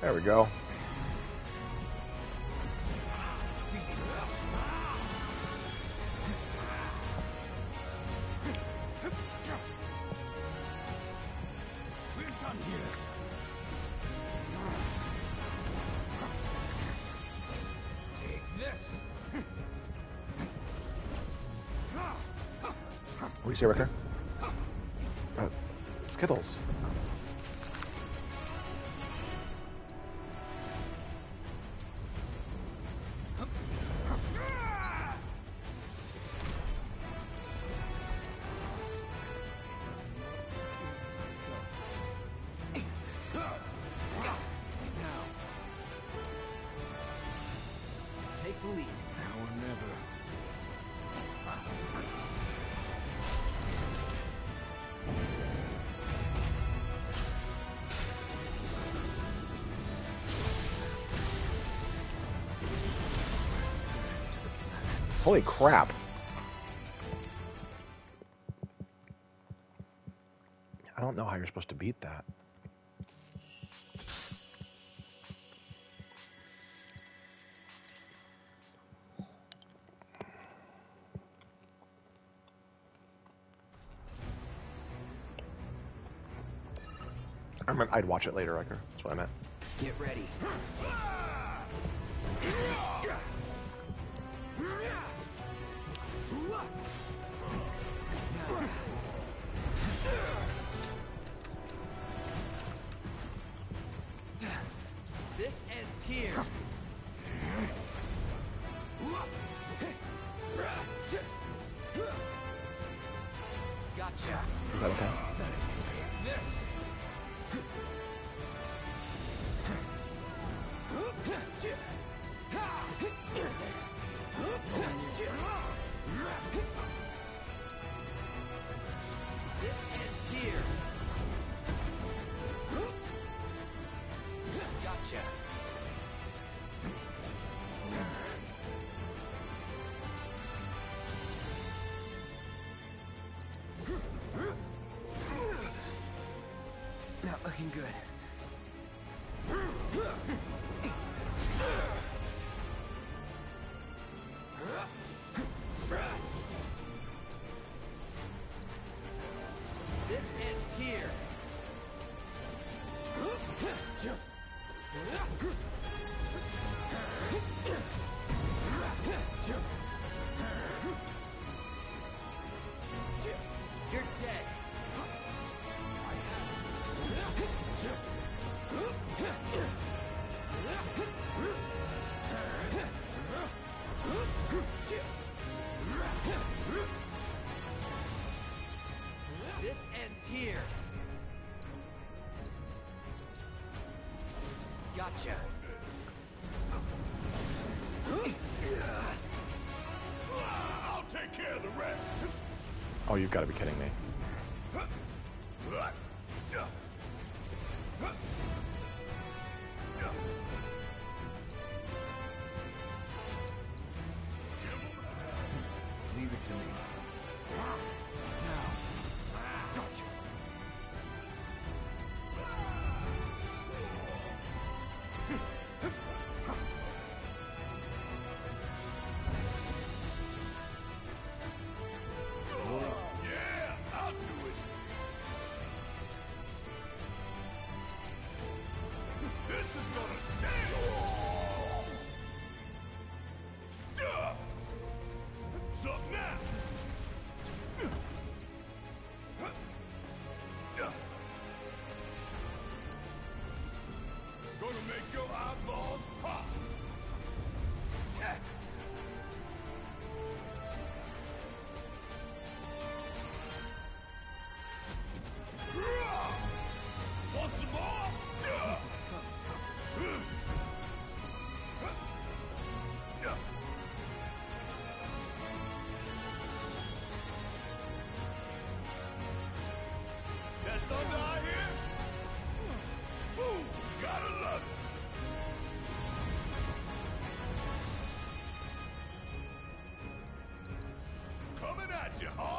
Speaker 1: There we go.
Speaker 38: We're done here. Take this.
Speaker 1: What do you say, Ricker? Uh, Skittles.
Speaker 10: The lead.
Speaker 18: Now or never.
Speaker 1: Holy crap. I don't know how you're supposed to beat that. I'd watch it later, Riker. That's what I meant.
Speaker 34: Get ready.
Speaker 38: Gotcha. I'll
Speaker 2: take care of the rest.
Speaker 18: Oh, you've got to be kidding me.
Speaker 2: you hard.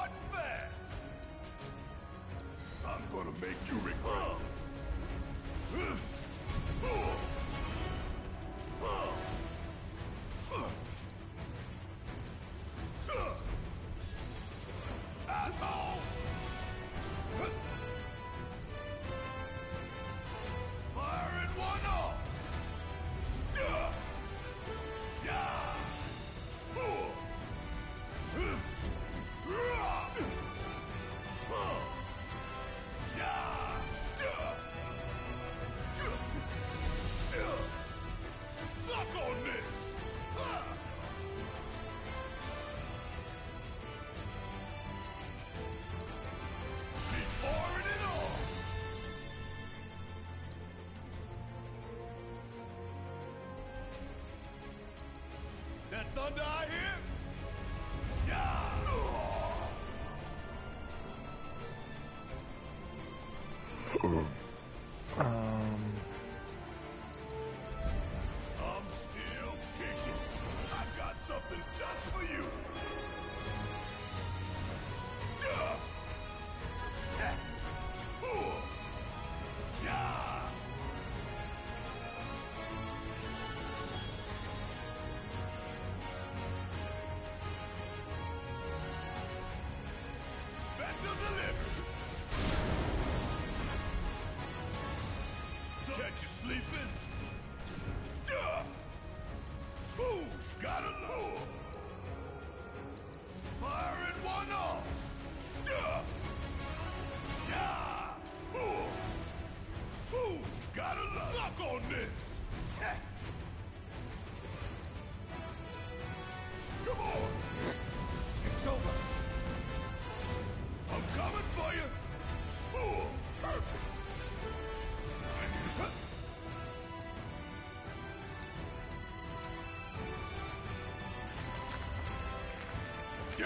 Speaker 2: thunder I hear?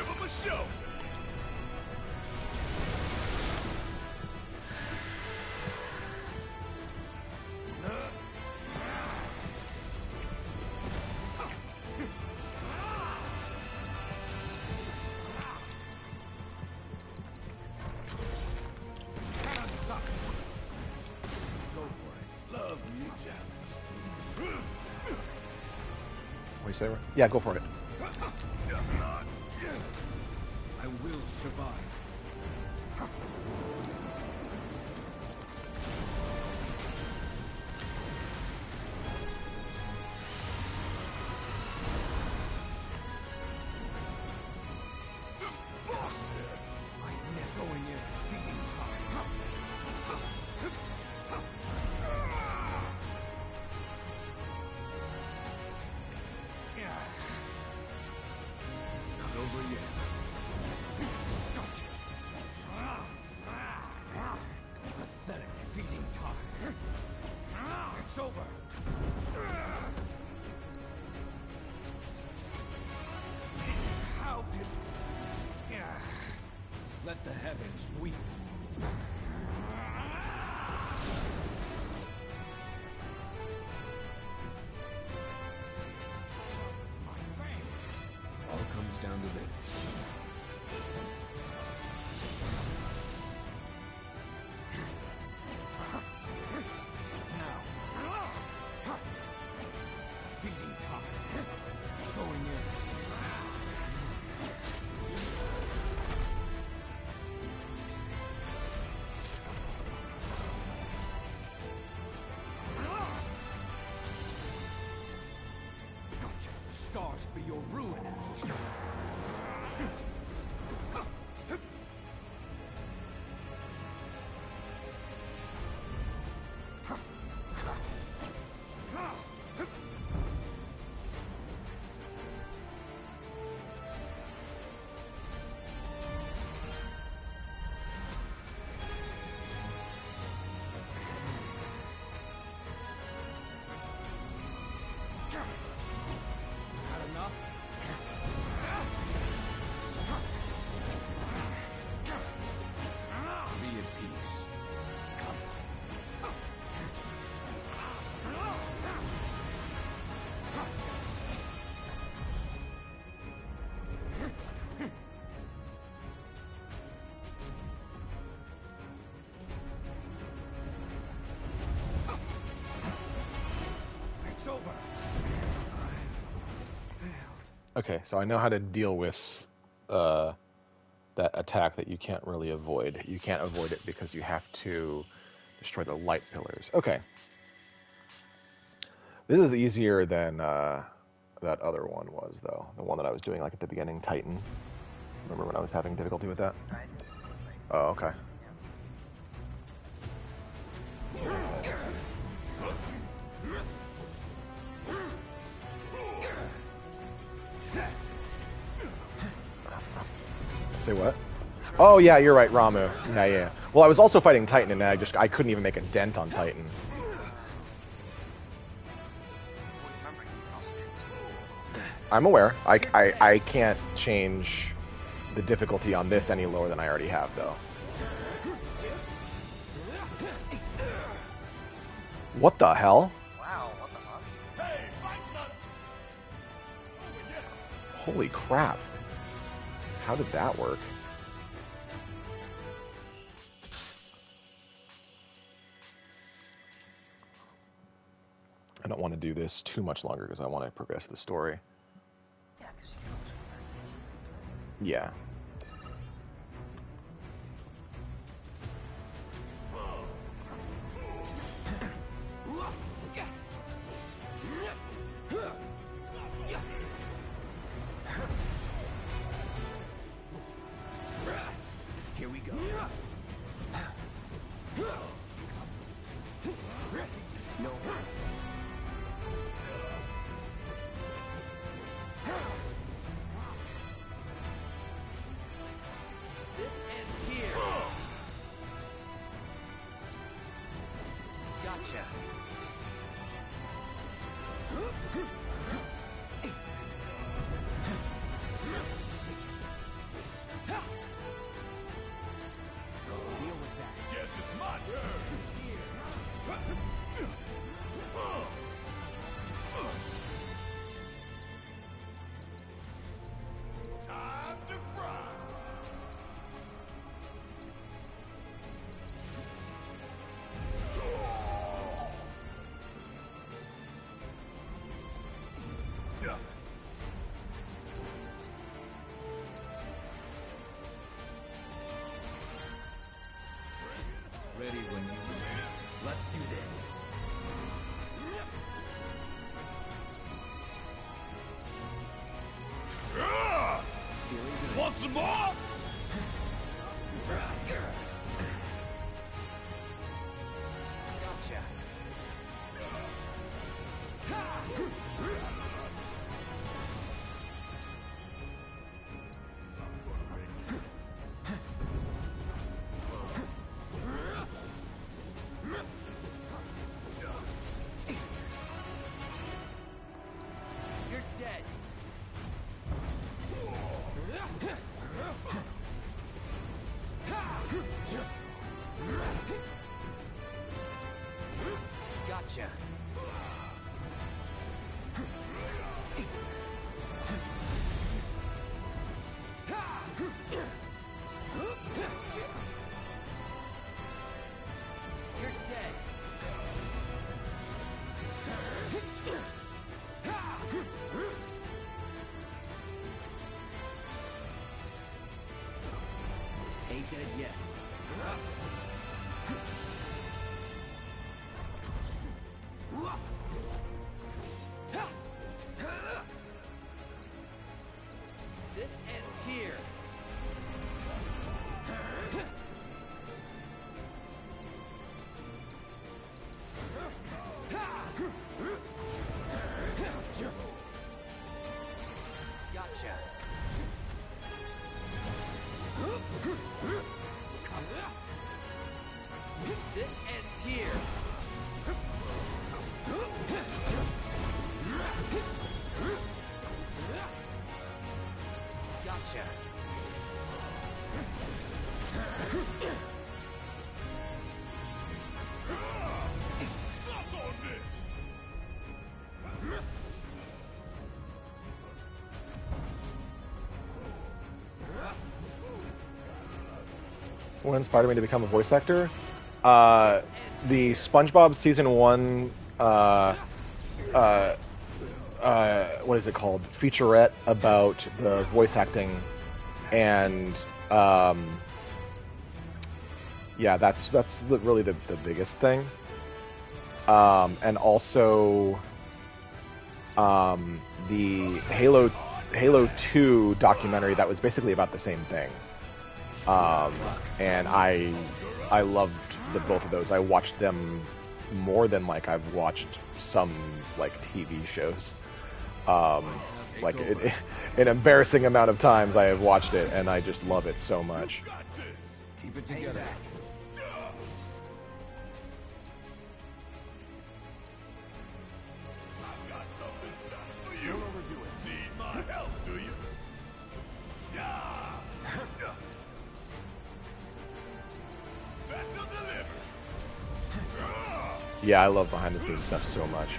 Speaker 2: give him a show.
Speaker 18: Yeah, go for it. Be your ruin.
Speaker 1: Okay, so I know how to deal with uh, that attack that you can't really avoid. You can't avoid it because you have to destroy the light pillars. Okay. This is easier than uh, that other one was, though. The one that I was doing like at the beginning, Titan. Remember when I was having difficulty with that? Oh, okay. Say what? Oh yeah, you're right, Ramuh. Yeah, yeah. Well, I was also fighting Titan, and I just I couldn't even make a dent on Titan. I'm aware. I, I, I can't change the difficulty on this any lower than I already have, though. What the hell? Wow, what the fuck? Holy crap. How did that work? I don't want to do this too much longer because I want to progress the story.
Speaker 39: Yeah.
Speaker 1: What inspired me to become a voice actor? Uh, the SpongeBob season one, uh, uh, uh, what is it called? Featurette about the voice acting, and um, yeah, that's that's the, really the, the biggest thing. Um, and also, um, the Halo Halo Two documentary that was basically about the same thing um, and I I loved the both of those. I watched them more than like I've watched some like TV shows. Um, like it, an embarrassing amount of times I have watched it, and I just love it so much.
Speaker 6: Keep it together.
Speaker 2: Yeah,
Speaker 1: I love behind the scenes stuff so much.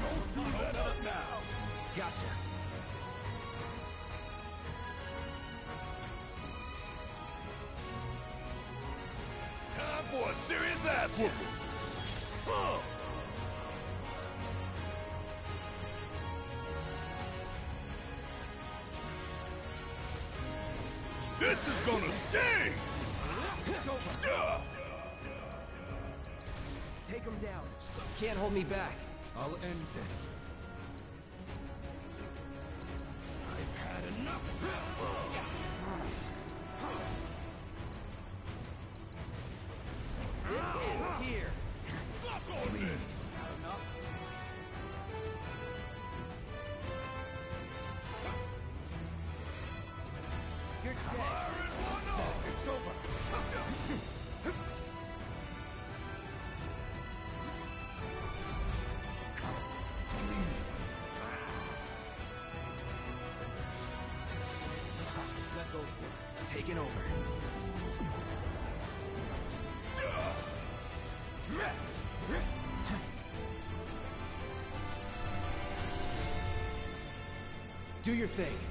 Speaker 6: Do your thing.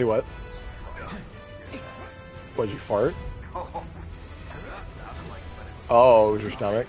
Speaker 1: See what? What'd you fart? Oh, it was your stomach.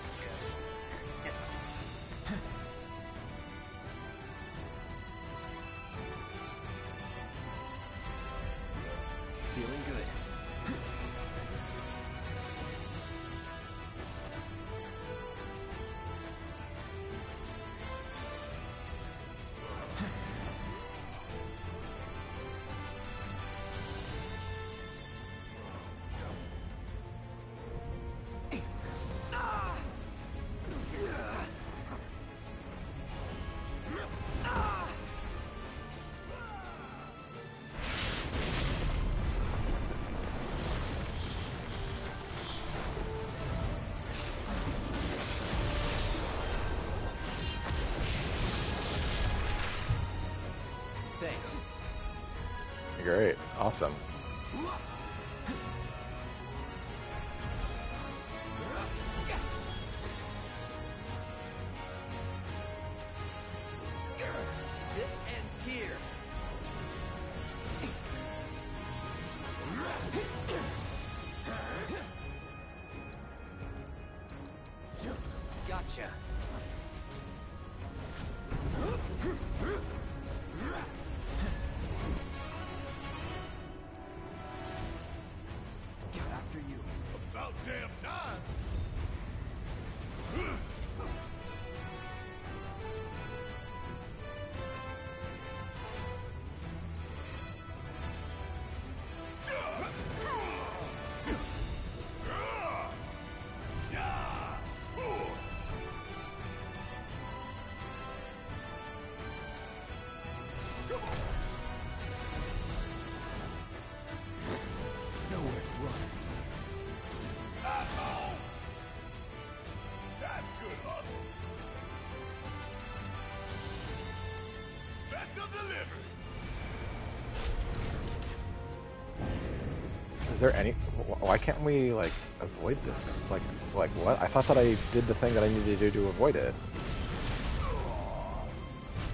Speaker 1: Is there any? Why can't we like avoid this? Like, like what? I thought that I did the thing that I needed to do to avoid it.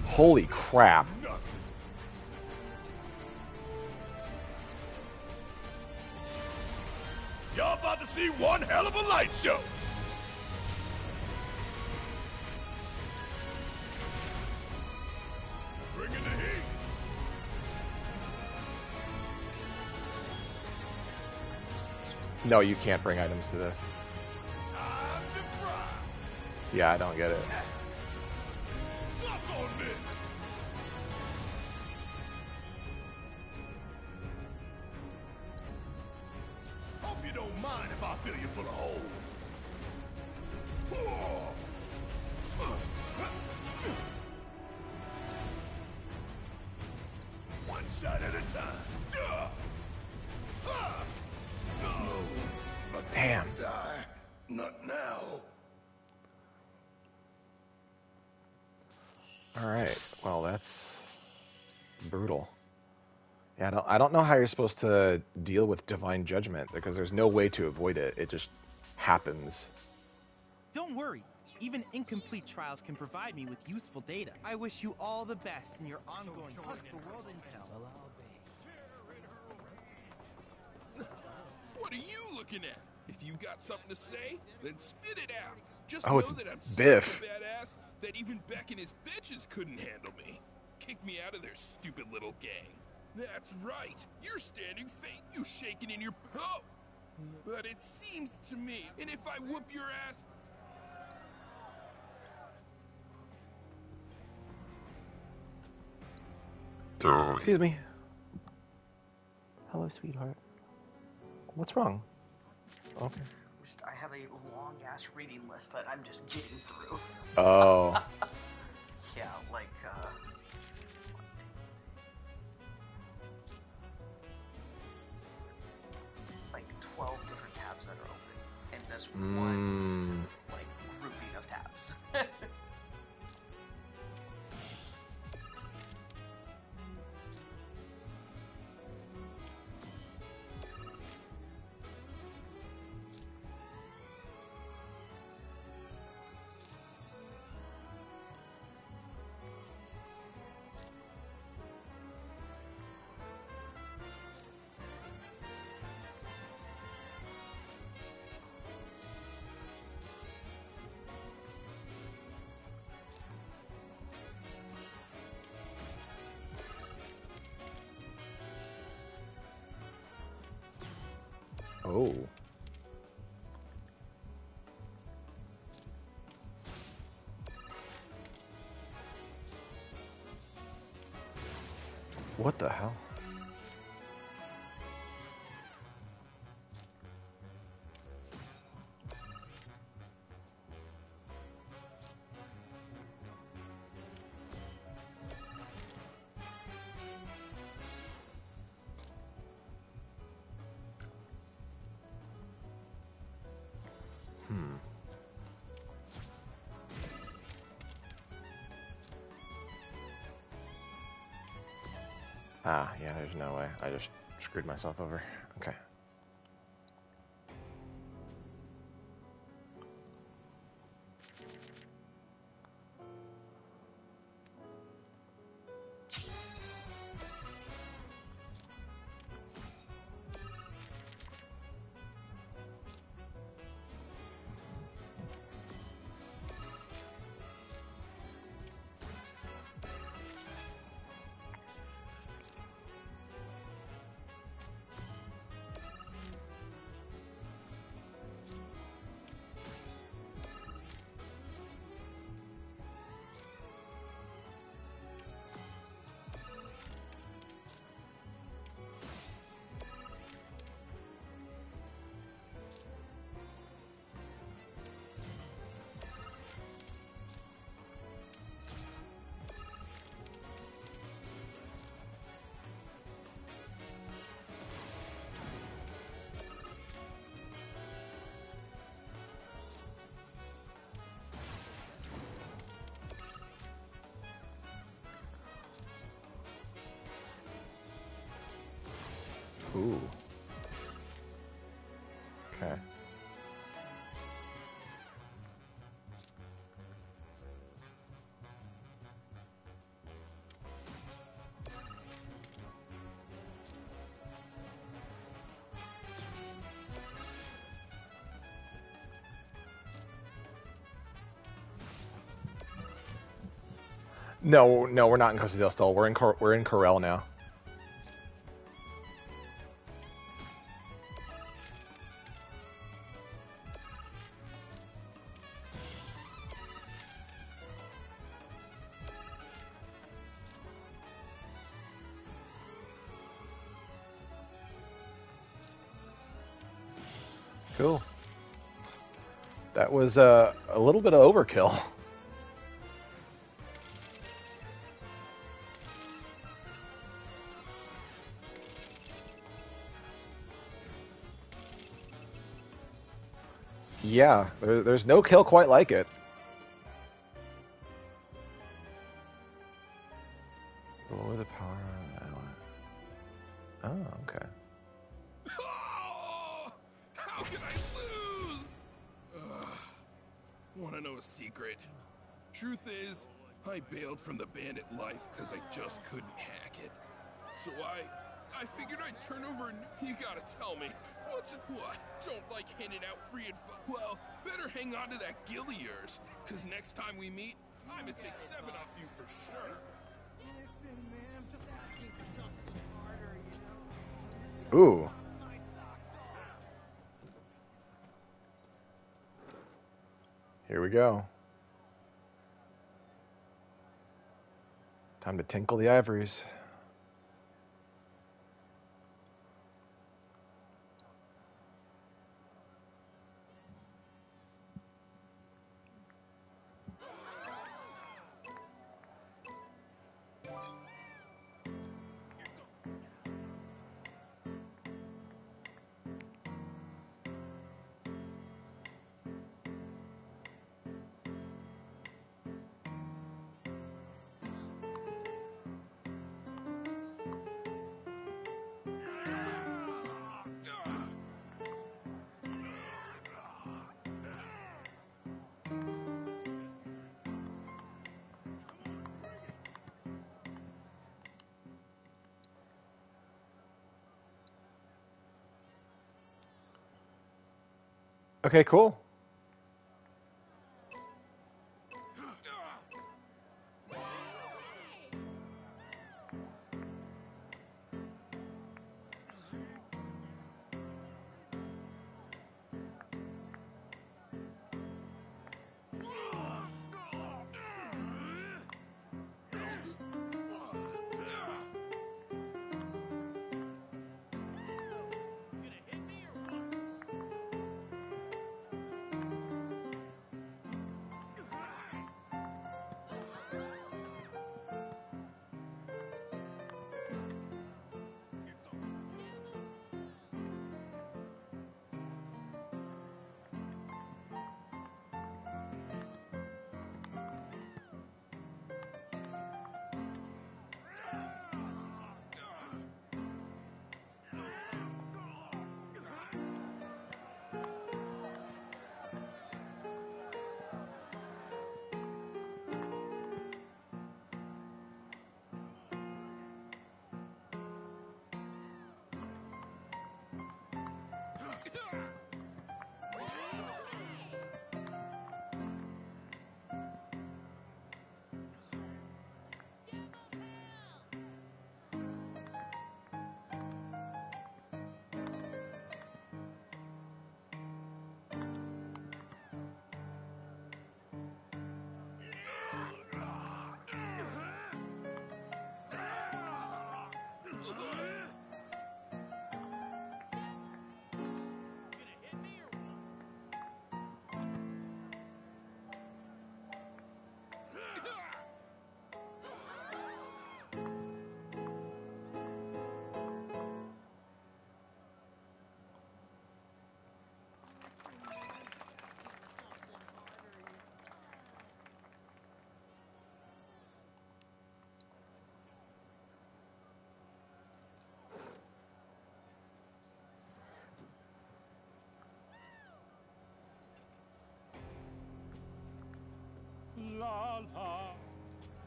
Speaker 1: Holy crap! No, you can't bring items to this. Yeah, I don't get it. Supposed to deal with divine judgment because there's no way to avoid it. It just happens.
Speaker 40: Don't worry. Even incomplete trials can provide me with useful data. I wish you all the best in your ongoing hunt for world intel.
Speaker 39: What are you looking at? If you got something to say, then spit it out. Just
Speaker 1: Oh,
Speaker 39: know
Speaker 1: it's
Speaker 39: that I'm
Speaker 1: Biff.
Speaker 39: so badass that even Beck and his bitches couldn't handle me. Kick me out of their stupid little gang. That's right. You're standing fake. You shaking in your oh. But it seems to me, and if I whoop your ass,
Speaker 1: Excuse me. Hello, sweetheart. What's wrong? Okay.
Speaker 41: I have a long ass reading list that I'm just getting through.
Speaker 1: Oh.
Speaker 41: yeah, like, uh. This one,
Speaker 1: Mm. Oh. What the hell? Ah, yeah, there's no way. I just screwed myself over. Ooh. Okay. No, no, we're not in Costa del Sol. We're in Cor- we're in Corel now. Cool. That was uh, a little bit of overkill. Yeah, there, there's no kill quite like it.
Speaker 39: Just couldn't hack it. So I, I figured I'd turn over and you gotta tell me, what's it what? Don't like handing out free info. Well, better hang on to that gil of yours, because next time we meet, I'm gonna take seven off you for sure.
Speaker 10: Listen, man, I'm just asking for something harder, you know?
Speaker 1: Ooh. Here we go. Time to tinkle the ivories. Okay, cool.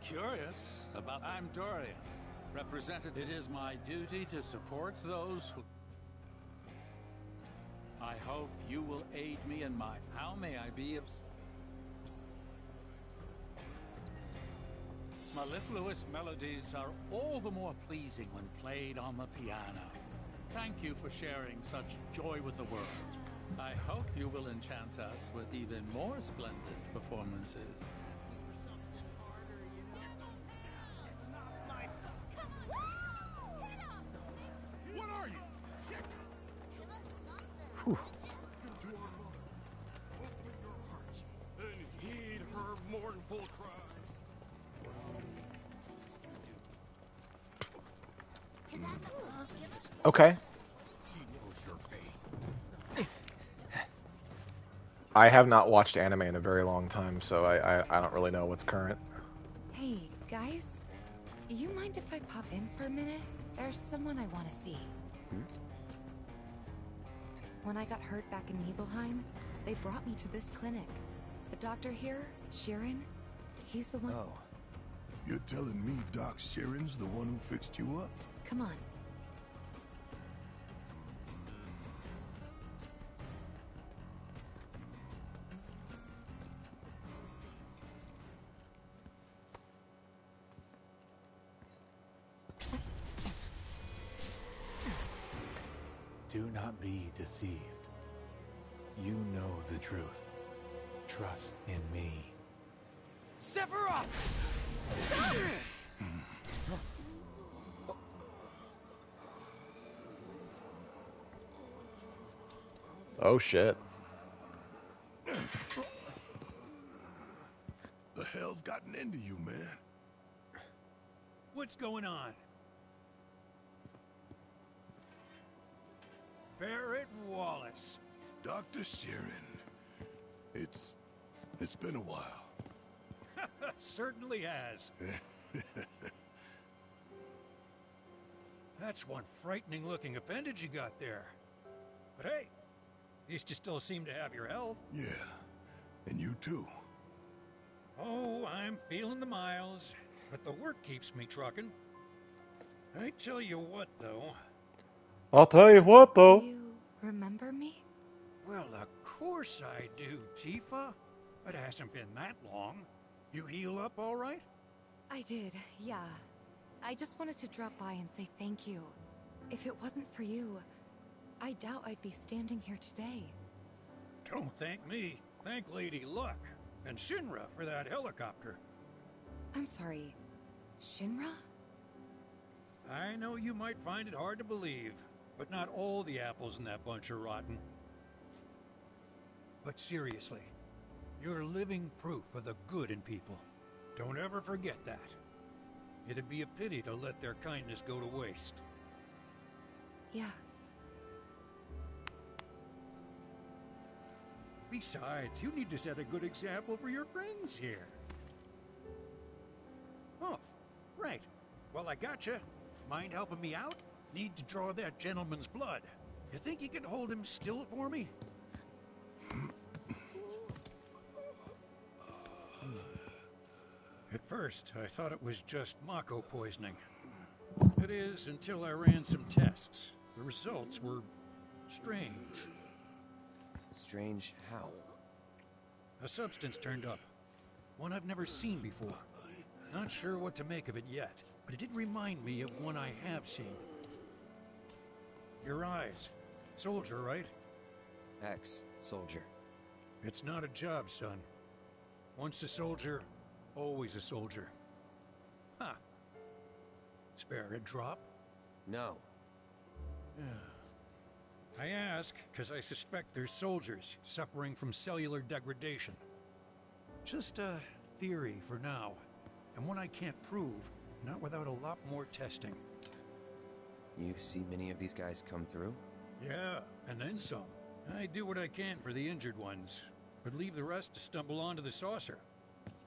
Speaker 42: Curious about. I'm Dorian. Represented. It is my duty to support those who. I hope you will aid me in my. How may I be of. Mellifluous melodies are all the more pleasing when played on the piano. Thank you for sharing such joy with the world. I hope you will enchant us with even more splendid performances.
Speaker 1: I have not watched anime in a very long time, so I, I, I don't really know what's current.
Speaker 11: Hey, guys. You mind if I pop in for a minute? There's someone I want to see. Hmm? When I got hurt back in Nibelheim, they brought me to this clinic. The doctor here, Sheeran, he's the one.
Speaker 2: Oh. You're telling me Doc Sheeran's the one who fixed you up?
Speaker 11: Come on.
Speaker 42: Deceived. You know the truth. Trust in me.
Speaker 43: Sephiroth!
Speaker 1: Oh shit.
Speaker 2: The hell's gotten into you, man?
Speaker 42: What's going on?
Speaker 2: Dr. Sheeran. It's. it's been a while.
Speaker 42: Certainly has. That's one frightening looking appendage you got there. But hey, at least you still seem to have your health.
Speaker 2: yeah. And you too.
Speaker 42: Oh, I'm feeling the miles, but the work keeps me trucking. I tell you what, though.
Speaker 1: I'll tell you what though.
Speaker 11: Do you remember me?
Speaker 42: Well, of course I do, Tifa. It hasn't been that long. You heal up all right?
Speaker 11: I did, yeah. I just wanted to drop by and say thank you. If it wasn't for you, I doubt I'd be standing here today.
Speaker 42: Don't thank me. Thank Lady Luck and Shinra for that helicopter.
Speaker 11: I'm sorry. Shinra?
Speaker 42: I know you might find it hard to believe, but not all the apples in that bunch are rotten. But seriously, you're living proof of the good in people. Don't ever forget that. It'd be a pity to let their kindness go to waste.
Speaker 11: Yeah.
Speaker 42: Besides, you need to set a good example for your friends here. Oh, right. Well, I gotcha. Mind helping me out? Need to draw that gentleman's blood. You think you can hold him still for me? At first, I thought it was just Mako poisoning. It is until I ran some tests. The results were strange.
Speaker 6: Strange how?
Speaker 42: A substance turned up. One I've never seen before. Not sure what to make of it yet, but it did remind me of one I have seen. Your eyes. Soldier, right?
Speaker 6: Ex soldier.
Speaker 42: It's not a job, son. Once a soldier, always a soldier. Huh. Spare a drop?
Speaker 6: No.
Speaker 42: I ask because I suspect there's soldiers suffering from cellular degradation. Just a theory for now, and one I can't prove, not without a lot more testing.
Speaker 6: You see many of these guys come through?
Speaker 42: Yeah, and then some. I do what I can for the injured ones, but leave the rest to stumble onto the saucer.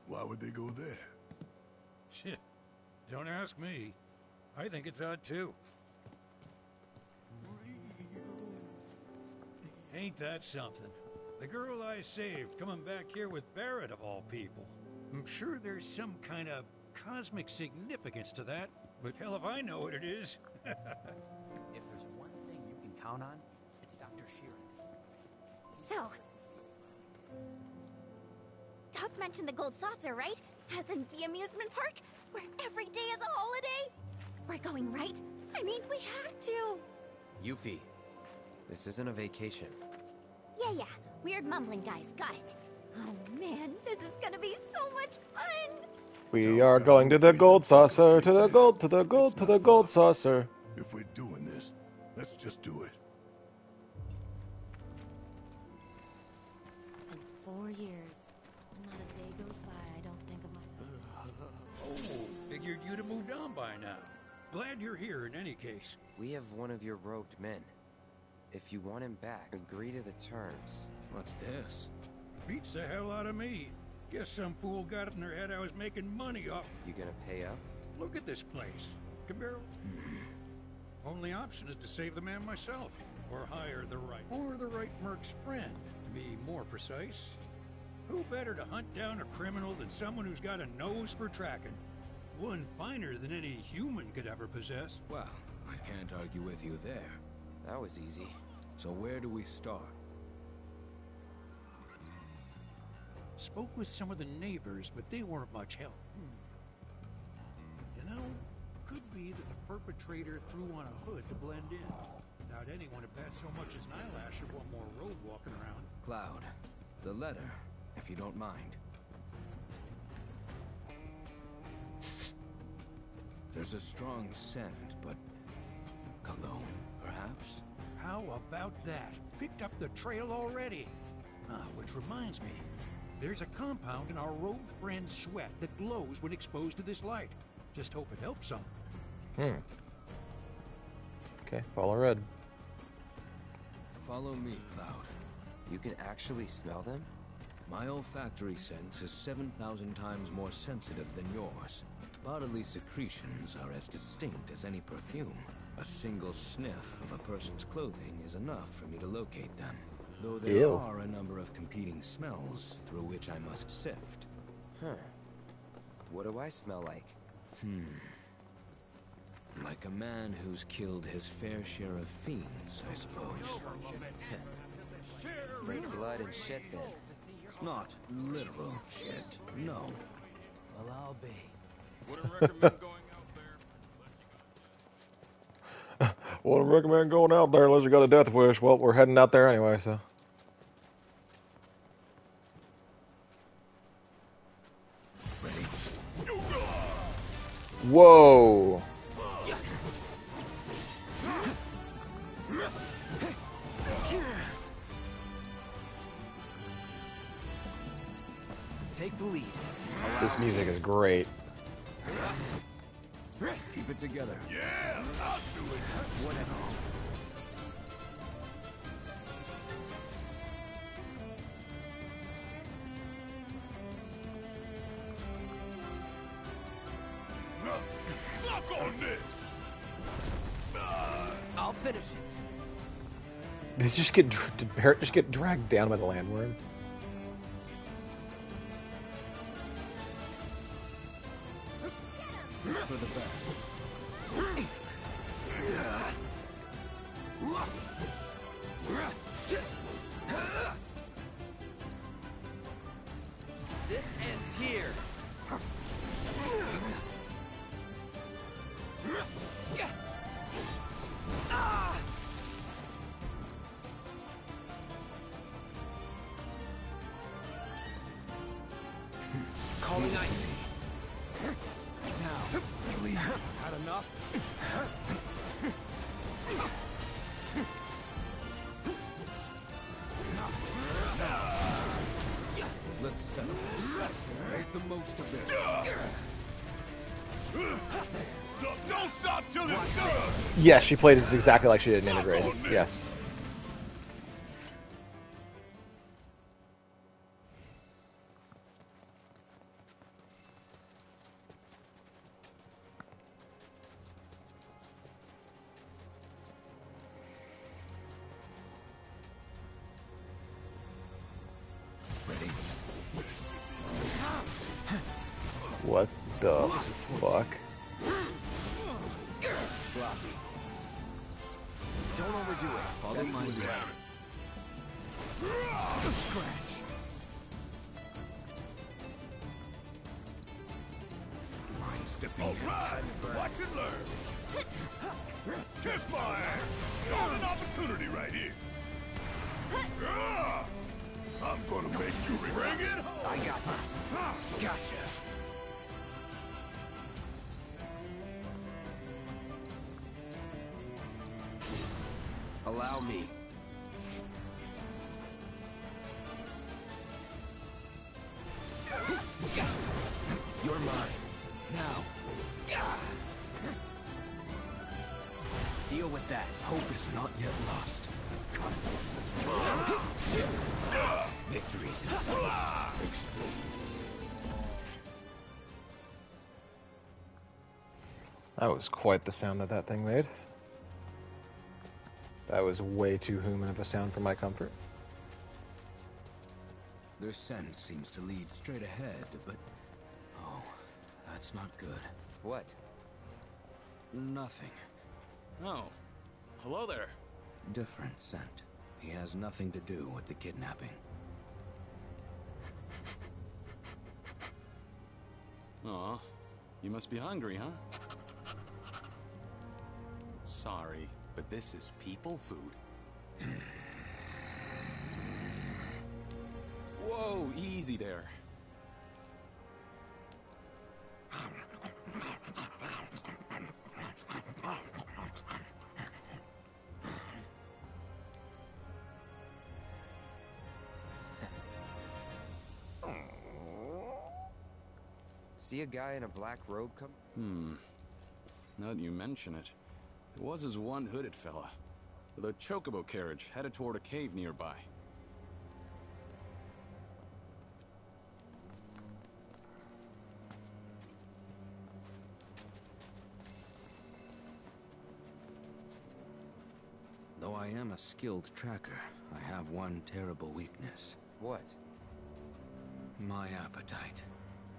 Speaker 2: Why would they go there?
Speaker 42: Shit. Don't ask me. I think it's odd too. Ain't that something? The girl I saved coming back here with Barret of all people. I'm sure there's some kind of cosmic significance to that, but hell if I know what it is.
Speaker 44: If there's one thing you can count on, it's Dr. Sheeran.
Speaker 8: So. Doc mentioned the gold saucer, right? As in the amusement park, where every day is a holiday? We're going, right? I mean, we have to.
Speaker 6: Yuffie, this isn't a vacation.
Speaker 8: Yeah, yeah. Weird mumbling guys, got it. Oh man, this is gonna be so much fun!
Speaker 1: We are going to the gold saucer, to the gold, to the gold, to the gold saucer.
Speaker 2: If we're doing this, let's just do it.
Speaker 3: In four years, not a day goes by I don't think of my.
Speaker 42: Oh, figured you'd have moved on by now. Glad you're here in any case.
Speaker 6: We have one of your robed men. If you want him back, agree to the terms.
Speaker 42: What's this? Beats the hell out of me. Guess some fool got it in their head I was making money off.
Speaker 6: You gonna pay up?
Speaker 42: Look at this place. Cabero. Hmm. Only option is to save the man myself, or hire the right, or the right merc's friend, to be more precise. Who better to hunt down a criminal than someone who's got a nose for tracking? One finer than any human could ever possess.
Speaker 17: Well, I can't argue with you there.
Speaker 6: That was easy.
Speaker 17: So where do we start?
Speaker 42: Spoke with some of the neighbors, but they weren't much help. Hmm. You know, could be that the perpetrator threw on a hood to blend in. Doubt anyone would bat so much as an eyelash at one more road walking around.
Speaker 17: Cloud, the letter, if you don't mind. There's a strong scent, but cologne, perhaps?
Speaker 42: How about that? Picked up the trail already. Ah, which reminds me, there's a compound in our robed friend's sweat that glows when exposed to this light. Just hope it helps some.
Speaker 1: Hmm. Okay, follow red.
Speaker 17: Follow me, Cloud.
Speaker 6: You can actually smell them?
Speaker 17: My olfactory sense is 7,000 times more sensitive than yours. Bodily secretions are as distinct as any perfume. A single sniff of a person's clothing is enough for me to locate them. Though there
Speaker 1: Ew.
Speaker 17: are a number of competing smells through which I must sift.
Speaker 6: Huh. What do I smell like?
Speaker 17: Hmm. Like a man who's killed his fair share of fiends, I suppose.
Speaker 6: Like blood and shit then.
Speaker 17: Not literal shit, no.
Speaker 44: Well, I'll be.
Speaker 31: Wouldn't recommend going
Speaker 1: Wouldn't recommend going out there unless you got a death wish. Well, we're heading out there anyway, so. Whoa!
Speaker 6: Take the lead.
Speaker 1: This music is great.
Speaker 17: Keep it together.
Speaker 2: Yeah, I'll do it.
Speaker 6: Whatever.
Speaker 2: Suck on this.
Speaker 6: I'll finish it.
Speaker 1: Did just get dr- did Barret just get dragged down by the landworm?
Speaker 17: For the best.
Speaker 1: Yes, she played it exactly like she did in Intergrade. Yes. Quite the sound that that thing made. That was way too human of a sound for my comfort.
Speaker 17: Their scent seems to lead straight ahead, but... Oh, that's not good.
Speaker 6: What?
Speaker 17: Nothing.
Speaker 30: Oh. Hello there.
Speaker 17: Different scent. He has nothing to do with the kidnapping.
Speaker 30: Aw. You must be hungry, huh? But this is people food. Whoa, easy there.
Speaker 6: See a guy in a black robe come?
Speaker 30: Hmm. Now that you mention it, it was his one hooded fella. With a chocobo carriage headed toward a cave nearby.
Speaker 17: Though I am a skilled tracker, I have one terrible weakness.
Speaker 6: What?
Speaker 17: My appetite.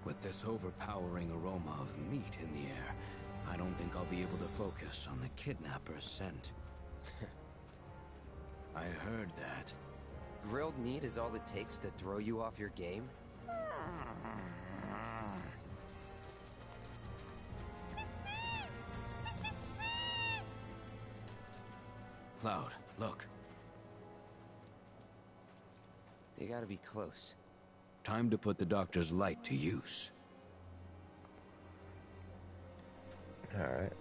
Speaker 17: With this overpowering aroma of meat in the air, I don't think I'll be able to focus on the kidnapper's scent. I heard that.
Speaker 6: Grilled meat is all it takes to throw you off your game?
Speaker 17: Cloud, look.
Speaker 6: They gotta be close.
Speaker 17: Time to put the doctor's light to use.
Speaker 1: Alright.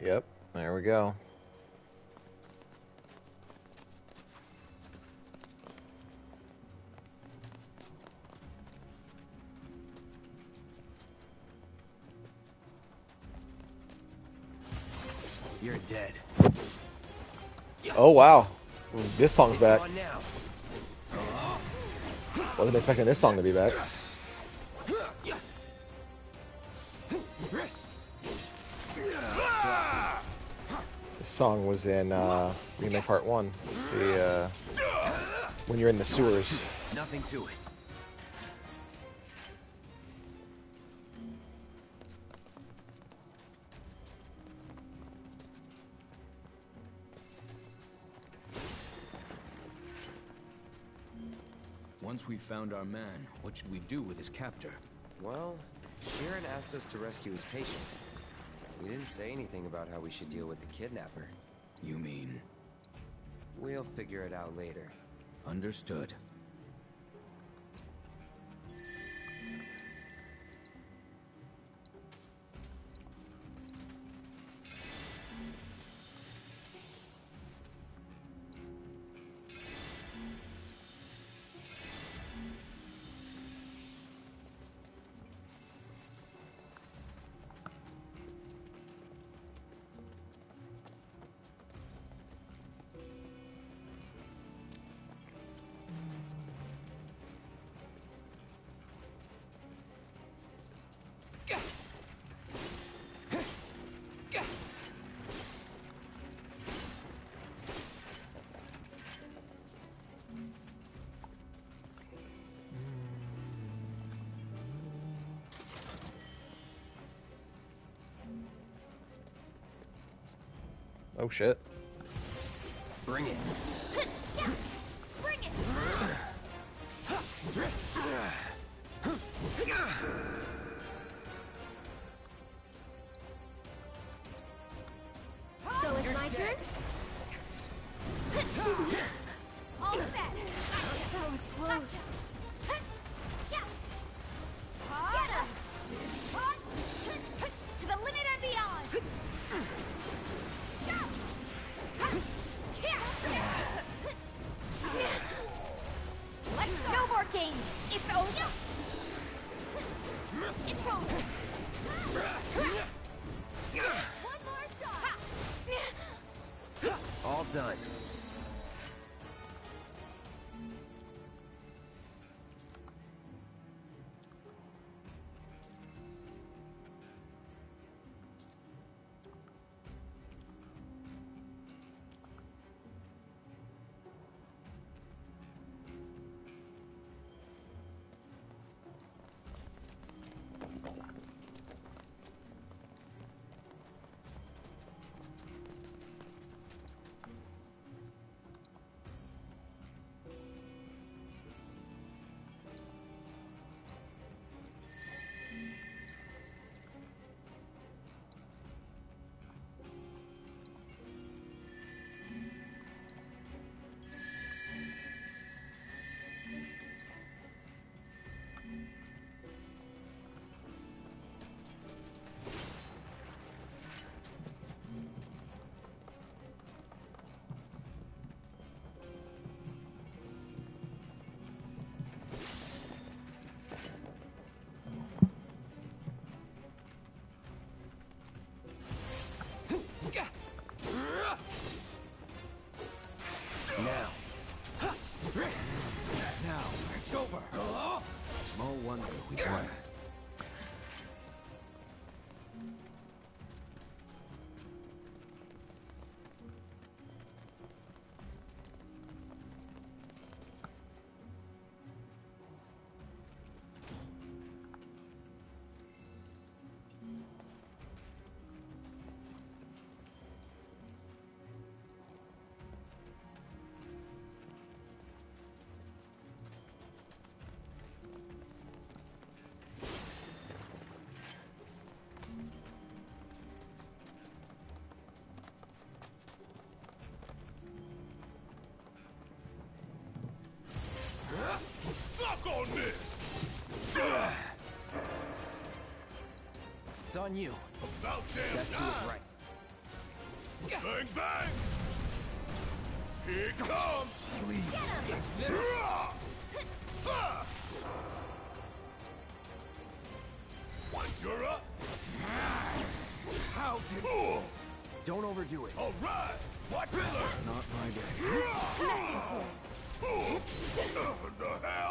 Speaker 1: Yep, there we go.
Speaker 6: You're dead.
Speaker 1: Oh wow, this song's back. Wasn't expecting this song to be back. Song was in uh, Remake Part One. The uh, when you're in the sewers.
Speaker 6: Nothing to it.
Speaker 17: Once we found our man, what should we do with his captor?
Speaker 6: Well, Sheeran asked us to rescue his patient. We didn't say anything about how we should deal with the kidnapper.
Speaker 17: You mean?
Speaker 6: We'll figure it out later.
Speaker 17: Understood.
Speaker 1: Oh shit.
Speaker 10: Bring it. Wonder we won.
Speaker 2: Suck on this!
Speaker 10: It's on you.
Speaker 2: About damn
Speaker 10: Let's do it right.
Speaker 2: Bang, bang! Here it comes! Ah! Once you're up,
Speaker 17: How did
Speaker 10: Don't overdo it.
Speaker 2: all right, watch it learn.
Speaker 17: Not my day.
Speaker 2: What the hell?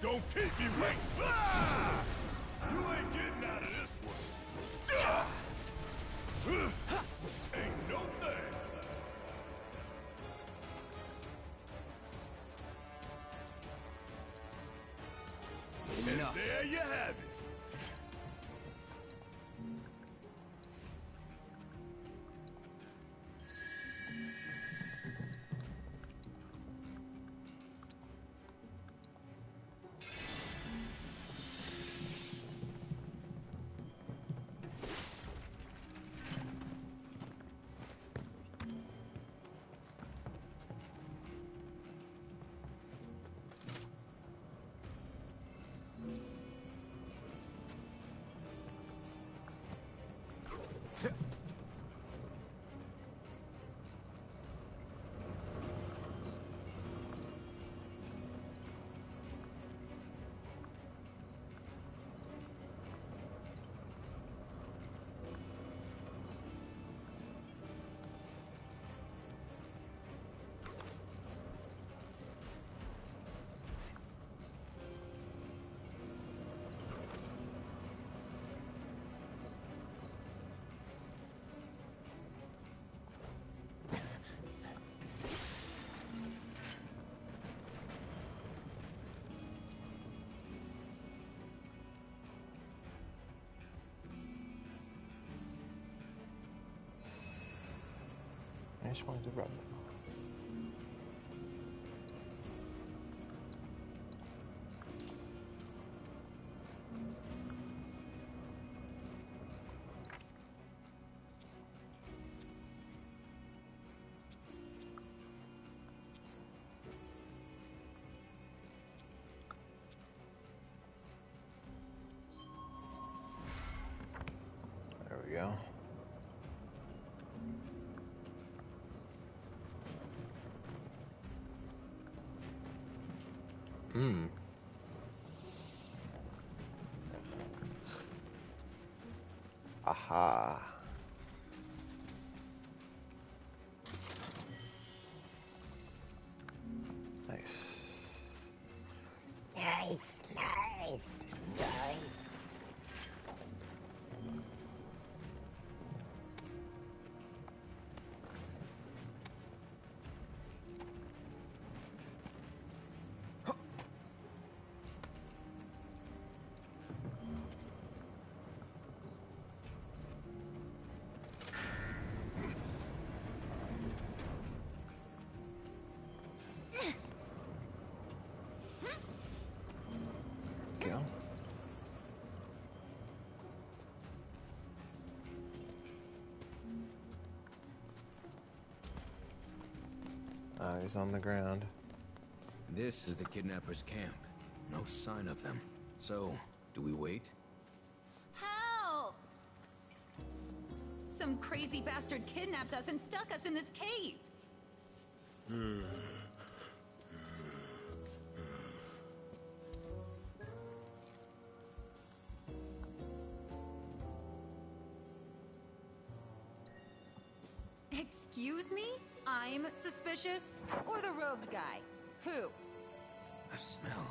Speaker 2: Don't keep me waiting. Ah! You ain't getting out of this just wanted to it. There we go. Hmm. Aha. Eyes on the ground.
Speaker 17: This is the kidnappers' camp. No sign of them. So, do we wait?
Speaker 27: Help! Some crazy bastard kidnapped us and stuck us in this cave. Hmm. Suspicious? Or the robed guy? Who?
Speaker 17: A smell.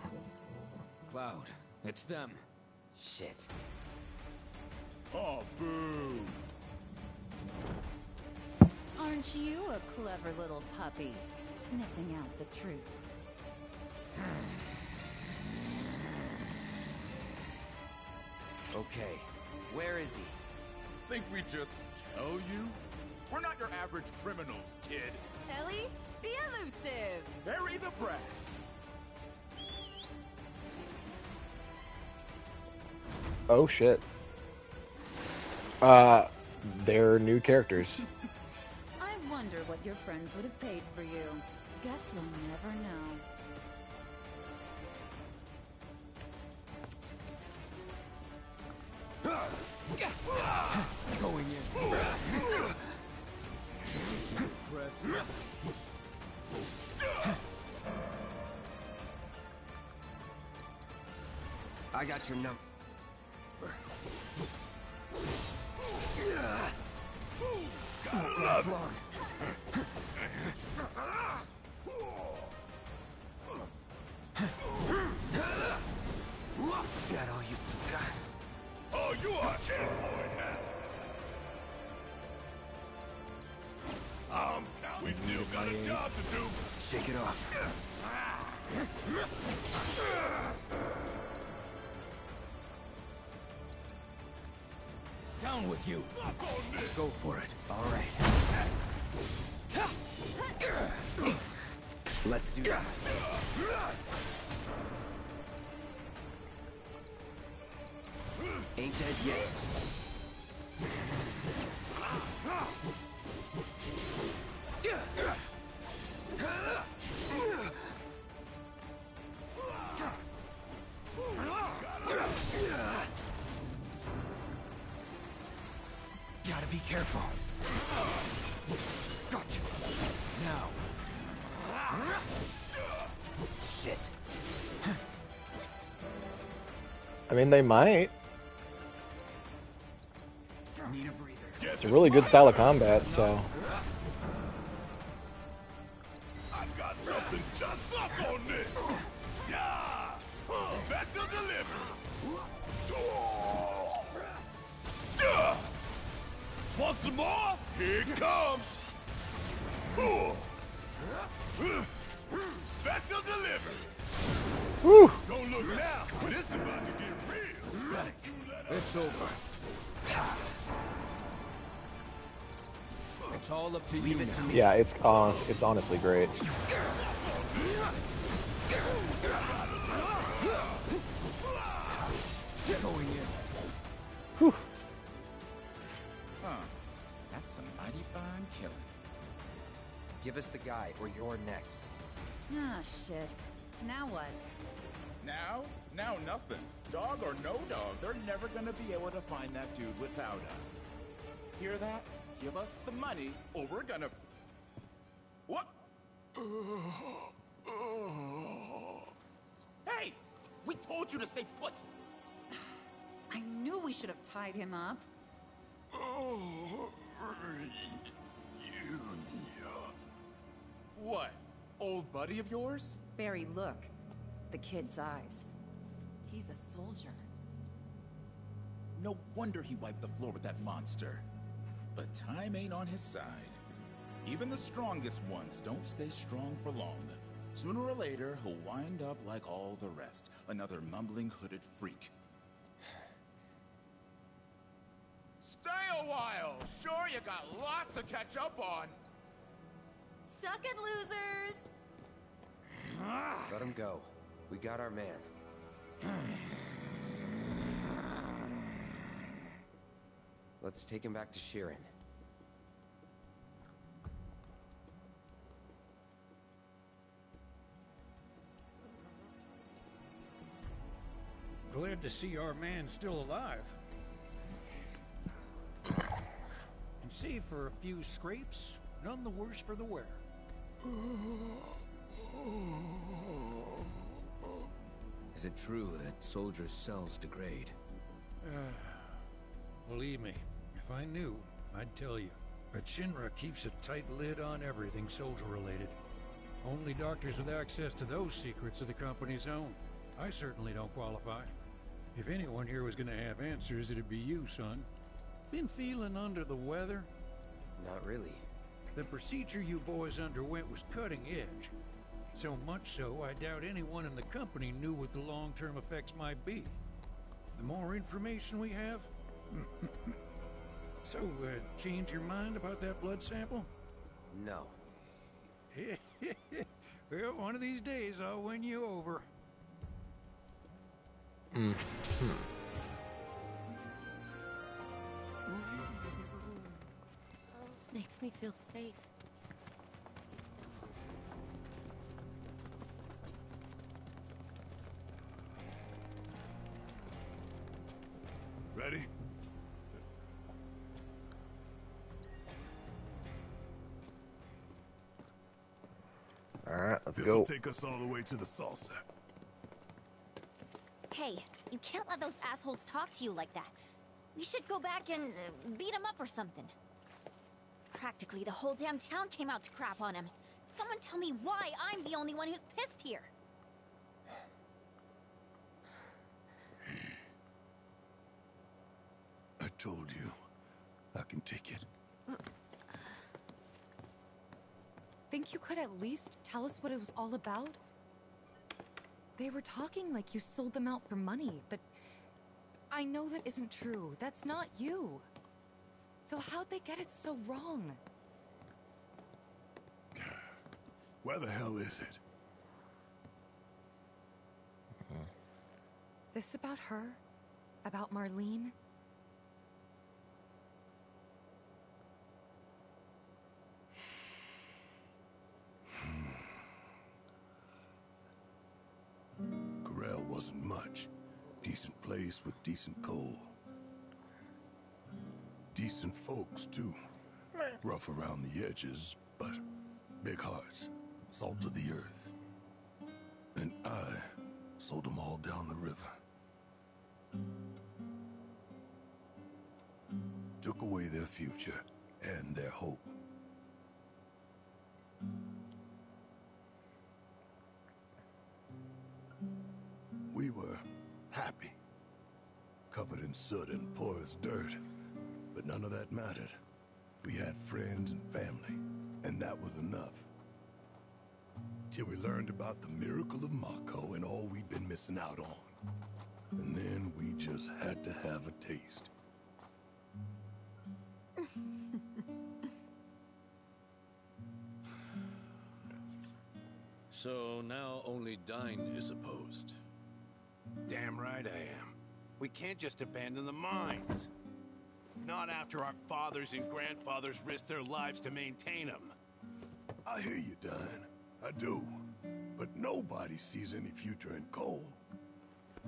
Speaker 17: Cloud, it's them.
Speaker 10: Shit.
Speaker 45: Oh, boo!
Speaker 27: Aren't you a clever little puppy? Sniffing out the truth.
Speaker 10: Okay, where is he?
Speaker 45: Think we just tell you? We're not your average criminals, kid.
Speaker 27: Ellie, the elusive!
Speaker 45: Harry the Brat.
Speaker 2: Oh shit. Uh, they're new characters.
Speaker 27: I wonder what your friends would have paid for you. Guess we'll never know.
Speaker 10: Your number. You. Go for it. All right. Let's do that. Ain't dead yet.
Speaker 2: Mean, they might.
Speaker 10: Need a breather.
Speaker 2: It's a really good style of combat, so.
Speaker 45: It's
Speaker 1: uh, it's honestly great.
Speaker 17: Going in.
Speaker 1: Whew.
Speaker 44: Huh. That's some mighty fine killing.
Speaker 6: Give us the guy, or you're next.
Speaker 11: Ah, shit. Now what?
Speaker 45: Now? Now nothing. Dog or no dog, they're never gonna be able to find that dude without us. Hear that? Give us the money, or we're gonna. What? Hey! We told you to stay put!
Speaker 11: I knew we should have tied him up.
Speaker 45: What? Old buddy of yours?
Speaker 11: Barry, look. The kid's eyes. He's a soldier.
Speaker 45: No wonder he wiped the floor with that monster. But time ain't on his side. Even the strongest ones don't stay strong for long. Sooner or later, he'll wind up like all the rest. Another mumbling hooded freak. Stay a while! Sure, you got lots to catch up on.
Speaker 11: Suck it, losers!
Speaker 6: Let him go. We got our man. Let's take him back to Sheeran.
Speaker 42: Glad to see our man still alive. And save for a few scrapes, none the worse for the wear.
Speaker 17: Is it true that soldiers' cells degrade?
Speaker 42: Ah, believe me, if I knew, I'd tell you. But Shinra keeps a tight lid on everything soldier related. Only doctors with access to those secrets are the company's own. I certainly don't qualify. If anyone here was gonna have answers, it'd be you, son. Been feeling under the weather?
Speaker 6: Not really.
Speaker 42: The procedure you boys underwent was cutting edge. So much so, I doubt anyone in the company knew what the long term effects might be. The more information we have. so, uh, change your mind about that blood sample?
Speaker 6: No.
Speaker 42: well, one of these days I'll win you over.
Speaker 1: Mm.
Speaker 3: Makes me feel safe.
Speaker 2: Ready?
Speaker 1: All right, let's
Speaker 2: This'll
Speaker 1: go.
Speaker 2: take us all the way to the salsa.
Speaker 8: Hey, you can't let those assholes talk to you like that. We should go back and uh, beat them up or something. Practically the whole damn town came out to crap on him. Someone tell me why I'm the only one who's pissed here.
Speaker 2: I told you. I can take it.
Speaker 11: Think you could at least tell us what it was all about? They were talking like you sold them out for money, but I know that isn't true. That's not you. So how'd they get it so wrong?
Speaker 2: Where the hell is it?
Speaker 11: This about her? About Marlene?
Speaker 2: Wasn't much. Decent place with decent coal. Decent folks, too. Rough around the edges, but big hearts. Salt of the earth. And I sold them all down the river. Took away their future and their hope. and soot and poor as dirt. But none of that mattered. We had friends and family, and that was enough. Till we learned about the miracle of Mako and all we'd been missing out on. And then we just had to have a taste.
Speaker 46: so now only Dyne is opposed.
Speaker 34: Damn right I am. We can't just abandon the mines. Not after our fathers and grandfathers risked their lives to maintain them.
Speaker 2: I hear you, Dyne. I do. But nobody sees any future in coal.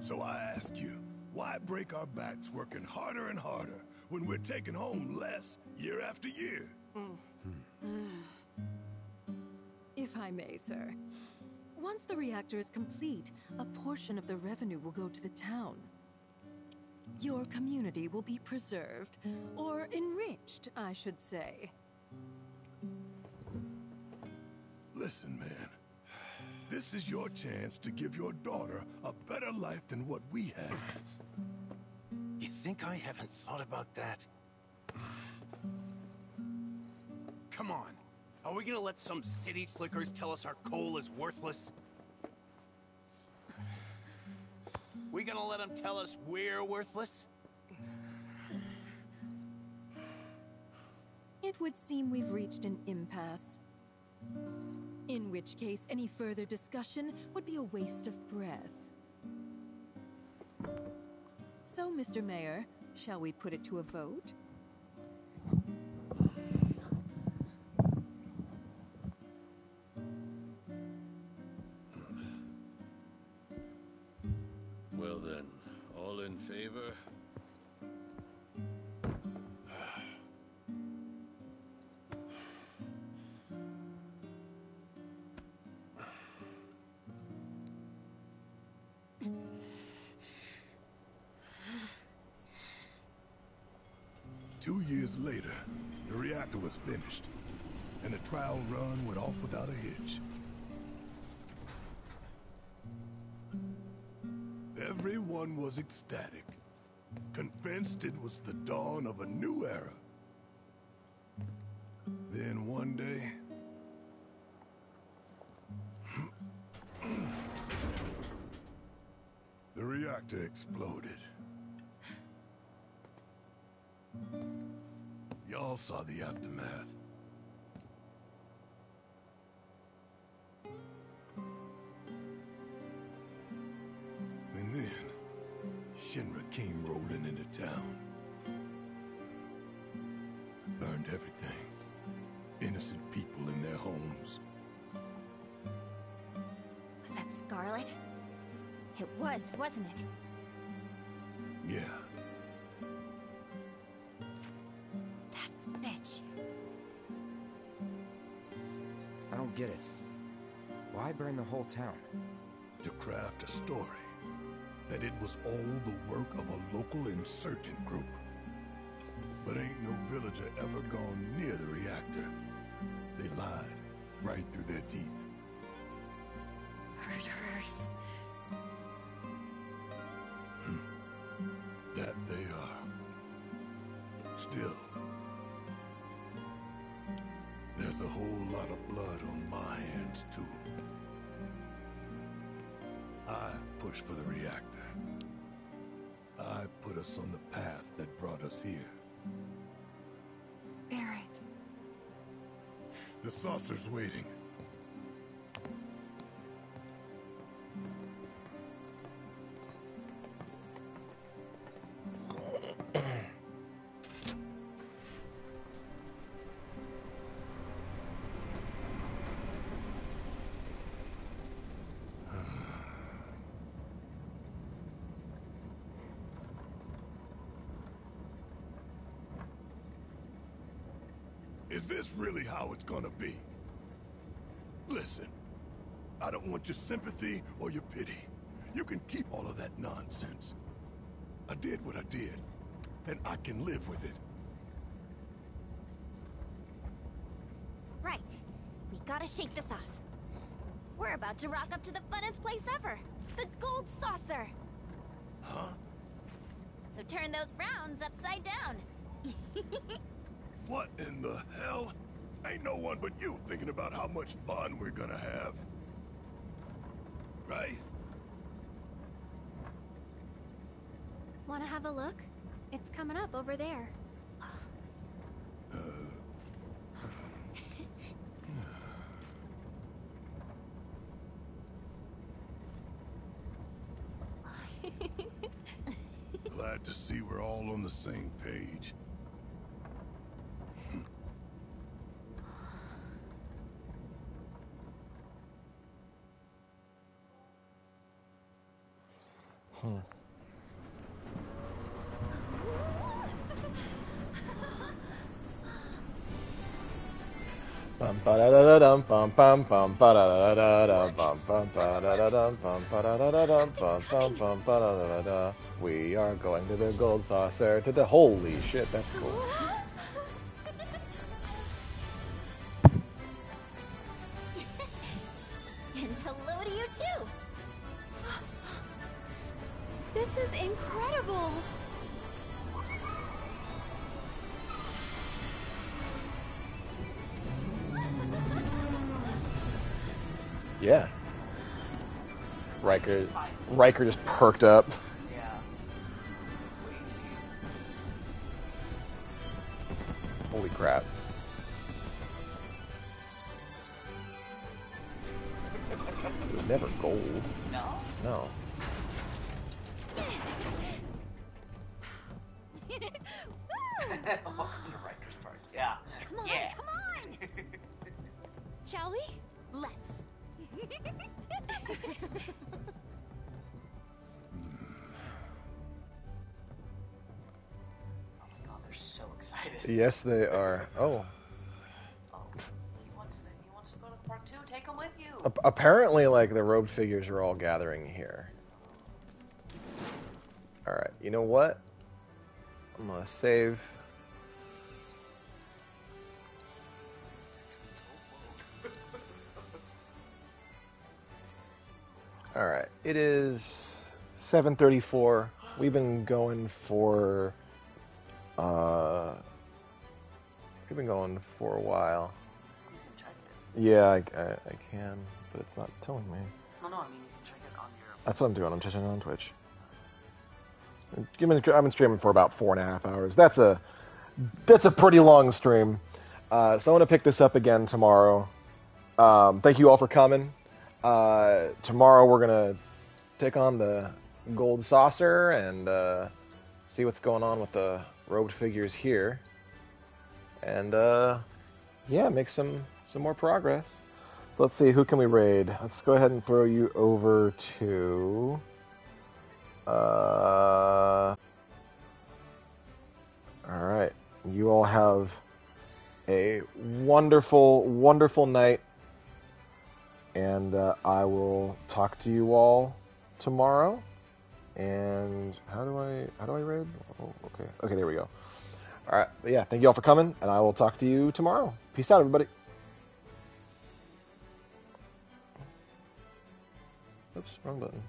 Speaker 2: So I ask you, why break our backs working harder and harder when we're taking home less year after year? Hmm.
Speaker 47: If I may, sir. Once the reactor is complete, a portion of the revenue will go to the town. Your community will be preserved, or enriched, I should say.
Speaker 2: Listen, man. This is your chance to give your daughter a better life than what we had.
Speaker 34: You think I haven't thought about that? Come on. Are we gonna let some city slickers tell us our coal is worthless? We gonna let them tell us we're worthless?
Speaker 47: It would seem we've reached an impasse. In which case, any further discussion would be a waste of breath. So, Mr. Mayor, shall we put it to a vote?
Speaker 2: Was finished, and the trial run went off without a hitch. Everyone was ecstatic, convinced it was the dawn of a new era. Then one day, the reactor exploded. Y'all saw the aftermath.
Speaker 8: Was
Speaker 2: all the work of a local insurgent group. But ain't no villager ever gone near the reactor. They lied right through their teeth.
Speaker 8: Murderers. Hmm.
Speaker 2: That they are. Still, there's a whole lot of blood on my hands, too. I pushed for the reactor. I put us on the path that brought us here.
Speaker 8: Barret.
Speaker 2: The saucer's waiting. Your sympathy or your pity. You can keep all of that nonsense. I did what I did, and I can live with it.
Speaker 8: Right. We gotta shake this off. We're about to rock up to the funnest place ever. The Gold Saucer.
Speaker 2: Huh?
Speaker 8: So turn those frowns upside down.
Speaker 2: What in the hell? Ain't no one but you thinking about how much fun we're gonna have right?
Speaker 3: Wanna have a look? It's coming up over there. Uh.
Speaker 2: Glad to see we're all on the same page.
Speaker 1: Hmm. Bum ba da da da dum bum bum bum ba da da da da bum bum ba da da dum bum ba da da da dum bum bum bum ba da da da. We are going to the gold saucer to the holy shit. That's cool. Riker just perked up. Yes, they are. Oh.
Speaker 48: He wants to, he wants to go to the park too. Take him with you.
Speaker 1: Ap- apparently, like, the robed figures are all gathering here. Alright, you know what? I'm gonna save. Alright, it is 7.34. We've been going for... Uh, we've been going for a while. Yeah, I, I, I can, but it's not telling me.
Speaker 48: No, no, I mean, you can check it on your.
Speaker 1: That's what I'm doing. I'm checking it on Twitch. I've been, I've been streaming for about four and a half hours. That's a that's a pretty long stream. Uh, so I'm gonna pick this up again tomorrow. Um, thank you all for coming. Uh, tomorrow we're gonna take on the gold saucer and uh, see what's going on with the robed figures here, and uh, yeah, make some some more progress. So let's see, who can we raid? Let's go ahead and throw you over to. Uh, all right. You all have a wonderful, wonderful night. And uh, I will talk to you all tomorrow. And how do I how do I raid? Oh, okay. Okay, there we go. All right. But yeah, thank you all for coming, and I will talk to you tomorrow. Peace out, everybody. Oops, wrong button.